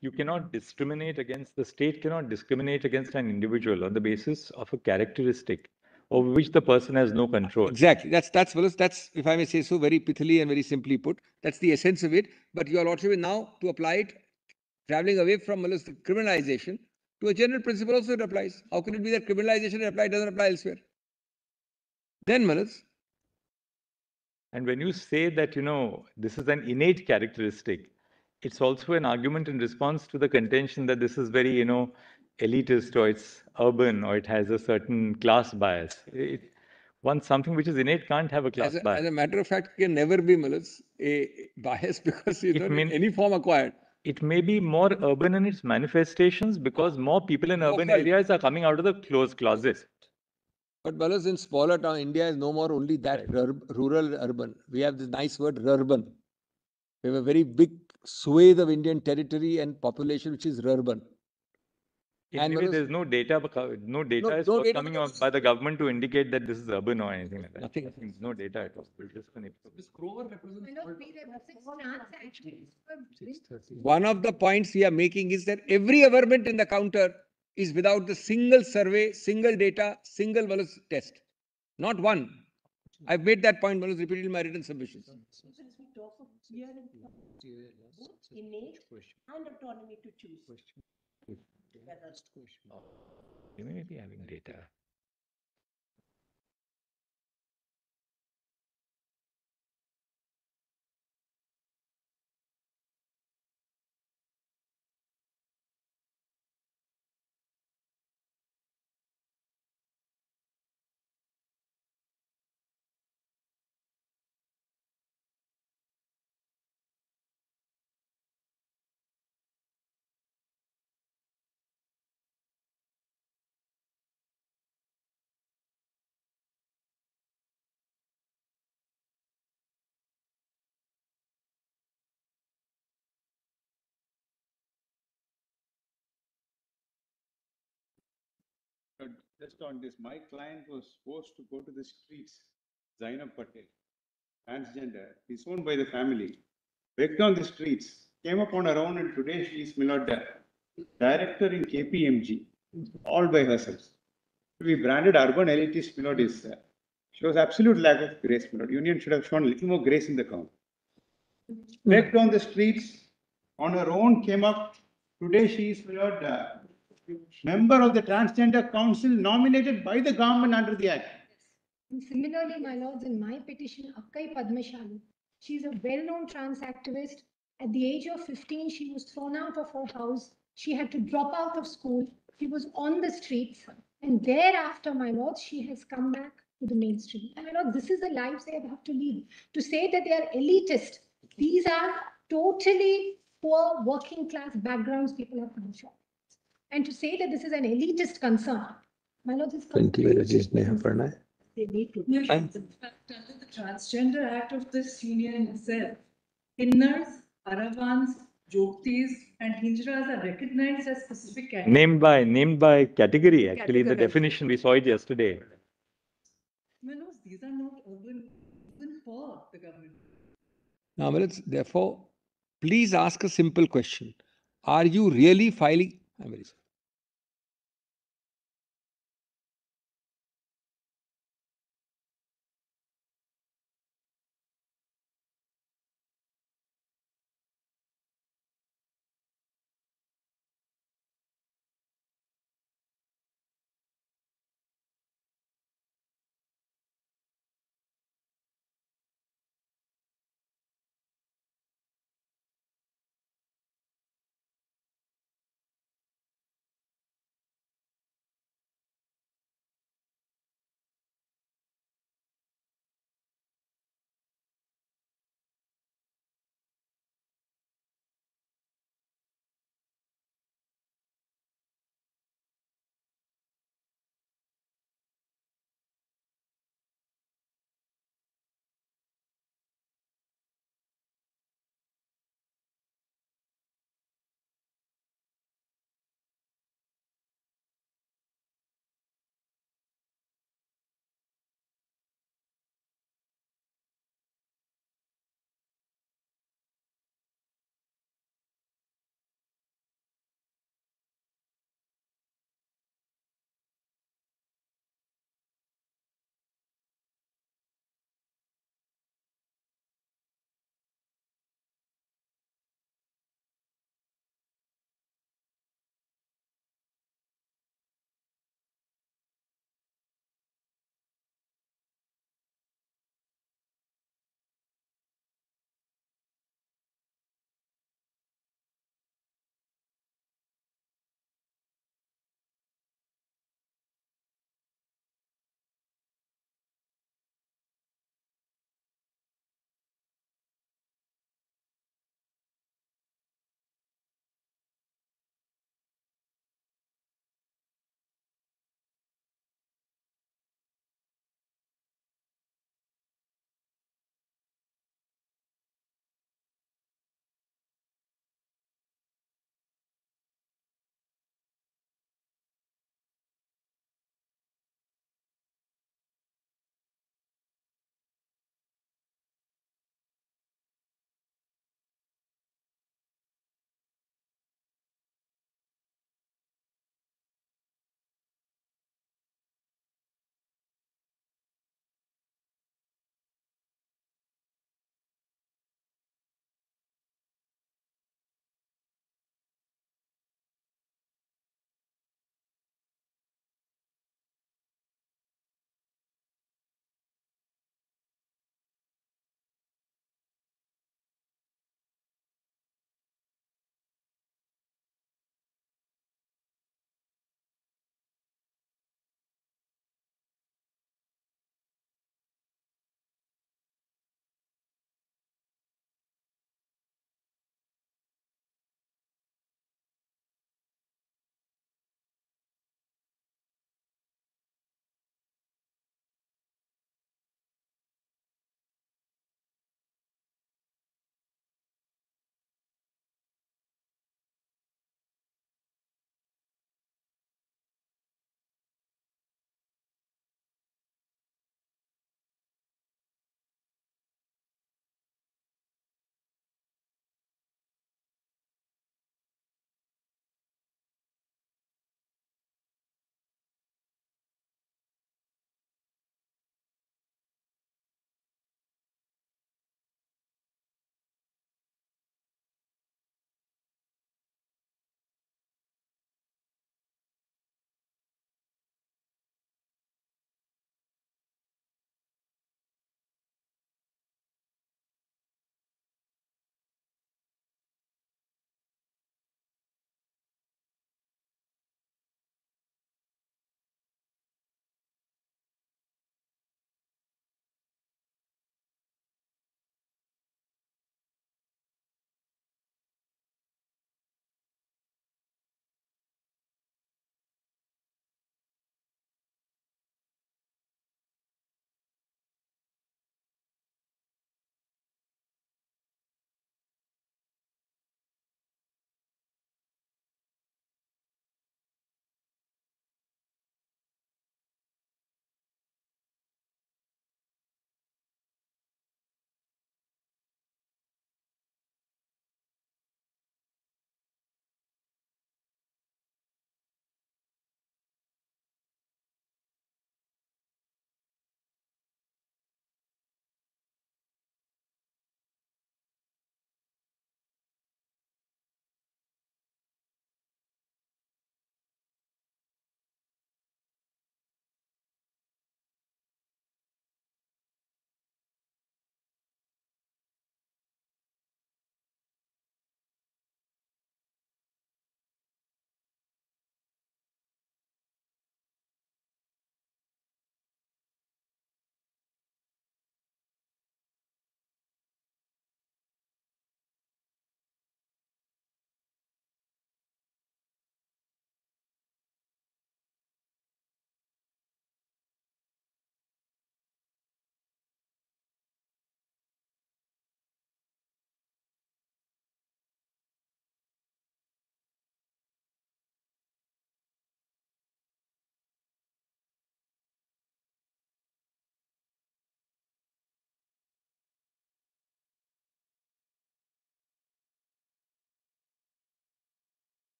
you cannot discriminate against, the state cannot discriminate against an individual on the basis of a characteristic over which the person has no control. Exactly. That's that's well, that's if I may say so, very pithily and very simply put. That's the essence of it. But your lordship is now to apply it, traveling away from well, the criminalization to a general principle also it applies. How can it be that criminalization applied doesn't apply elsewhere? Then, Manas, And when you say that, you know, this is an innate characteristic, it's also an argument in response to the contention that this is very, you know, elitist or it's urban or it has a certain class bias. It, one something which is innate can't have a class as a, bias. as a matter of fact, can never be Manas a bias *laughs* because it's It not in mean- any form acquired. It may be more urban in its manifestations because more people in oh, urban Vocal. areas are coming out of the closed closet. But Manas, in smaller town, India is no more only that rur- rural urban. We have this nice word urban. We have a very big swathe of Indian territory and population which is rurban. And Anyway, there's no data, no data is no data coming out by the government to indicate that this is urban or anything like that. Nothing. Nothing, No data at all. Just an episode. Ms. Represents. One of the points we are making is that every government in the counter is without the single survey, single data, single Wallace test. Not one. I've made that point, Wallace, repeatedly in my written submissions. Since we talk of here and both innate and autonomy to choose. Whether You may be having data. Just on this, my client was forced to go to the streets, Zainab Patel, transgender, disowned by the family, begged on the streets, came up on her own and today she is Milord director in KPMG, all by herself. Be branded urban elitist Milord is, uh, shows absolute lack of grace, Milord. Union should have shown a little more grace in the count. Begged on the streets, on her own came up, today she is Milord, uh, member of the transgender council nominated by the government under the act. And Similarly, my lords, in my petition, Akkai Padmashali, she's a well-known trans activist. At the age of fifteen, she was thrown out of her house. She had to drop out of school. She was on the streets. And thereafter, my lords, she has come back to the mainstream. And my lord, this is the lives they have to lead. To say that they are elitist, these are totally poor working class backgrounds people have come from. And to say that this is an elitist concern, my lord, this concern. Neha Parnay. They need to. In fact, under the Transgender Act of this union itself, Kinnars, Aravans, Jogtis and Hijras are recognized as specific categories. Named by, named by category, actually, the definition, we saw it yesterday. No, these are not urban, even for the government. Now, Amrit, therefore, please ask a simple question. Are you really filing? I'm very sorry.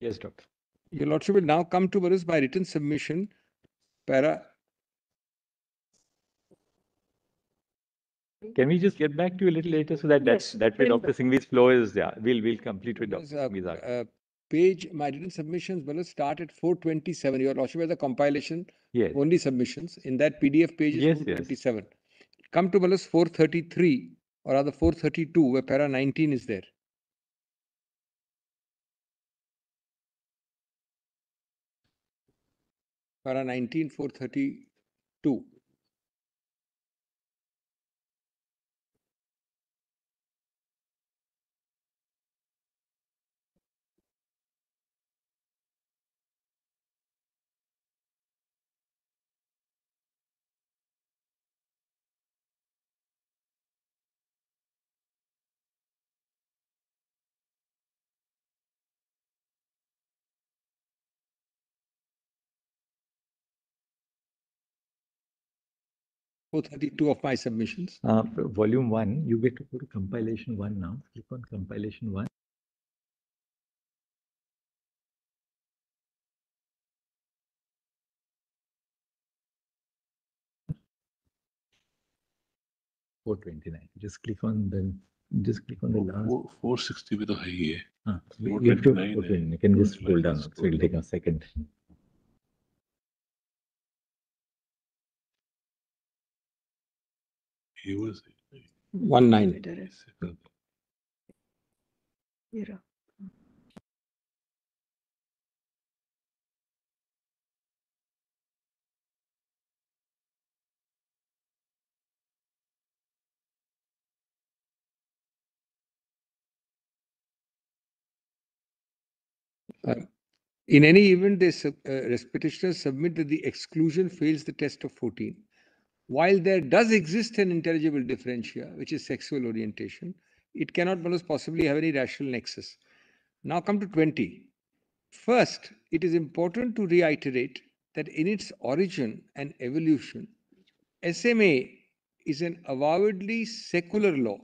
Yes, doctor. Your lordship will now come to us by written submission, para, Can we just get back to you a little later so that Yes, that, that way Dr. Singhvi's flow is, yeah, we'll, we'll complete with Dr. Uh, Singhvi's uh, page, my written submissions will start at four twenty-seven. Your lordship has a compilation, Yes, only submissions. In that PDF page is Yes, yes. twenty-seven. Come to four thirty-three, or rather four thirty-two, where para nineteen is there. Para nineteen, four thirty-two. Four thirty-two of my submissions. uh, volume one, you get to go to compilation one now. Click on compilation one. Four twenty-nine, just click on the, just click on the last. Four sixty with a high. We- we have to- 429 okay, You can just scroll down, so it'll take a second. He was. One nine. Uh, In any event, the sub- uh, petitioners submit that the exclusion fails the test of 14. While there does exist an intelligible differentia, which is sexual orientation, it cannot possibly have any rational nexus. Now come to 20. First, it is important to reiterate that in its origin and evolution, SMA is an avowedly secular law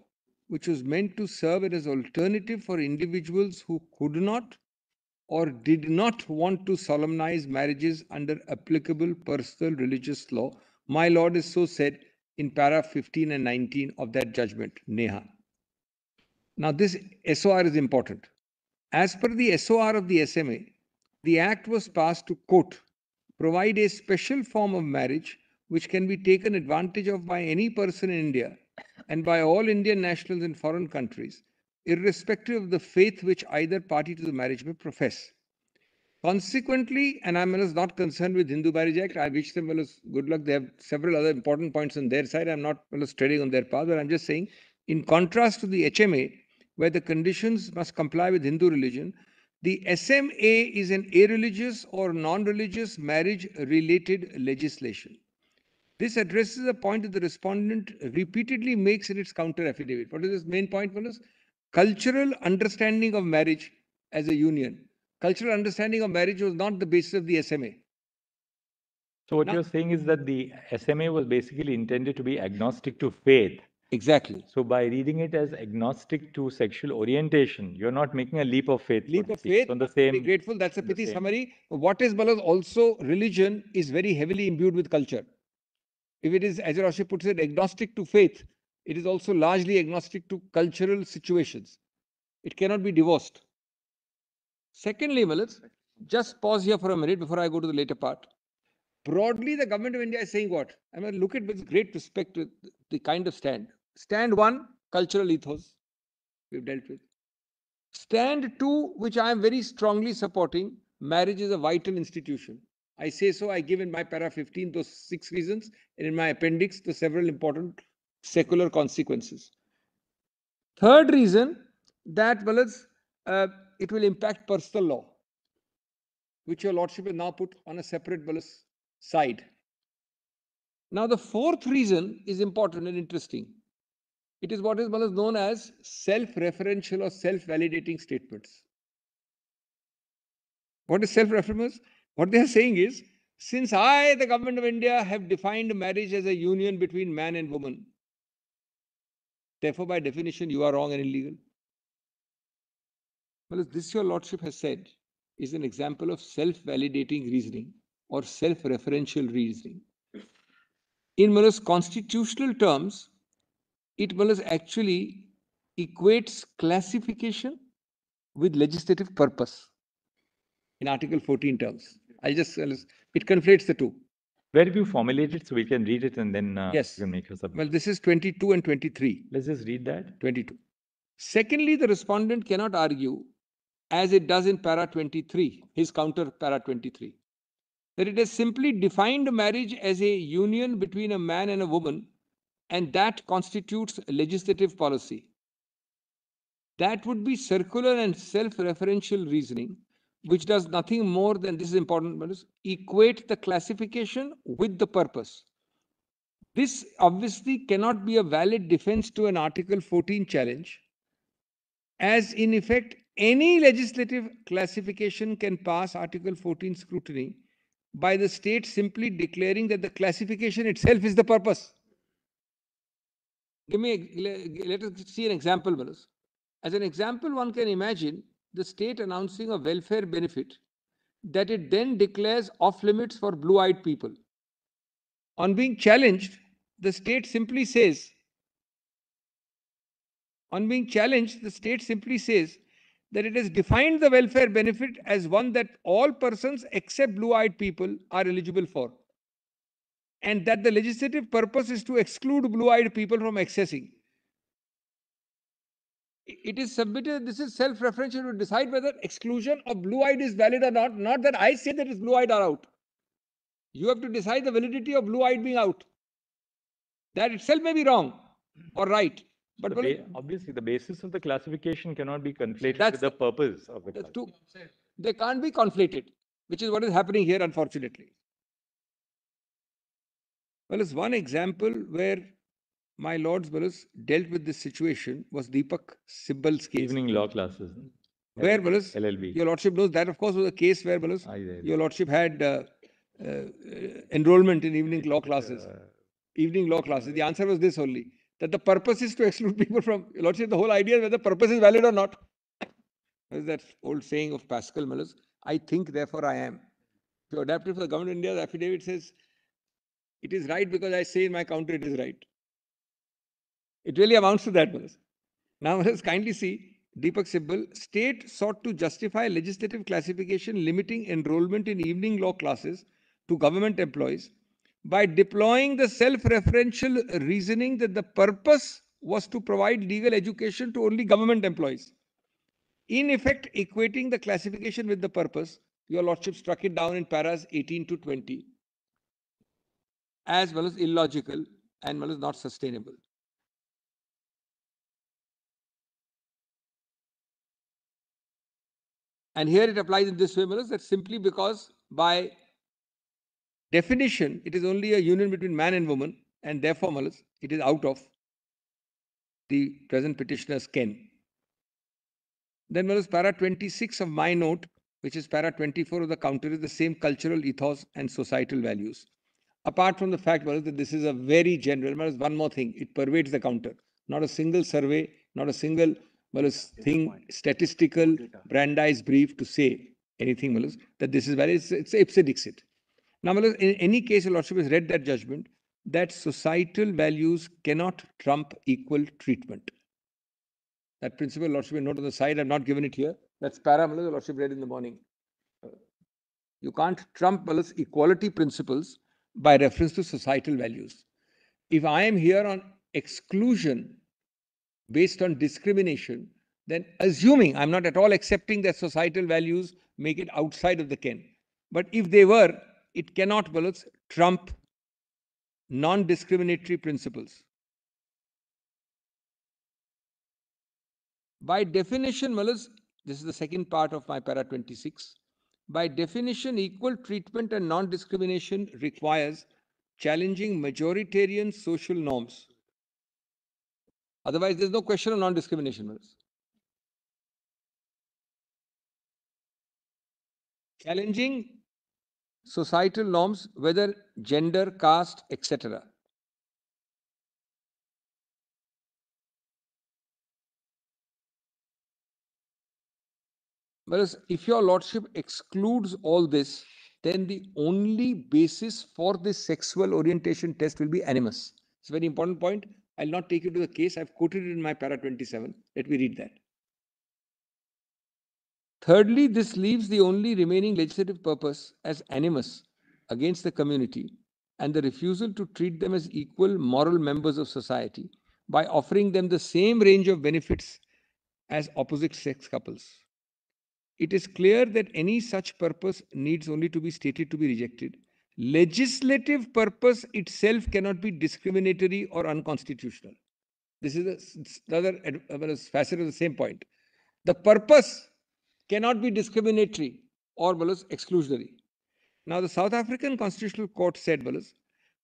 which was meant to serve as an alternative for individuals who could not or did not want to solemnize marriages under applicable personal religious law. My lord is so said in para 15 and 19 of that judgment, Neha. Now, this SOR is important. As per the SOR of the SMA, the act was passed to quote, provide a special form of marriage which can be taken advantage of by any person in India and by all Indian nationals in foreign countries, irrespective of the faith which either party to the marriage may profess. Consequently, and I'm not concerned with Hindu Marriage Act, I wish them well good luck. They have several other important points on their side. I'm not well treading on their path, but I'm just saying, in contrast to the HMA, where the conditions must comply with Hindu religion, the SMA is an irreligious or non-religious marriage related legislation. This addresses a point that the respondent repeatedly makes in its counter affidavit. What is this main point, Wallace? Cultural understanding of marriage as a union. Cultural understanding of marriage was not the basis of the SMA. So what Now- you're saying is that the SMA was basically intended to be agnostic to faith. Exactly. So by reading it as agnostic to sexual orientation, you're not making a leap of faith. Leap of faith, on the same, grateful. That's a pithy summary. What is Balas also religion is very heavily imbued with culture. If it is, as Rashi puts it, agnostic to faith, it is also largely agnostic to cultural situations. It cannot be divorced. Secondly, Malas, just pause here for a minute before I go to the later part. Broadly, the government of India is saying what? I mean, look at with great respect to the kind of stand. Stand one, cultural ethos, we've dealt with. Stand two, which I am very strongly supporting, marriage is a vital institution. I say so, I give in my para 15 those six reasons, and in my appendix the several important secular consequences. Third reason, that well as uh, it will impact personal law, which your lordship has now put on a separate side. Now, the fourth reason is important and interesting. It is what is known as self-referential or self-validating statements. What is self-reference? What they are saying is, since I, the government of India, have defined marriage as a union between man and woman, therefore by definition you are wrong and illegal. Well, this your lordship has said, is an example of self-validating reasoning or self-referential reasoning. In Muller's constitutional terms, it Muller's actually equates classification with legislative purpose in Article 14 terms. I just, it conflates the two. Where have you formulated so we can read it and then uh, Yes. you can make your submission? Well, this is 22 and 23. Let's just read that. 22. Secondly, the respondent cannot argue, as it does in para 23, his counter para 23, that it has simply defined marriage as a union between a man and a woman, and that constitutes legislative policy. That would be circular and self-referential reasoning, which does nothing more than, this is important, equate the classification with the purpose. This obviously cannot be a valid defense to an Article 14 challenge, as in effect, any legislative classification can pass Article 14 scrutiny by the state simply declaring that the classification itself is the purpose. Give me, a- let us see an example, Manoj. As an example, one can imagine the state announcing a welfare benefit that it then declares off limits for blue eyed people. On being challenged, the state simply says, on being challenged, the state simply says that it has defined the welfare benefit as one that all persons except blue eyed people are eligible for. And that the legislative purpose is to exclude blue eyed people from accessing. It is submitted, this is self referential to decide whether exclusion of blue eyed is valid or not, not that I say that blue eyed are out. You have to decide the validity of blue eyed being out. That itself may be wrong or right. But The well, ba- Obviously, the basis of the classification cannot be conflated That's with the purpose of the That's two. They can't be conflated, which is what is happening here, unfortunately. Well, as one example where my lords Wallace dealt with this situation was Deepak Sibal's case. Evening law classes. Where Wallace, LLB. your lordship knows that of course was a case where Wallace, your lordship had uh, uh, uh, enrollment in evening law classes. Uh, Evening law classes. The answer was this only, that the purpose is to exclude *laughs* people from, your lordship, the whole idea is whether purpose is valid or not. There's that old saying of Pascal Mullers, I think therefore I am. You adapt it for the government of India, the affidavit says, it is right because I say in my counter it is right. It really amounts to that, Mullers. Now *laughs* let us kindly see, Deepak Sibal, state sought to justify legislative classification limiting enrollment in evening law classes to government employees by deploying the self-referential reasoning that the purpose was to provide legal education to only government employees. In effect, equating the classification with the purpose, your lordship struck it down in paras 18 to 20 as well as illogical and well as not sustainable. And here it applies in this way, Malas, that simply because by definition, it is only a union between man and woman, and therefore, Malas, it is out of the present petitioner's ken. Then Malas, para 26 of my note, which is para 24 of the counter, is the same cultural ethos and societal values. Apart from the fact, Malas, that this is a very general, Malas, one more thing, it pervades the counter. Not a single survey, not a single Malas, thing, statistical, Brandeis brief to say anything, Malas, that this is valid. It's, it's ipse dixit. Now, in any case, your lordship has read that judgment that societal values cannot trump equal treatment. That principle, lordship, will note on the side. I've not given it here. That's para, your lordship read in the morning. Uh, You can't trump equality principles by reference to societal values. If I am here on exclusion based on discrimination, then assuming I'm not at all accepting that societal values make it outside of the ken. But if they were, it cannot, Malas, trump non-discriminatory principles. By definition, Malas, this is the second part of my para 26. By definition, equal treatment and non-discrimination requires challenging majoritarian social norms. Otherwise, there's no question of non-discrimination. Malas. Challenging societal norms, whether gender, caste, etc. Whereas if your lordship excludes all this, then the only basis for this sexual orientation test will be animus. It's a very important point. I'll not take you to the case. I've quoted it in my para 27. Let me read that. Thirdly, this leaves the only remaining legislative purpose as animus against the community and the refusal to treat them as equal moral members of society by offering them the same range of benefits as opposite sex couples. It is clear that any such purpose needs only to be stated to be rejected. Legislative purpose itself cannot be discriminatory or unconstitutional. This is the s- s- the other ad- well, s- facet of the same point. The purpose cannot be discriminatory or well, as exclusionary. Now, the South African Constitutional Court said, well,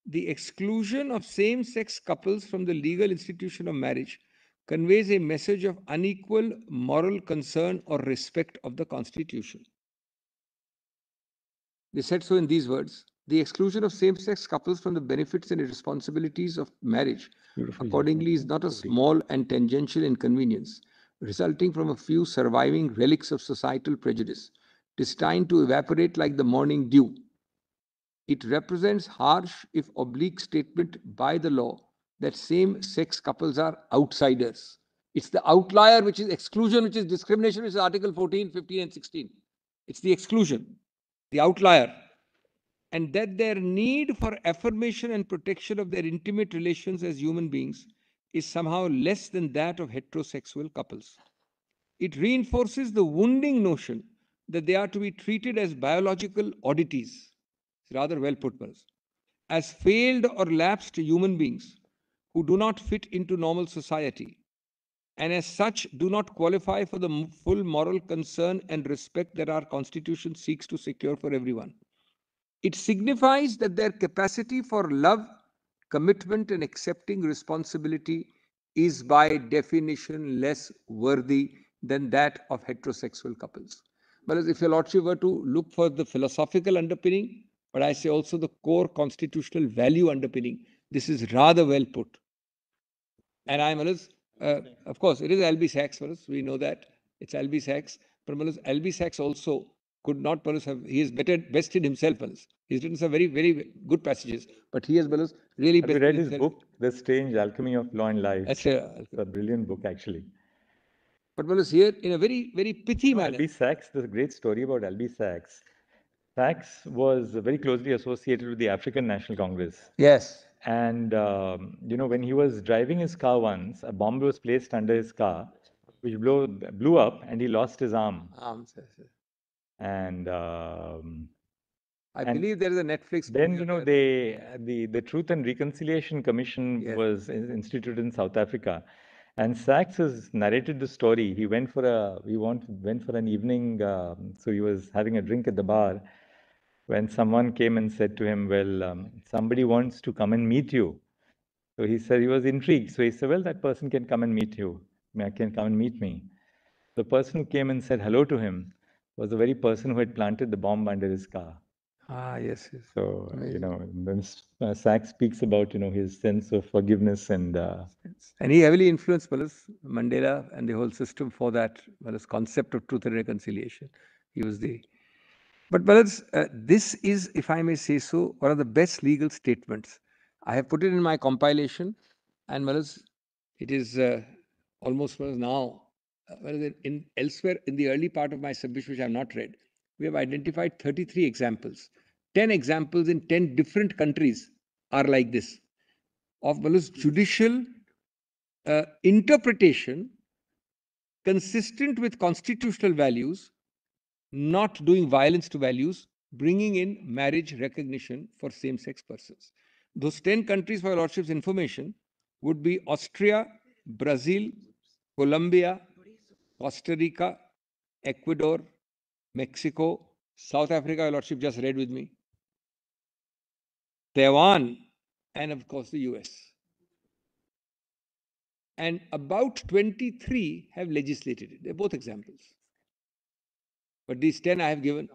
the exclusion of same sex couples from the legal institution of marriage conveys a message of unequal moral concern or respect of the Constitution. They said so in these words the exclusion of same sex couples from the benefits and responsibilities of marriage, accordingly, is not a small and tangential inconvenience resulting from a few surviving relics of societal prejudice destined to evaporate like the morning dew. It represents harsh, if oblique, statement by the law that same sex couples are outsiders. It's the outlier which is exclusion, which is discrimination, which is Article 14, 15, and 16. It's the exclusion, the outlier. And that their need for affirmation and protection of their intimate relations as human beings is somehow less than that of heterosexual couples. It reinforces the wounding notion that they are to be treated as biological oddities. Rather well put, Paras. As failed or lapsed human beings who do not fit into normal society and as such do not qualify for the full moral concern and respect that our constitution seeks to secure for everyone. It signifies that their capacity for love, commitment, and accepting responsibility is by definition less worthy than that of heterosexual couples. Whereas if your lordship were to look for the philosophical underpinning, but I say also the core constitutional value underpinning, this is rather well put. And I'm always, uh, of course, it is Albie Sachs for us. We know that it's Albie Sachs. But Malas, Albie Sachs also could not Malas have, he has better bested himself. Malas. He's written some very, very good passages, but he has Malas really Have you bested read his himself. book, The Strange Alchemy of Law and Life? That's a- It's a brilliant book, actually. But Malas here in a very, very pithy manner. Albie Sachs, there's a great story about Albie Sachs. Sachs was very closely associated with the African National Congress. Yes. And, um, you know, when he was driving his car once, a bomb was placed under his car, which blew, blew up, and he lost his arm. Arms, yes, yes. And um, I and believe there is a Netflix. then, you know, they the the Truth and Reconciliation Commission Yes. was instituted in South Africa, and Sachs has narrated the story. He went for a we want went for an evening, um, so he was having a drink at the bar, when someone came and said to him, "Well, um, somebody wants to come and meet you." So he said he was intrigued. So he said, "Well, that person can come and meet you. I can come and meet me." The person who came and said hello to him was the very person who had planted the bomb under his car. Ah, yes, yes. So, uh, you know, then uh, Sachs speaks about, you know, his sense of forgiveness and, uh, And he heavily influenced Malas, Mandela and the whole system for that Malas concept of truth and reconciliation. He was the. But Malas, uh, this is, if I may say so, one of the best legal statements. I have put it in my compilation, and Malas, it is uh, almost now. Uh, whereas in, elsewhere in the early part of my submission, which I have not read, we have identified 33 examples. 10 examples in 10 different countries are like this of Malas judicial uh, interpretation consistent with constitutional values, not doing violence to values, bringing in marriage recognition for same sex persons. Those 10 countries, for your lordship's information, would be Austria, Brazil, Colombia, Costa Rica, Ecuador, Mexico, South Africa, your lordship just read with me, Taiwan, and of course the US and about 23 have legislated it. They're both examples. But these 10 I have given.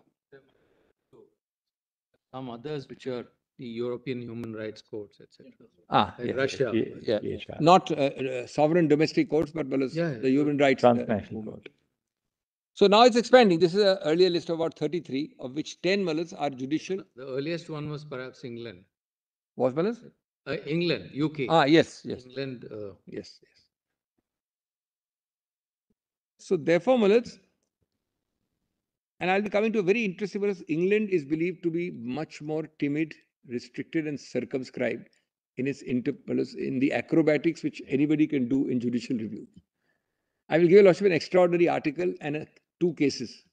Some others which are the European Human Rights Courts, etc. Ah, Like yes, Russia. E- Yeah, EHR. not uh, uh, sovereign domestic courts, but well as Yeah, yeah. the human rights. uh, transnational movement. court. So now it's expanding. This is an earlier list of about 33, of which 10 mullahs are judicial. The earliest one was perhaps England. Was mullahs? Uh, England, UK. Ah, yes, yes. England, uh, Yes, yes. So therefore, mullahs, and I'll be coming to a very interesting because England is believed to be much more timid, restricted, and circumscribed in its inter in the acrobatics which anybody can do in judicial review. I will give you Lordship an extraordinary article and uh, two cases.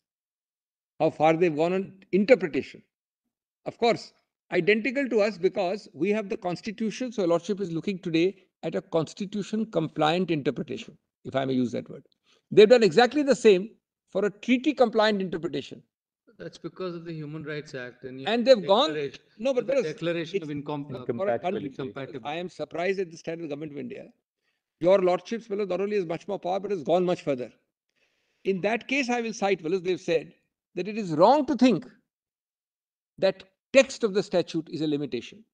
How far they've gone on interpretation. Of course, identical to us because we have the constitution. So, Lordship is looking today at a constitution compliant interpretation, if I may use that word. They've done exactly the same for a treaty compliant interpretation. That's because of the Human Rights Act and. And they've gone, no, but the there is- Declaration of it's- incom. Uh, Incompatibility. Incompatibility. I am surprised at the stand of the government of India. Your lordships, well, not only has much more power, but has gone much further. In that case, I will cite, well, as they've said, that it is wrong to think that text of the statute is a limitation.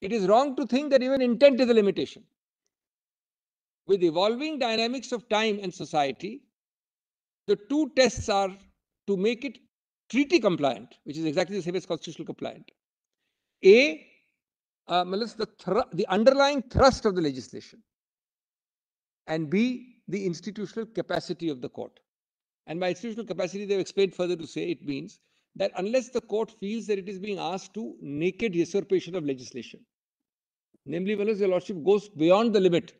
It is wrong to think that even intent is a limitation. With evolving dynamics of time and society, the two tests are to make it treaty compliant, which is exactly the same as constitutional compliant. A, uh, the, the underlying thrust of the legislation. And B, the institutional capacity of the court. And by institutional capacity, they've explained further to say it means that unless the court feels that it is being asked to naked usurpation of legislation, namely, unless your lordship goes beyond the limit,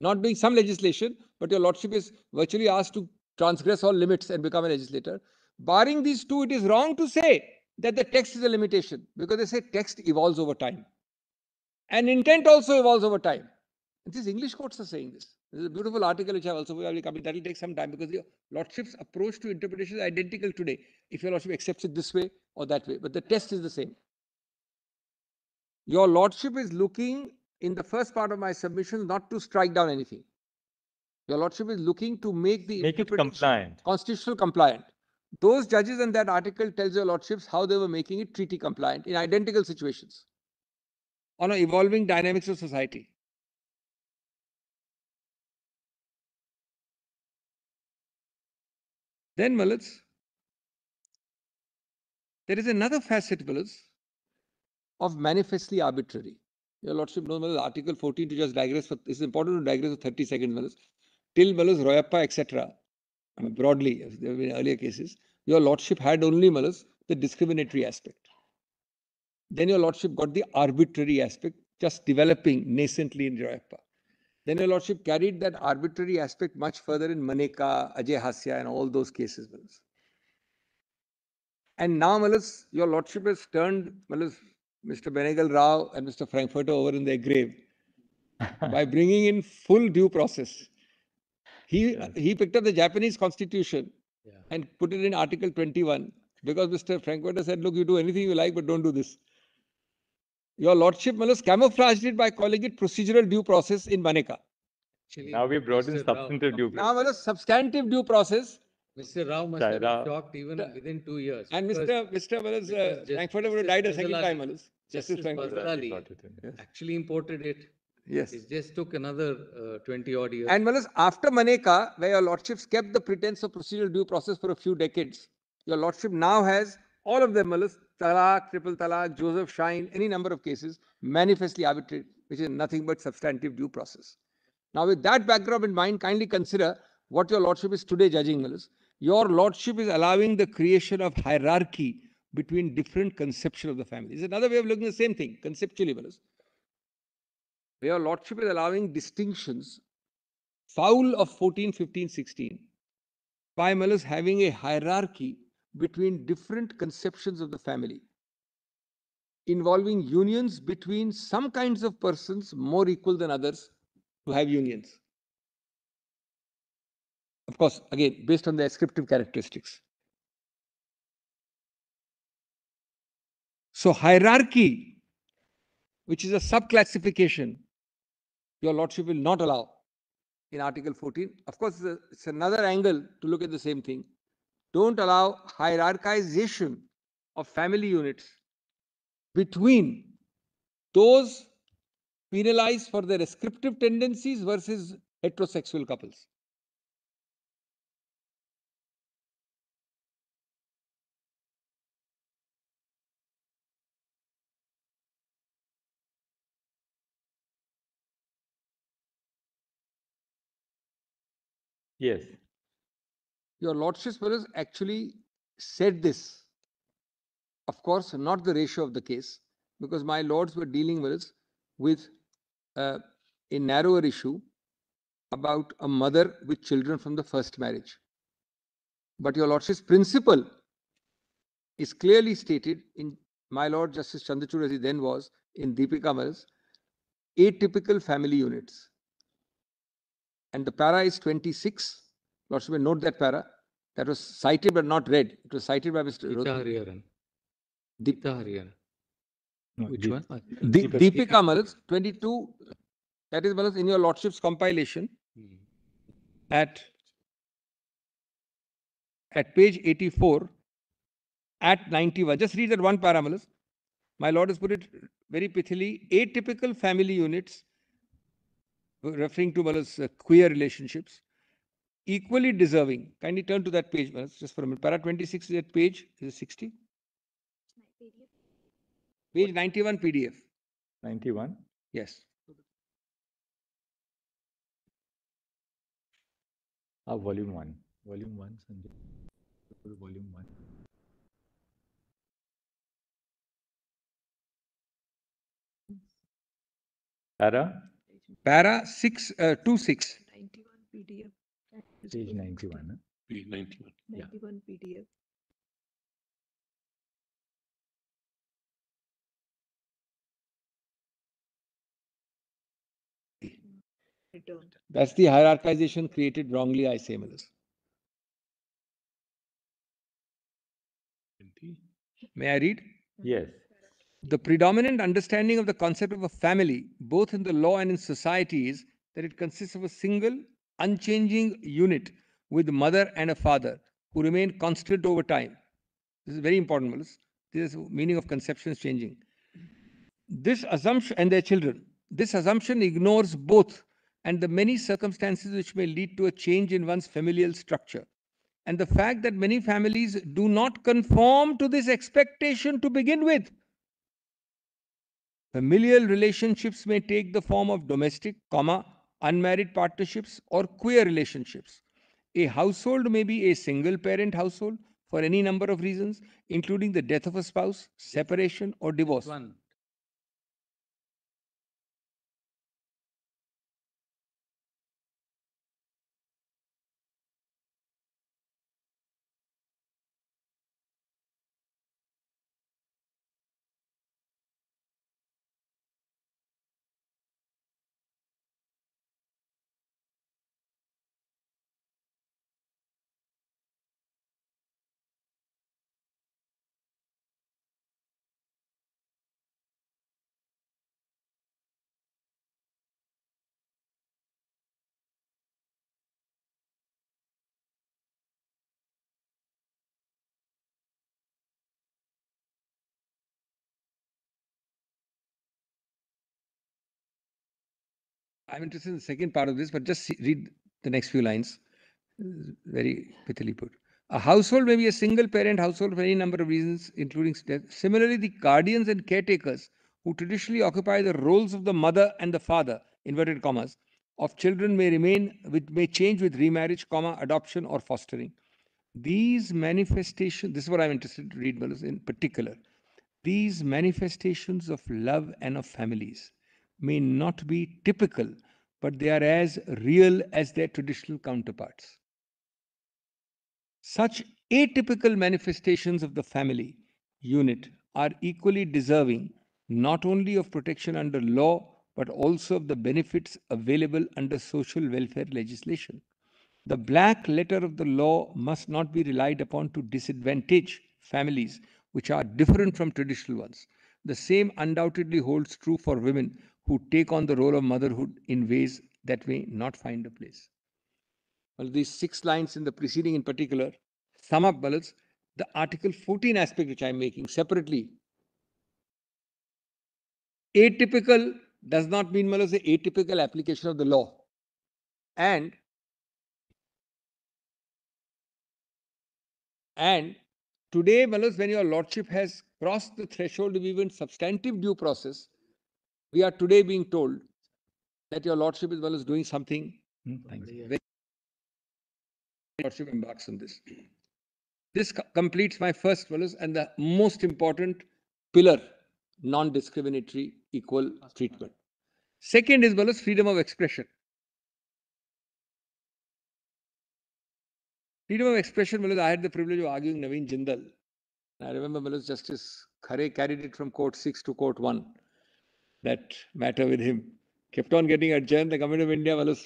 not doing some legislation, but your lordship is virtually asked to transgress all limits and become a legislator. Barring these two, it is wrong to say that the text is a limitation because they say text evolves over time. And intent also evolves over time. And these English courts are saying this. Is a beautiful article which I also will be coming. That will take some time because your lordship's approach to interpretation is identical today. If your lordship accepts it this way or that way, but the test is the same. Your lordship is looking in the first part of my submission not to strike down anything. Your lordship is looking to make the Make it interpretation compliant. constitutional compliant. Those judges in that article tells your lordships how they were making it treaty compliant in identical situations on an evolving dynamics of society. Then, Malits, there is another facet, Malits, of manifestly arbitrary. Your Lordship knows Malits, Article 14 to just digress, for, it's important to digress for 30 seconds, Malits. Till Malits, Royappa, etc. I mean, broadly, there have been earlier cases, your Lordship had only Malus the discriminatory aspect. Then your Lordship got the arbitrary aspect, just developing nascently in Royappa. Then your Lordship carried that arbitrary aspect much further in Maneka, Ajay Hasia, and all those cases, Malas. And now, Malus, your Lordship has turned Malus, Mr. Benegal Rau and Mr. Frankfurter over in their grave *laughs* by bringing in full due process. He, Yes. he picked up the Japanese constitution Yeah. and put it in Article 21 because Mr. Frankfurter said, look, you do anything you like, but don't do this. Your Lordship, Malas, camouflaged it by calling it procedural due process in Maneka. Actually, Now we brought in Mr. Rau substantive due Now, Malas, substantive due process Mr. Rau must have been Chaira- shocked even within two years. And because- Mr. Mr. Malas, uh, Frankfurter would have died a second time, Malas. Justice Justice Frankfurter. Fazl Ali Got it in. Yes. actually imported it. Yes. It just took another uh, twenty odd years. And Malas, after Maneka, where your lordships kept the pretense of procedural due process for a few decades, your lordship now has all of them, Malas, talaq, triple talaq, Joseph Shine, any number of cases, manifestly arbitrated, which is nothing but substantive due process. Now, with that background in mind, kindly consider what your lordship is today judging, Malas. Your lordship is allowing the creation of hierarchy between different conception of the family. It's another way of looking at the same thing, conceptually, Malas. Where your lordship is allowing distinctions foul of 14, 15, 16 by Malas having a hierarchy between different conceptions of the family involving unions between some kinds of persons more equal than others to have unions. Of course, again, based on their descriptive characteristics. So, hierarchy, which is a subclassification, your lordship will not allow in Article 14. Of course, it's, another angle to look at the same thing. Don't allow hierarchization of family units between those penalized for their descriptive tendencies versus heterosexual couples. Yes. Your lordships brothers actually said this. Of course, not the ratio of the case, because my lords were dealing with with uh, a narrower issue about a mother with children from the first marriage. But your lordship's principle is clearly stated in my lord Justice Chandrachud as he then was in Deepika Malas, atypical family units. And the para is 26. Lordship may note that para. That was cited but not read. It was cited by Mr. Gita Rohit. Hariharan. Deep, Hariharan. No, Which Deep- one? Deep, Deepika- Deepika Malas, 22. That is Malas in your lordship's compilation Hmm. at at page 84 at 91. Just read that one para, Malas. My lord has put it very pithily. Atypical family units, referring to Malas uh, queer relationships, equally deserving. Kindly turn to that page, Malas, just for a minute. Para 26 is that page. Is it 60? Page 91 PDF. 91. Yes. Ah, volume one. Volume one, Sanjay. Volume one. Para, Para 6, uh, 26. Ninety-one PDF. is page ninety-one. Page ninety-one. Yeah. Ninety-one PDF. That's the hierarchization created wrongly, I say, Malas. Twenty. May I read? Yes. The predominant understanding of the concept of a family, both in the law and in society, is that it consists of a single, unchanging unit with mother and a father who remain constant over time. This is very important, Malas. This is meaning of conception is changing. This assumption, and their children, this assumption ignores both and the many circumstances which may lead to a change in one's familial structure. And the fact that many families do not conform to this expectation to begin with. Familial relationships may take the form of domestic, comma, unmarried partnerships or queer relationships. A household may be a single parent household for any number of reasons, including the death of a spouse, separation, or divorce. One. I'm interested in the second part of this, but just see, read the next few lines. Uh, very pithily put. A household may be a single parent household for any number of reasons, including death. Similarly, the guardians and caretakers who traditionally occupy the roles of the mother and the father, inverted commas, of children may remain with may change with remarriage, comma, adoption or fostering. These manifestations, this is what I'm interested to read, in particular. These manifestations of love and of families may not be typical, but they are as real as their traditional counterparts. Such atypical manifestations of the family unit are equally deserving not only of protection under law, but also of the benefits available under social welfare legislation. The black letter of the law must not be relied upon to disadvantage families which are different from traditional ones. The same undoubtedly holds true for women who take on the role of motherhood in ways that may not find a place. Well, these six lines in the preceding in particular sum up, Balas, the Article 14 aspect which I'm making separately. Atypical does not mean, Malas, the atypical application of the law. And And today, Malas, when your lordship has crossed the threshold of even substantive due process, we are today being told that your lordship as is Malas doing something Hmm, thanks. very Lordship embarks on this. This co- completes my first fellows and the most important pillar, non-discriminatory equal treatment. Second is fellows freedom of expression. Freedom of expression, fellows, I had the privilege of arguing Naveen Jindal. I remember fellows, Justice Khare carried it from court six to court one. That matter with him kept on getting adjourned. The government of India fellows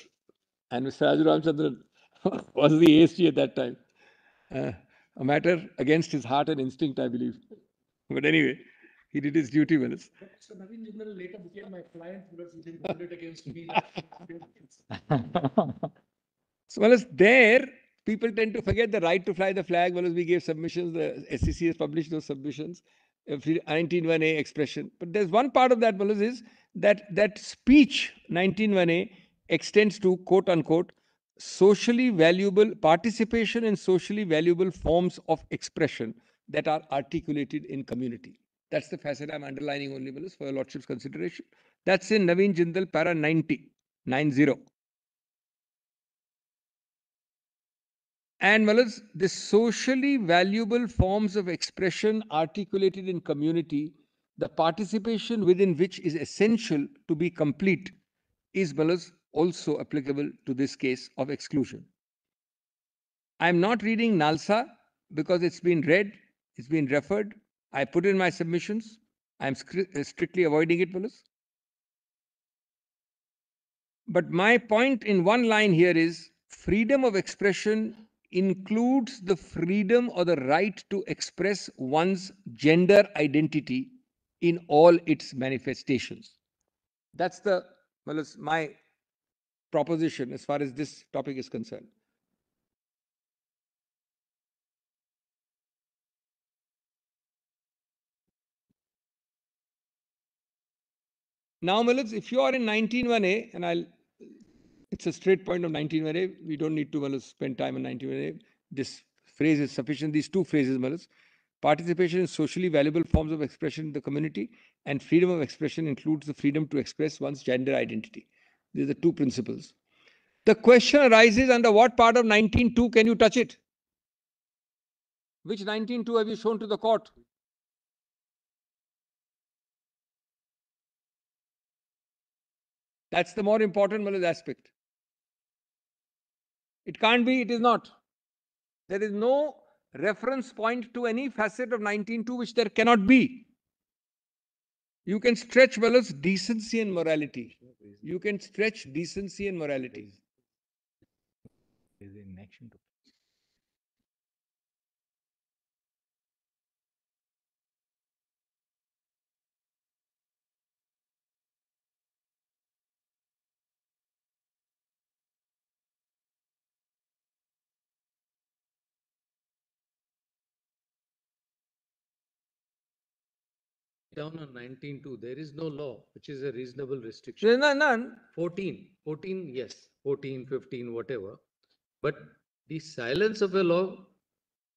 and Mr. Raju Ramachandran *laughs* was the ASG at that time. Uh, a matter against his heart and instinct, I believe. But anyway, he did his duty, fellows. So Naveen Jindal later became my client because he didn't it against me. *laughs* So, well, there, people tend to forget the right to fly the flag. Well, as we gave submissions, the SCC has published those submissions, 191A expression. But there's one part of that, Wallace, is that that speech 191A extends to quote unquote socially valuable participation in socially valuable forms of expression that are articulated in community. That's the facet I'm underlining only, Wallace, for your lordship's consideration. That's in Naveen Jindal, para 90, 90. And Malas, the socially valuable forms of expression articulated in community, the participation within which is essential to be complete, is Malas also applicable to this case of exclusion. I'm not reading NALSA because it's been read, it's been referred. I put in my submissions. I'm uh, strictly avoiding it, Malas. But my point in one line here is freedom of expression includes the freedom or the right to express one's gender identity in all its manifestations. That's the well, it's my proposition as far as this topic is concerned. Now, Mills, if you are in 191A, and I'll, it's a straight point of 191A, we don't need to spend time on 191A. This phrase is sufficient, these two phrases, Mills. Participation in socially valuable forms of expression in the community and freedom of expression includes the freedom to express one's gender identity. These are the two principles. The question arises under what part of 19.2 can you touch it? Which 19.2 have you shown to the court? That's the more important aspect. It can't be, it is not. There is no reference point to any facet of 19.2 which there cannot be. You can stretch Malas decency and morality. You can stretch decency and morality. Down on nineteen two, there is no law which is a reasonable restriction. There is none- none. 14, 14, yes, 14, 15, whatever. But the silence of a law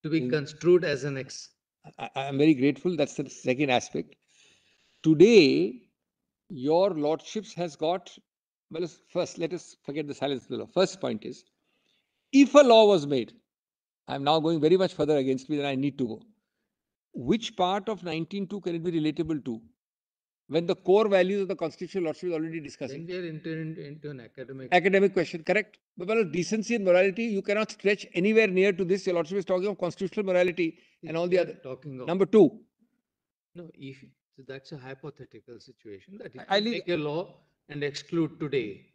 to be mm. construed as an ex. I, I am very grateful. That's the second aspect. Today, your lordships has got, well, first, let us forget the silence of the law. First point is, if a law was made, I'm now going very much further against me than I need to go. Which part of 19.2 can it be relatable to? When the core values of the constitutional lordship is already discussing. Then we are entering into an academic. Academic question, correct? But well, decency and morality, you cannot stretch anywhere near to this. Your lordship is talking of constitutional morality and all the other. Talking of. Number two, No, if, so that's a hypothetical situation that if I make a law and exclude today.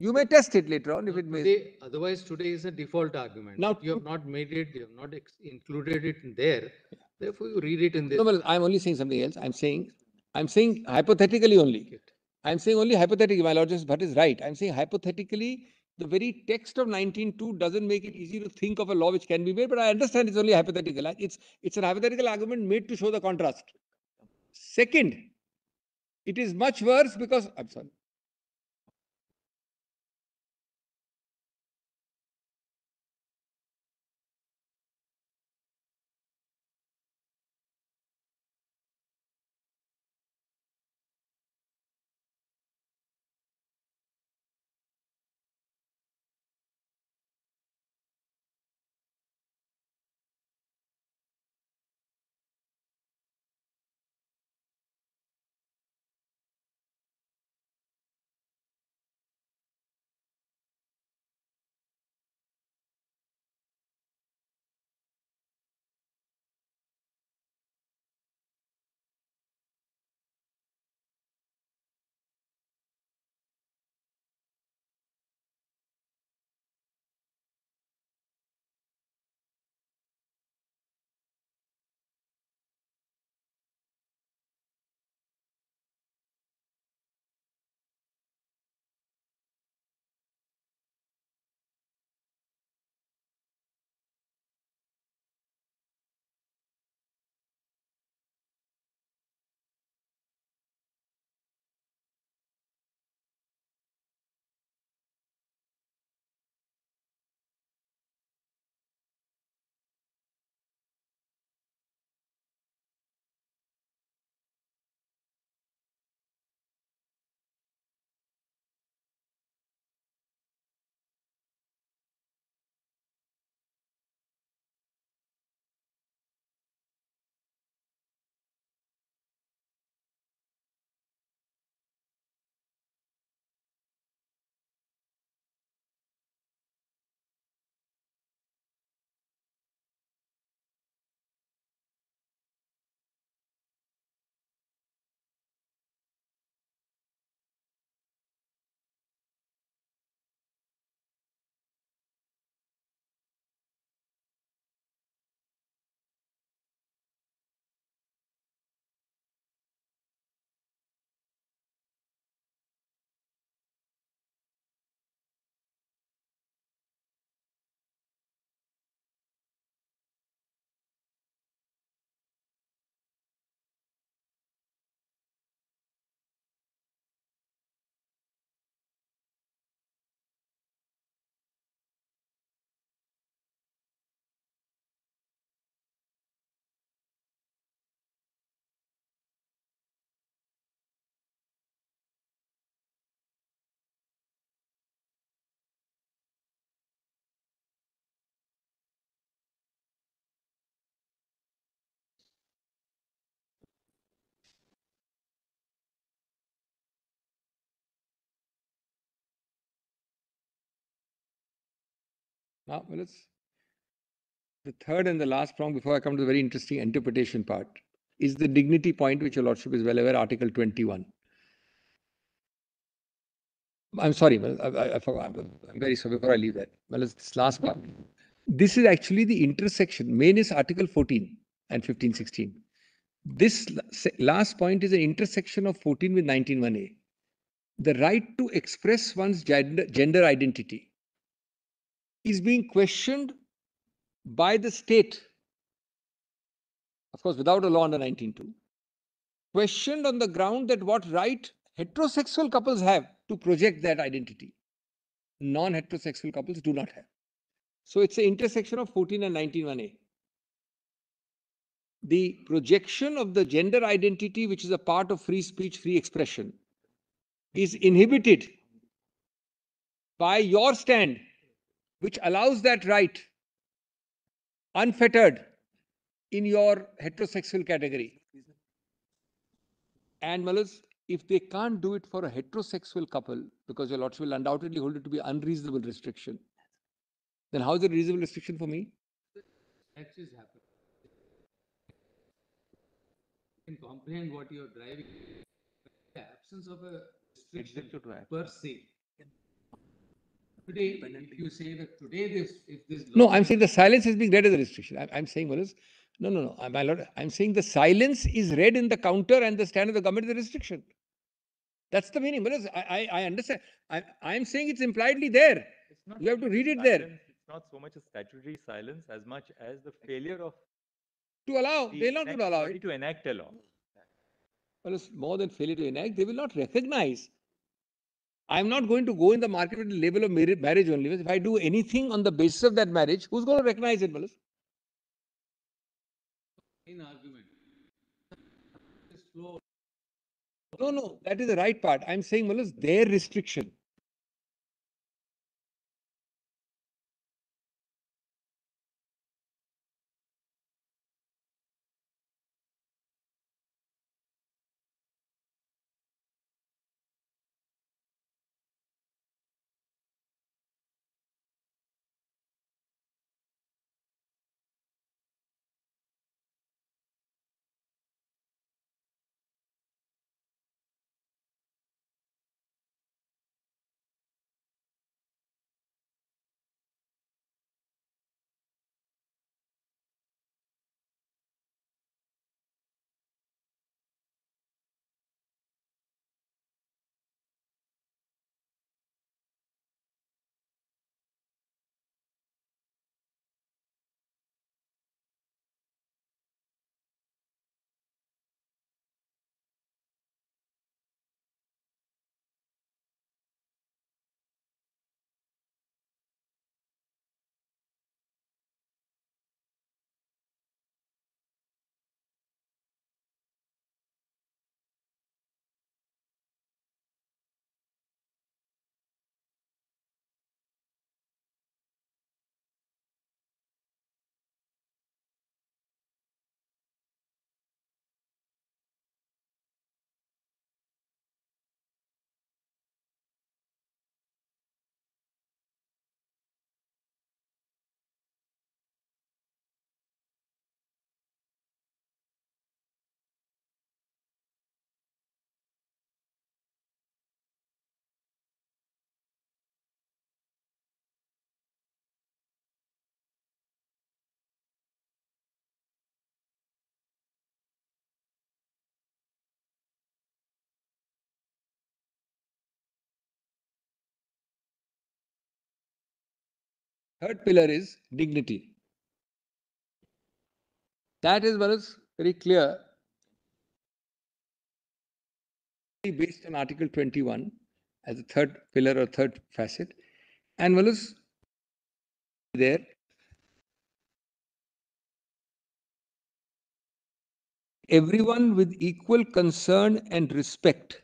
you may test it later on if it may. Today, otherwise today is a default argument. Now You have not made it, you have not included it in there. Therefore, you read it in this. No, but I'm only saying something else. I'm saying, I'm saying hypothetically only. I'm saying only hypothetically. My Lord Justice Bhat is right. I'm saying hypothetically, the very text of 19.2 doesn't make it easy to think of a law which can be made, but I understand it's only hypothetical. It's, it's an hypothetical argument made to show the contrast. Second, it is much worse because, I'm sorry. Now, well, let's, the third and the last prong before I come to the very interesting interpretation part is the dignity point, which your lordship is well aware, Article 21. I'm sorry, I, I, I forgot. I'm, very sorry before I leave that. Well, it's this last part. This is actually the intersection. Main is Article 14 and 15, 16. This last point is an intersection of 14 with 191A. The right to express one's gender, gender identity is being questioned by the state. Of course, without a law under 19.2. Questioned on the ground that what right heterosexual couples have to project that identity. Non-heterosexual couples do not have. So it's an intersection of 14 and 19.1a. The projection of the gender identity, which is a part of free speech, free expression, is inhibited by your stand, which allows that right unfettered in your heterosexual category. And Malas, if they can't do it for a heterosexual couple, because your lordship will undoubtedly hold it to be unreasonable restriction, then how is it a reasonable restriction for me? Matches happen. Can comprehend what you're driving. The absence of a restriction per se. Today, if you say that today this, if this. No, I'm saying the silence is being read as a restriction. I'm, I'm saying, Malas, no, no, no, I'm- my lord, I'm saying the silence is read in the counter and the stand of the government is a restriction. That's the meaning. Malas, I, I, I understand. I, I'm saying it's impliedly there. It's not You have to read it there. It's not so much a statutory silence as much as the failure of To allow, the they're not going to allow it. to enact a law. Well, it's more than failure to enact, they will not recognize. I'm not going to go in the market with the label of marriage only. If I do anything on the basis of that marriage, who's going to recognize it, Malas? In argument. No, no, that is the right part. I'm saying, Malas, their restriction. Third pillar is dignity. That is is very clear. Based on Article 21 as a third pillar or third facet. And is there? Everyone with equal concern and respect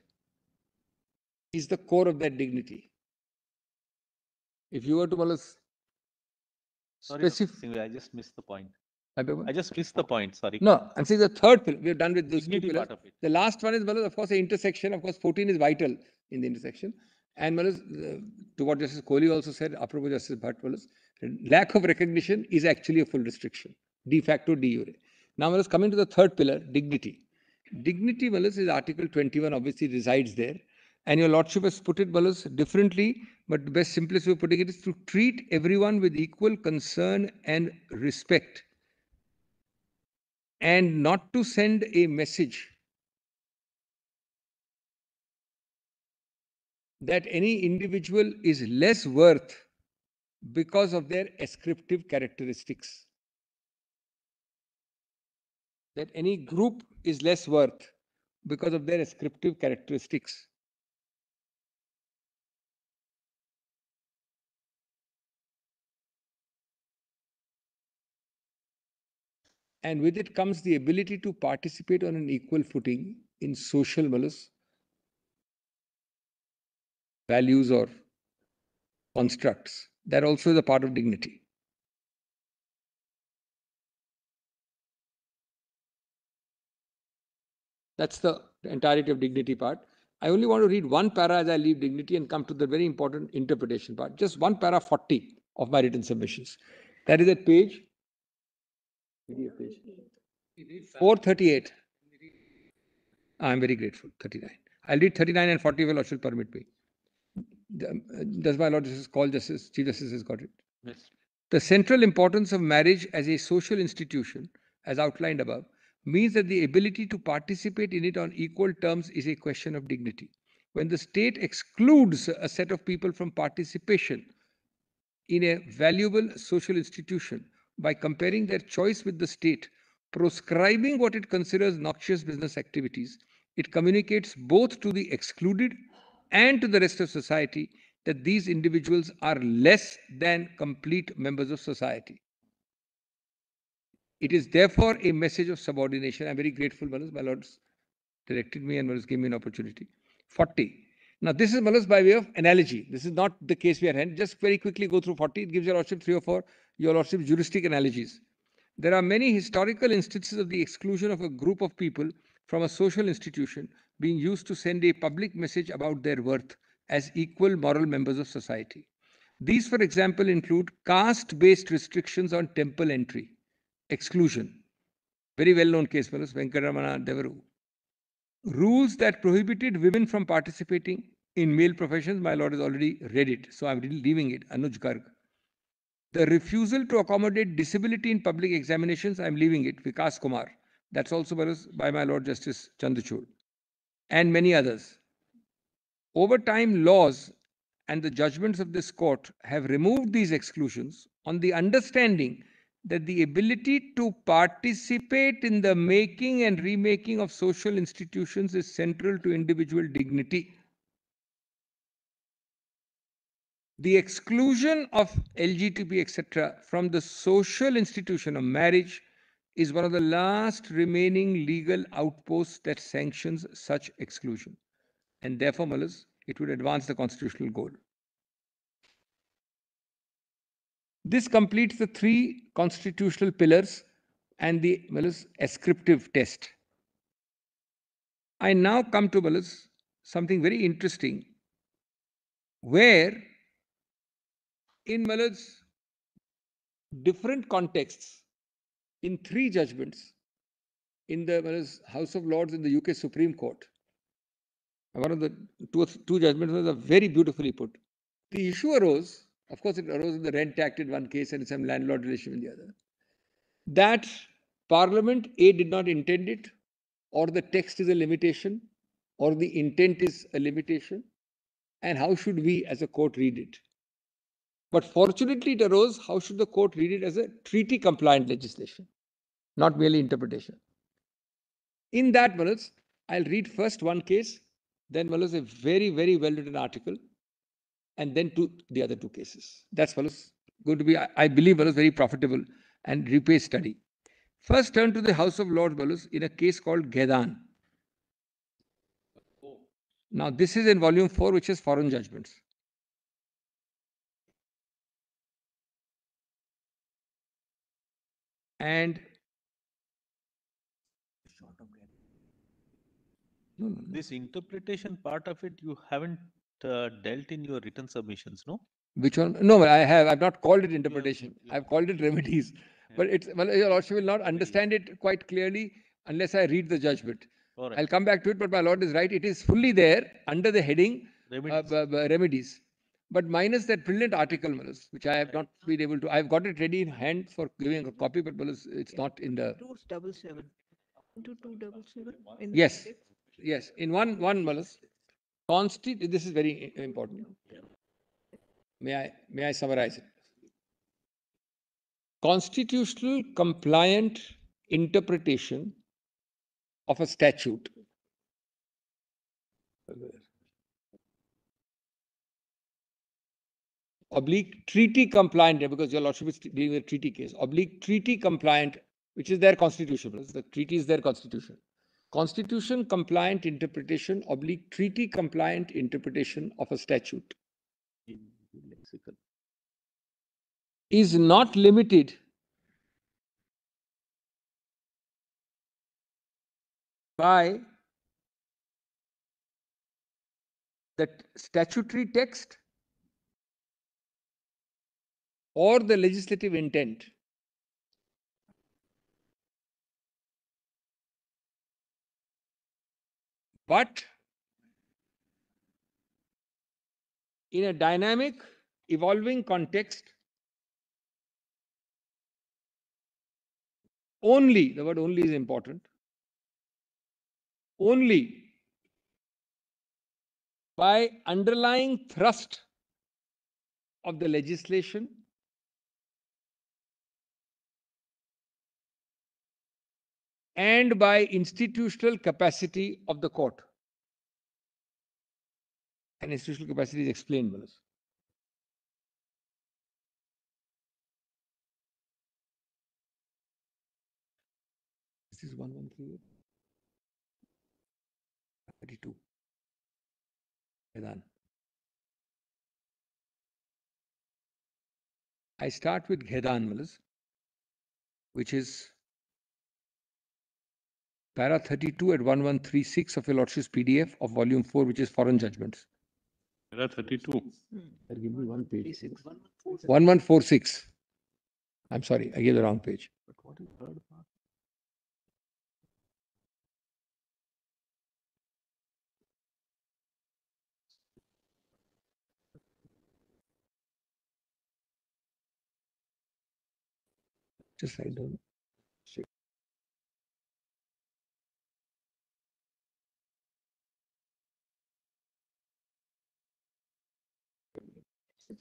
is the core of that dignity. If you were to, Dr. specific. Singhvi, I just missed the point. I I just missed the point, sorry. No, I'm saying the third pillar, we're done with those two pillars. part of it. The last one is, well, of course, the intersection, of course, fourteen is vital in the intersection. And well, uh, to what Justice Kohli also said, apropos Justice Bhat, well, Lack of recognition is actually a full restriction, de facto, de jure. Now, us coming to the third pillar, dignity. Dignity, Malas, is Article 21, obviously resides there. And your Lordship has put it, Malas, differently, but the best, simplest way of putting it is to treat everyone with equal concern and respect. And not to send a message that any individual is less worth because of their ascriptive characteristics. That any group is less worth because of their ascriptive characteristics. And with it comes the ability to participate on an equal footing in social values or constructs. That also is a part of dignity. That's the entirety of dignity part. I only want to read one para as I leave dignity and come to the very important interpretation part. Just one para 40 of my written submissions. That is at page. PDF page. 438. I'm very grateful. 39. I'll read 39 and 40 if your lordship permit me. The- uh, Does my lord justice Kaul justice, chief justice has got it? Yes. The central importance of marriage as a social institution, as outlined above, means that the ability to participate in it on equal terms is a question of dignity. When the state excludes a set of people from participation in a valuable social institution by comparing their choice with the state, proscribing what it considers noxious business activities, it communicates both to the excluded and to the rest of society that these individuals are less than complete members of society. It is therefore a message of subordination. I'm very grateful, Manas. My lords directed me and Manas gave me an opportunity. 40. Now, this is Manas by way of analogy. This is not the case we are in. Just very quickly go through 40. It gives your lordship three or four, your lordship juristic analogies. There are many historical instances of the exclusion of a group of people from a social institution being used to send a public message about their worth as equal moral members of society. These, for example, include caste based restrictions on temple entry, exclusion. Very well known case, fellows, Venkataramana Devaru. Rules that prohibited women from participating in male professions. My lord has already read it, so I'm leaving it. Anuj Garg. The refusal to accommodate disability in public examinations, I'm leaving it. Vikas Kumar. That's also by my Lord Justice Chandrachud. And many others. Over time, laws and the judgments of this court have removed these exclusions on the understanding that the ability to participate in the making and remaking of social institutions is central to individual dignity. The exclusion of LGTB, etc., from the social institution of marriage is one of the last remaining legal outposts that sanctions such exclusion. And therefore, Malas, it would advance the constitutional goal. This completes the three constitutional pillars and the Malas ascriptive test. I now come to Malas something very interesting, where in Malas different contexts, in three judgments, in the House of Lords in the UK Supreme Court, one of the two, two judgments was very beautifully put. The issue arose of course, it arose in the Rent Act in one case and some landlord relation in the other. That Parliament A did not intend it, or the text is a limitation, or the intent is a limitation, and how should we as a court read it? But fortunately, it arose how should the court read it as a treaty compliant legislation, not merely interpretation. In that, Manas, I'll read first one case, then Manas, a very, very well written article and then to the other two cases. That's follows going to be, I, I believe, follows very profitable and repay study. First, turn to the House of Lords, follows in a case called Ghaidan. Now, this is in volume 4, which is foreign judgments. And no, no, no. This interpretation part of it, you haven't uh, dealt in your written submissions, no? Which one? No, I have, I've not called it interpretation. I've called it remedies. *laughs* But it's, well, your lordship will not understand it quite clearly unless I read the judgment. All right. I'll come back to it, but my lord is right. It is fully there under the heading uh, Remedies. b- remedies. But minus that brilliant article, Manas, which I have not been able to, I've got it ready in hand for giving a copy, but Manas, it's not in the, Two double seven. Two two double seven. in the yes, appendix. yes, in one, one, Manas. Consti, this is very i- important. May I, may I summarize it? Constitutional compliant interpretation of a statute. Oblique treaty compliant, because your lordship is dealing with a treaty case, oblique treaty compliant, which is their constitution, the treaty is their constitution. Constitution compliant interpretation, oblique treaty compliant interpretation of a statute is not limited by that statutory text or the legislative intent. But in a dynamic, evolving context, only, the word only is important, only by underlying thrust of the legislation and by institutional capacity of the court. And institutional capacity is explained, Manas. This is one one three thirty-two. Ghaidan. I start with Ghaidan, which is para 32 at 1136 of your lordship's PDF of volume 4, which is foreign judgments. There are thirty-two. Give me one page. 1146. I'm sorry, I gave the wrong page. Just write down.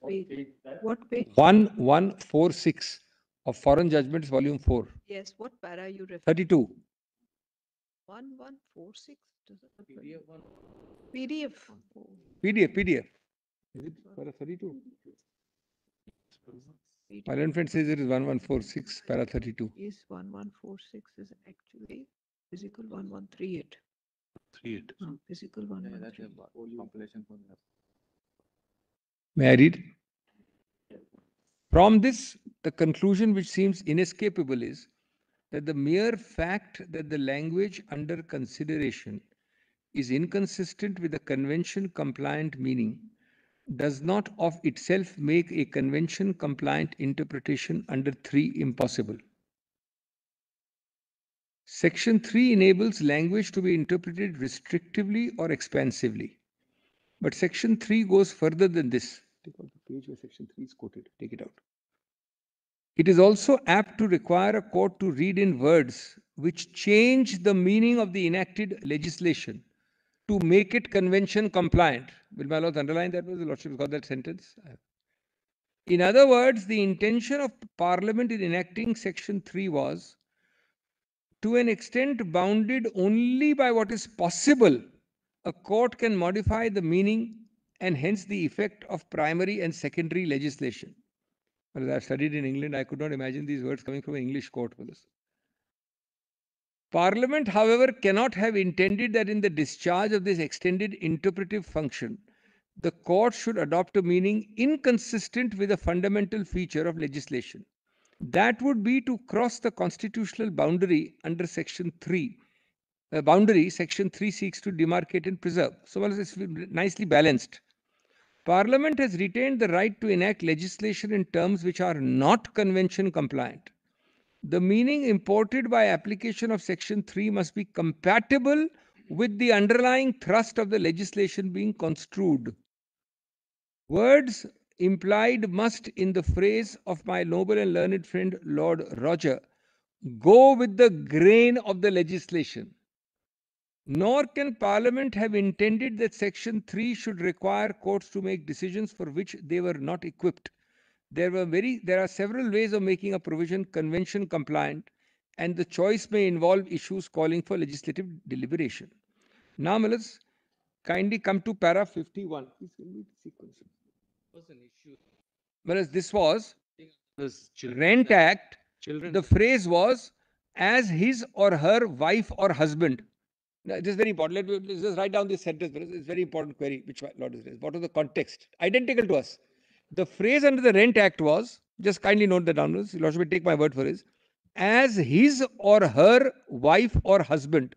Page. What page? 1146 of foreign judgments, volume 4, Yes, what para are you referring? 32. One one four six. PDF. Oh, PDF, PDF. Is it para 32? My friend says it is 1146, para 32. Is one one four six is actually physical one one three eight. Three eight. Hmm, physical one one three. May I read? From this, the conclusion which seems inescapable is that the mere fact that the language under consideration is inconsistent with the convention compliant meaning does not of itself make a convention compliant interpretation under 3 impossible. Section 3 enables language to be interpreted restrictively or expansively. But section 3 goes further than this. Take out the page where section 3 is quoted. Take it out. It is also apt to require a court to read in words which change the meaning of the enacted legislation to make it convention compliant. Will my lord underline that? Was the lordship got that sentence? In other words, the intention of Parliament in enacting section 3 was to an extent bounded only by what is possible, a court can modify the meaning and hence the effect of primary and secondary legislation. Well, I've studied in England, I could not imagine these words coming from an English court. Malas. Parliament, however, cannot have intended that in the discharge of this extended interpretive function, the court should adopt a meaning inconsistent with a fundamental feature of legislation. That would be to cross the constitutional boundary under section 3. Uh, boundary, section 3 seeks to demarcate and preserve. So well, it's nicely balanced. Parliament has retained the right to enact legislation in terms which are not convention compliant. The meaning imported by application of section 3 must be compatible with the underlying thrust of the legislation being construed. Words implied must, in the phrase of my noble and learned friend Lord Rodger, go with the grain of the legislation. Nor can Parliament have intended that Section 3 should require courts to make decisions for which they were not equipped. There were very there are several ways of making a provision convention compliant, and the choice may involve issues calling for legislative deliberation. Now, let's kindly come to para 51. Please me the sequence. Was Whereas this was This children. Rent Act, Children. the phrase was as his or her wife or husband. Now, this is very important. Let me just write down this sentence. It's a very important query which Lord is raised. What was the context? Identical to us. The phrase under the Rent Act was, just kindly note that down, Lordship will take my word for it, as his or her wife or husband.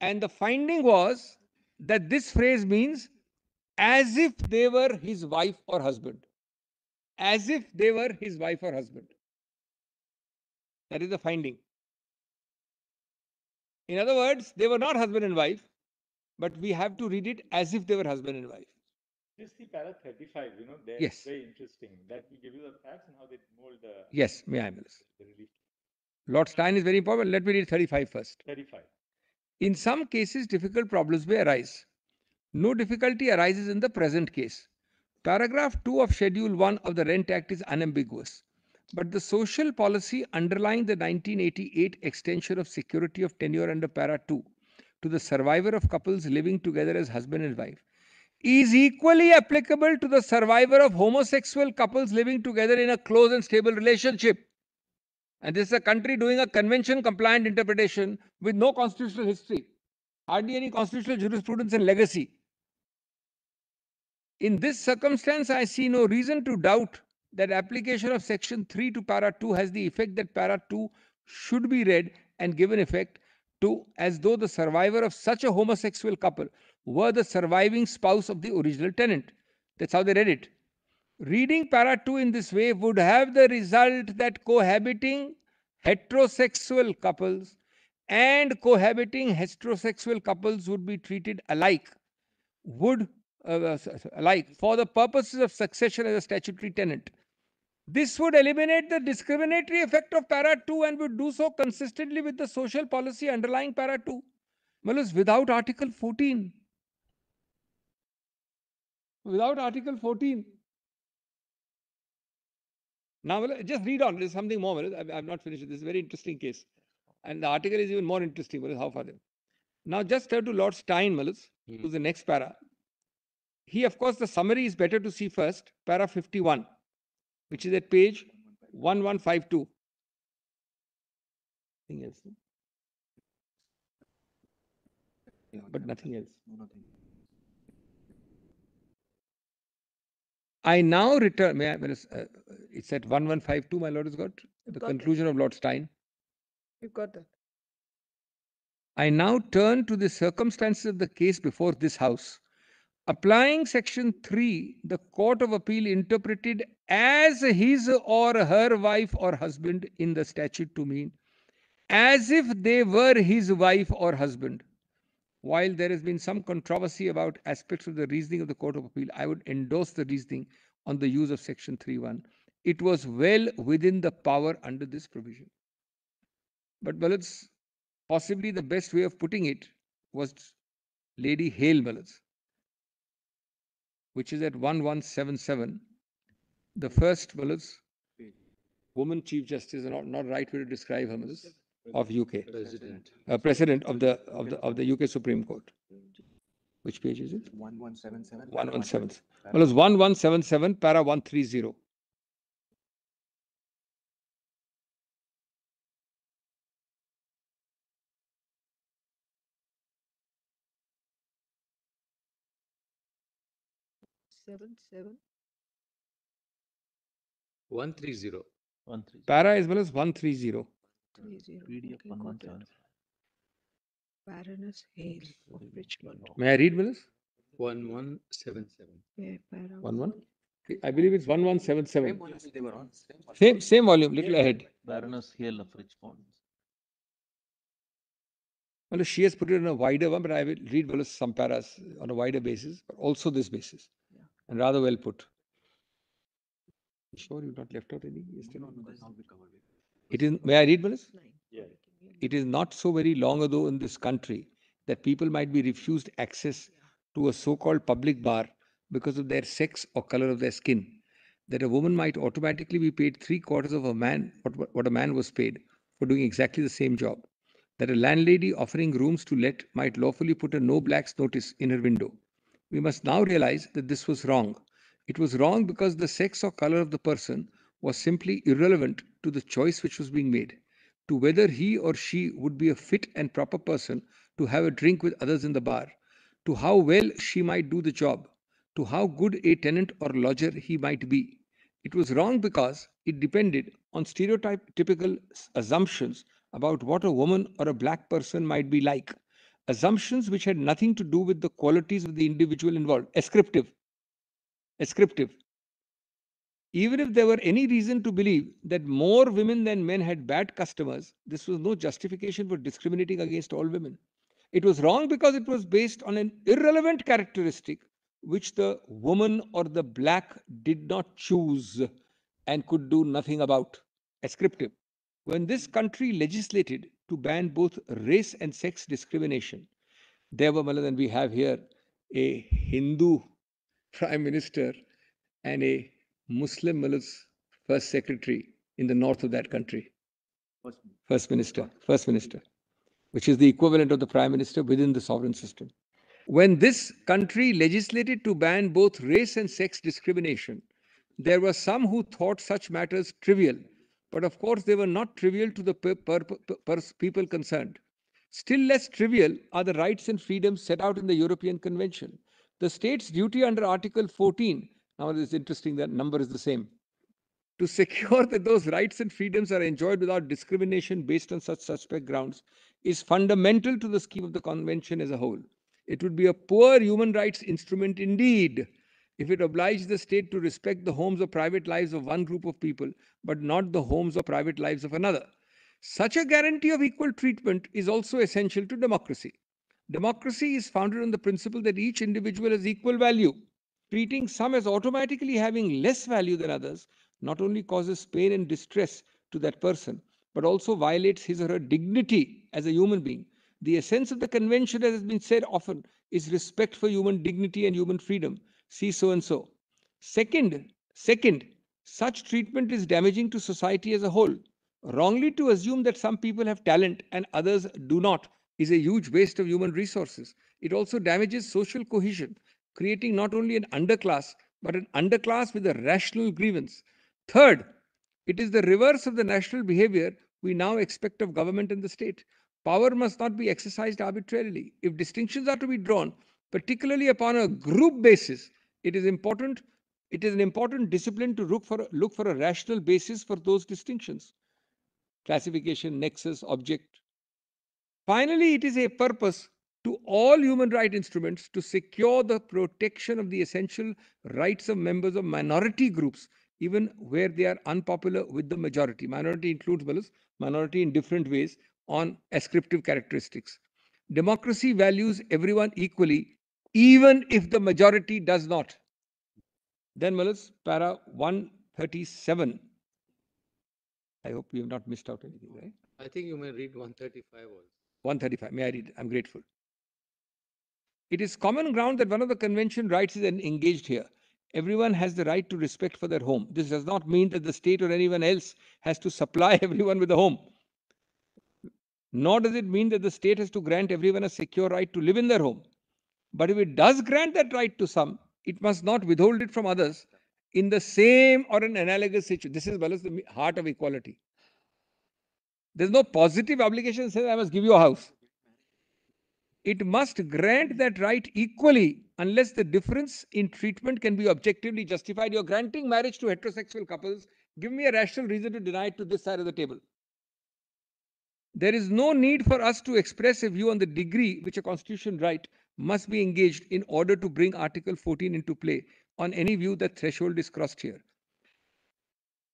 And the finding was that this phrase means as if they were his wife or husband. As if they were his wife or husband. That is the finding. In other words, they were not husband and wife, but we have to read it as if they were husband and wife. Just the para thirty-five, you know, there, Yes. very interesting, that will give you the facts and how they mold the. Yes, may I, Melissa? the. Lord Steyn is very important. Let me read 35 first. Thirty-five. In some cases, difficult problems may arise. No difficulty arises in the present case. Paragraph 2 of Schedule 1 of the Rent Act is unambiguous. But the social policy underlying the 1988 extension of security of tenure under Para 2 to the survivor of couples living together as husband and wife is equally applicable to the survivor of homosexual couples living together in a close and stable relationship. And this is a country doing a convention compliant interpretation with no constitutional history, hardly any constitutional jurisprudence and legacy. In this circumstance, I see no reason to doubt that application of section 3 to para 2 has the effect that para 2 should be read and given effect to as though the survivor of such a homosexual couple were the surviving spouse of the original tenant. That's how they read it. Reading para 2 in this way would have the result that cohabiting heterosexual couples and cohabiting heterosexual couples would be treated alike, would uh, uh, alike for the purposes of succession as a statutory tenant. This would eliminate the discriminatory effect of para 2 and would do so consistently with the social policy underlying para 2. Well, it's without Article 14. Without Article 14. Now, just read on. There's something more. I've, not finished. This is a very interesting case. And the article is even more interesting. Well, how far? Now, just turn to Lord Steyn, Malus, hmm. who's the next para. He, of course, the summary is better to see first, para 51, which is at page 1152. Nothing else. no? But nothing else. I now return, may I, may I s- uh, it's at 1152, my lord has got the got that. conclusion of Lord Steyn. You've got that. I now turn to the circumstances of the case before this House. Applying section 3, the Court of Appeal interpreted as his or her wife or husband in the statute to mean as if they were his wife or husband. While there has been some controversy about aspects of the reasoning of the Court of Appeal, I would endorse the reasoning on the use of section 3.1. It was well within the power under this provision. But Ballots, possibly the best way of putting it was Lady Hale Ballots, which is at 1177. The first Ballots, woman Chief Justice, not, not right way to describe her, Ballots, of UK. President. Uh, President of the, of the, of the UK Supreme Court. Which page is it? One one seven seven. One one seven. Well, it's one one seven seven, para one three zero. Seven, seven. One three zero. One three. Para as well as one three zero. Three zero. PDF Okay, one got one Baroness Hale of Richmond. May I read, Willis? One, one, seven, seven. One, one? I believe it's one, one, seven, seven. Same volume they same volume. Same, same volume, little ahead. Baroness Hale of Richmond. Well, she has put it on a wider one, but I will read well some paras on a wider basis, but also this basis. And rather well put. Sure, you've not left out any yesterday? It is, may I read, Melis? It is not so very long ago in this country that people might be refused access to a so-called public bar because of their sex or color of their skin. That a woman might automatically be paid three quarters of a man, what, what a man was paid for doing exactly the same job. That a landlady offering rooms to let might lawfully put a no blacks notice in her window. We must now realize that this was wrong. It was wrong because the sex or color of the person was simply irrelevant to the choice which was being made, to whether he or she would be a fit and proper person to have a drink with others in the bar, to how well she might do the job, to how good a tenant or lodger he might be. It was wrong because it depended on stereotypical assumptions about what a woman or a black person might be like, assumptions which had nothing to do with the qualities of the individual involved. Ascriptive. Ascriptive. Even if there were any reason to believe that more women than men had bad customers, this was no justification for discriminating against all women. It was wrong because it was based on an irrelevant characteristic which the woman or the black did not choose and could do nothing about. Ascriptive. When this country legislated to ban both race and sex discrimination, there were, Malan, and we have here a Hindu prime minister and a Muslim Mullah's first secretary in the north of that country. First minister, first minister, which is the equivalent of the prime minister within the sovereign system. When this country legislated to ban both race and sex discrimination, there were some who thought such matters trivial, but of course they were not trivial to the per- per- per- people concerned. Still less trivial are the rights and freedoms set out in the European Convention. The state's duty under Article 14, now it is interesting that number is the same, to secure *laughs* that those rights and freedoms are enjoyed without discrimination based on such suspect grounds is fundamental to the scheme of the convention as a whole. It would be a poor human rights instrument indeed if it obliged the state to respect the homes or private lives of one group of people, but not the homes or private lives of another. Such a guarantee of equal treatment is also essential to democracy. Democracy is founded on the principle that each individual has equal value. Treating some as automatically having less value than others not only causes pain and distress to that person, but also violates his or her dignity as a human being. The essence of the convention, as has been said often, is respect for human dignity and human freedom. See so and so. Second, second, such treatment is damaging to society as a whole. Wrongly to assume that some people have talent and others do not is a huge waste of human resources. It also damages social cohesion, creating not only an underclass, but an underclass with a rational grievance. Third, it is the reverse of the national behavior we now expect of government and the state. Power must not be exercised arbitrarily. If distinctions are to be drawn, particularly upon a group basis, it is important. It is an important discipline to look for, look for a rational basis for those distinctions. Classification, nexus, object. Finally, it is a purpose to all human right instruments to secure the protection of the essential rights of members of minority groups, even where they are unpopular with the majority. Minority includes well minority in different ways on ascriptive characteristics. Democracy values everyone equally, even if the majority does not. Then, Malas, para 137. I hope we have not missed out anything, right? I think you may read one thirty-five also. 135. May I read? I'm grateful. It is common ground that one of the convention rights is engaged here. Everyone has the right to respect for their home. This does not mean that the state or anyone else has to supply *laughs* everyone with a home. Nor does it mean that the state has to grant everyone a secure right to live in their home. But if it does grant that right to some, it must not withhold it from others in the same or an analogous situation. This is well as the heart of equality. There's no positive obligation says I must give you a house. It must grant that right equally unless the difference in treatment can be objectively justified. You're granting marriage to heterosexual couples. Give me a rational reason to deny it to this side of the table. There is no need for us to express a view on the degree which a constitutional right must be engaged in order to bring Article 14 into play on any view that threshold is crossed here.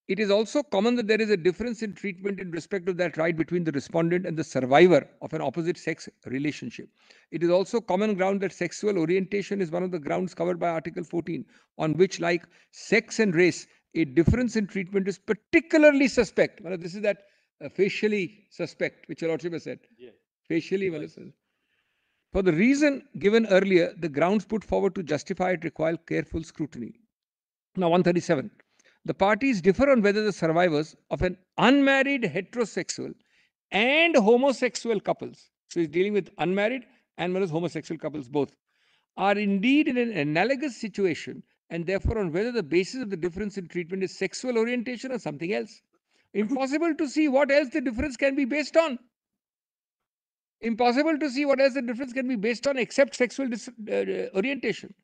It is also common that there is a difference in treatment in respect of that right between the respondent and the survivor of an opposite sex relationship. It is also common ground that sexual orientation is one of the grounds covered by Article 14, on which, like sex and race, a difference in treatment is particularly suspect. Well, this is that uh, facially suspect, which your lordship has said. Facially, well, for the reason given earlier, the grounds put forward to justify it require careful scrutiny. Now, 137. The parties differ on whether the survivors of an unmarried heterosexual and homosexual couples, so he's dealing with unmarried and well as homosexual couples both, are indeed in an analogous situation and therefore on whether the basis of the difference in treatment is sexual orientation or something else. Impossible to see what else the difference can be based on. Impossible to see what else the difference can be based on except sexual dis- uh, orientation.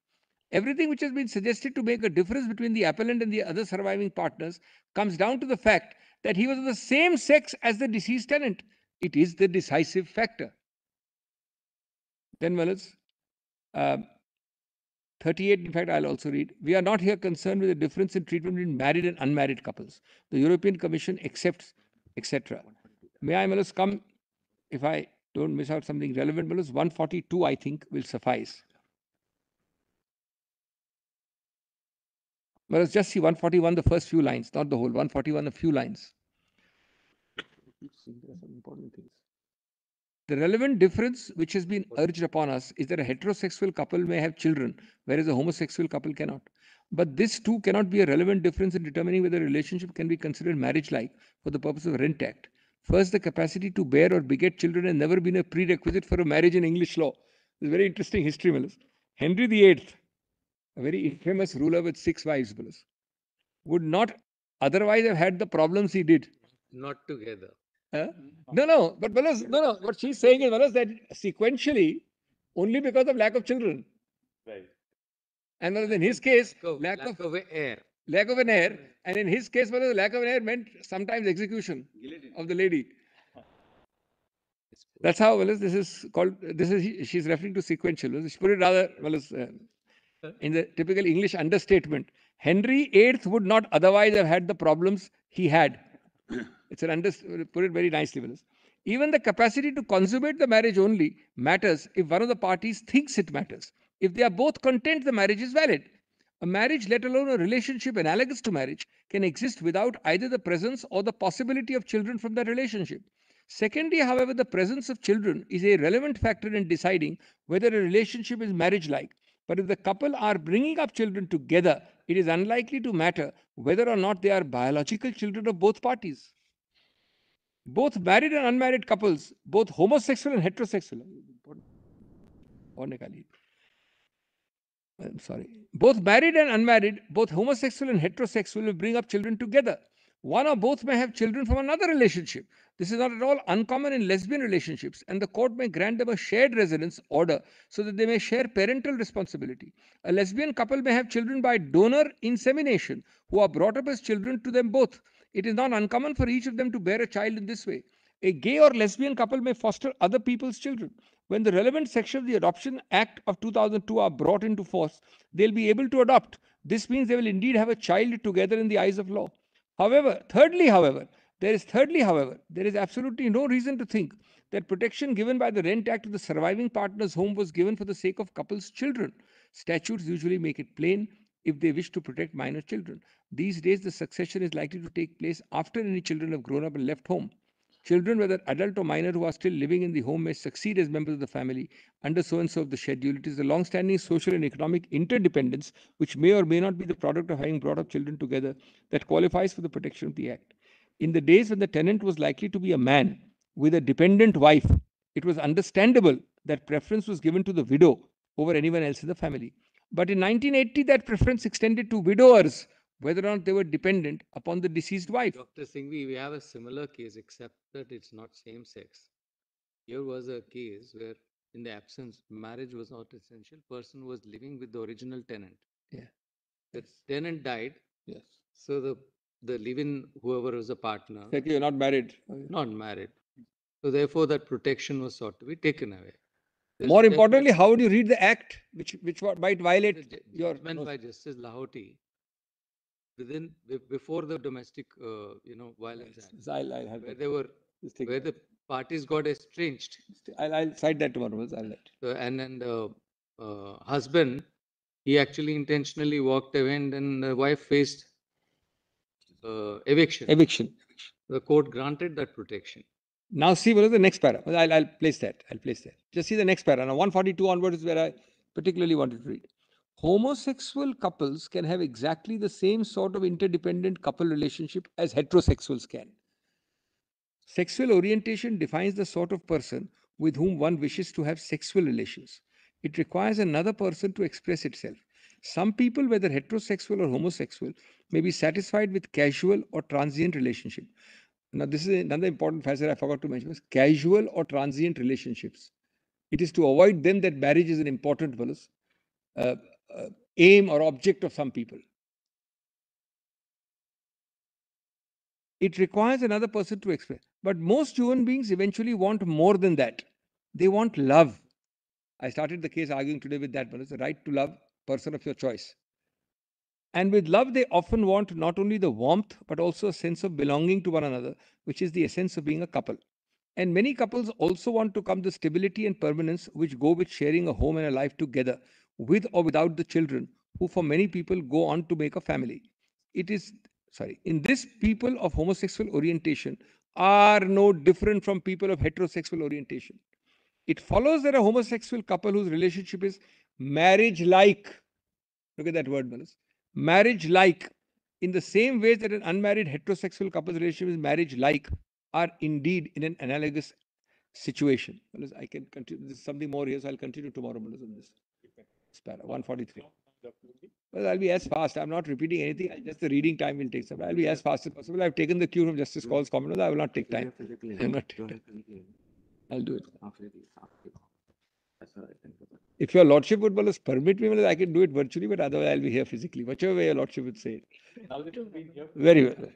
Everything which has been suggested to make a difference between the appellant and the other surviving partners comes down to the fact that he was of the same sex as the deceased tenant. It is the decisive factor. Then, Wallace, uh, 38, in fact, I'll also read. We are not here concerned with the difference in treatment between married and unmarried couples. The European Commission accepts, etc. May I, Wallace, come, if I don't miss out something relevant, Wallace, 142, I think, will suffice. Let's just see 141, the first few lines, not the whole, 141, a few lines. The relevant difference which has been urged upon us is that a heterosexual couple may have children, whereas a homosexual couple cannot. But this too cannot be a relevant difference in determining whether a relationship can be considered marriage like for the purpose of Rent Act. First, the capacity to bear or beget children has never been a prerequisite for a marriage in English law. It's very interesting history, Mills. Henry VIII, a very infamous ruler with six wives, Mills, would not otherwise have had the problems he did. Not together. Huh? No, no, but Manas, no, no. What she's saying is, Manas, that sequentially, only because of lack of children. Right. And Manas, in his case, Of lack lack of of a heir. lack of an heir, and in his case, Manas, lack of an heir meant sometimes execution of the lady. That's how Manas, this is called. This is she's referring to sequential. She put it rather Manas, uh, in the typical English understatement. Henry VIII would not otherwise have had the problems he had. *coughs* It's an under, put it very nicely, Willis. Even the capacity to consummate the marriage only matters if one of the parties thinks it matters. If they are both content, the marriage is valid. A marriage, let alone a relationship analogous to marriage, can exist without either the presence or the possibility of children from that relationship. Secondly, however, the presence of children is a relevant factor in deciding whether a relationship is marriage like. But if the couple are bringing up children together, it is unlikely to matter whether or not they are biological children of both parties. Both married and unmarried couples, both homosexual and heterosexual. I'm uh, sorry. Both married and unmarried, both homosexual and heterosexual will bring up children together. One or both may have children from another relationship. This is not at all uncommon in lesbian relationships, and the court may grant them a shared residence order so that they may share parental responsibility. A lesbian couple may have children by donor insemination who are brought up as children to them both. It is not uncommon for each of them to bear a child in this way. A gay or lesbian couple may foster other people's children. When the relevant section of the Adoption Act of 2002 are brought into force, they'll be able to adopt. This means they will indeed have a child together in the eyes of law. However, thirdly, however, there is thirdly, however, there is absolutely no reason to think that protection given by the Rent Act to the surviving partner's home was given for the sake of couples' children. Statutes usually make it plain if they wish to protect minor children. These days, the succession is likely to take place after any children have grown up and left home. Children, whether adult or minor, who are still living in the home may succeed as members of the family under so and so of the schedule. It is the long standing social and economic interdependence, which may or may not be the product of having brought up children together, that qualifies for the protection of the Act. In the days when the tenant was likely to be a man with a dependent wife, it was understandable that preference was given to the widow over anyone else in the family. But in 1980, that preference extended to widowers, whether or not they were dependent upon the deceased wife. Dr. Singhvi, we have a similar case, except that it's not same sex. Here was a case where, in the absence, marriage was not essential. Person was living with the original tenant. Yeah. The tenant died, Yes. so the the live-in whoever was a partner, Like you're not married. Oh, not married, So therefore, that protection was sought to be taken away. There's More importantly, how would you read the act which, which wa- might the violate ju- your? judgment by Justice Lahoti within, before the domestic, uh, you know, violence act, Yes, I'll, I'll have where they were, where the parties got estranged. I'll, I'll cite that tomorrow, I'll let. So, and then the uh, husband, he actually intentionally walked away and then the wife faced uh, eviction. Eviction. The court granted that protection. Now see what is the next para. I'll, I'll place that. I'll place that. Just see the next para. Now 142 onwards is where I particularly wanted to read. Homosexual couples can have exactly the same sort of interdependent couple relationship as heterosexuals can. Sexual orientation defines the sort of person with whom one wishes to have sexual relations. It requires another person to express itself. Some people, whether heterosexual or homosexual, may be satisfied with casual or transient relationship. Now, this is another important facet I forgot to mention: was casual or transient relationships. It is to avoid them that marriage is an important Wallace, uh, uh, aim or object of some people. It requires another person to express. But most human beings eventually want more than that. They want love. I started the case arguing today with that one. It's the right to love person of your choice. And with love, they often want not only the warmth, but also a sense of belonging to one another, which is the essence of being a couple. And many couples also want to come the stability and permanence which go with sharing a home and a life together, with or without the children, who for many people go on to make a family. It is, sorry, in this, people of homosexual orientation are no different from people of heterosexual orientation. It follows that a homosexual couple whose relationship is marriage like, look at that word, Manas, marriage like, in the same way that an unmarried heterosexual couple's relationship is marriage like, are indeed in an analogous situation. I can continue, there's something more here, so I'll continue tomorrow, Manas, on this. Spara, 143. Well, I'll be as fast. I'm not repeating anything. I- Just the reading time will take some. I'll be as fast as possible. I've taken the cue from Justice Kaul's comment. I will not take time. I'll not take time. I'll do it. If your lordship would well, permit me, well, I can do it virtually, but otherwise I'll be here physically. Whichever way your lordship would say it. Very well.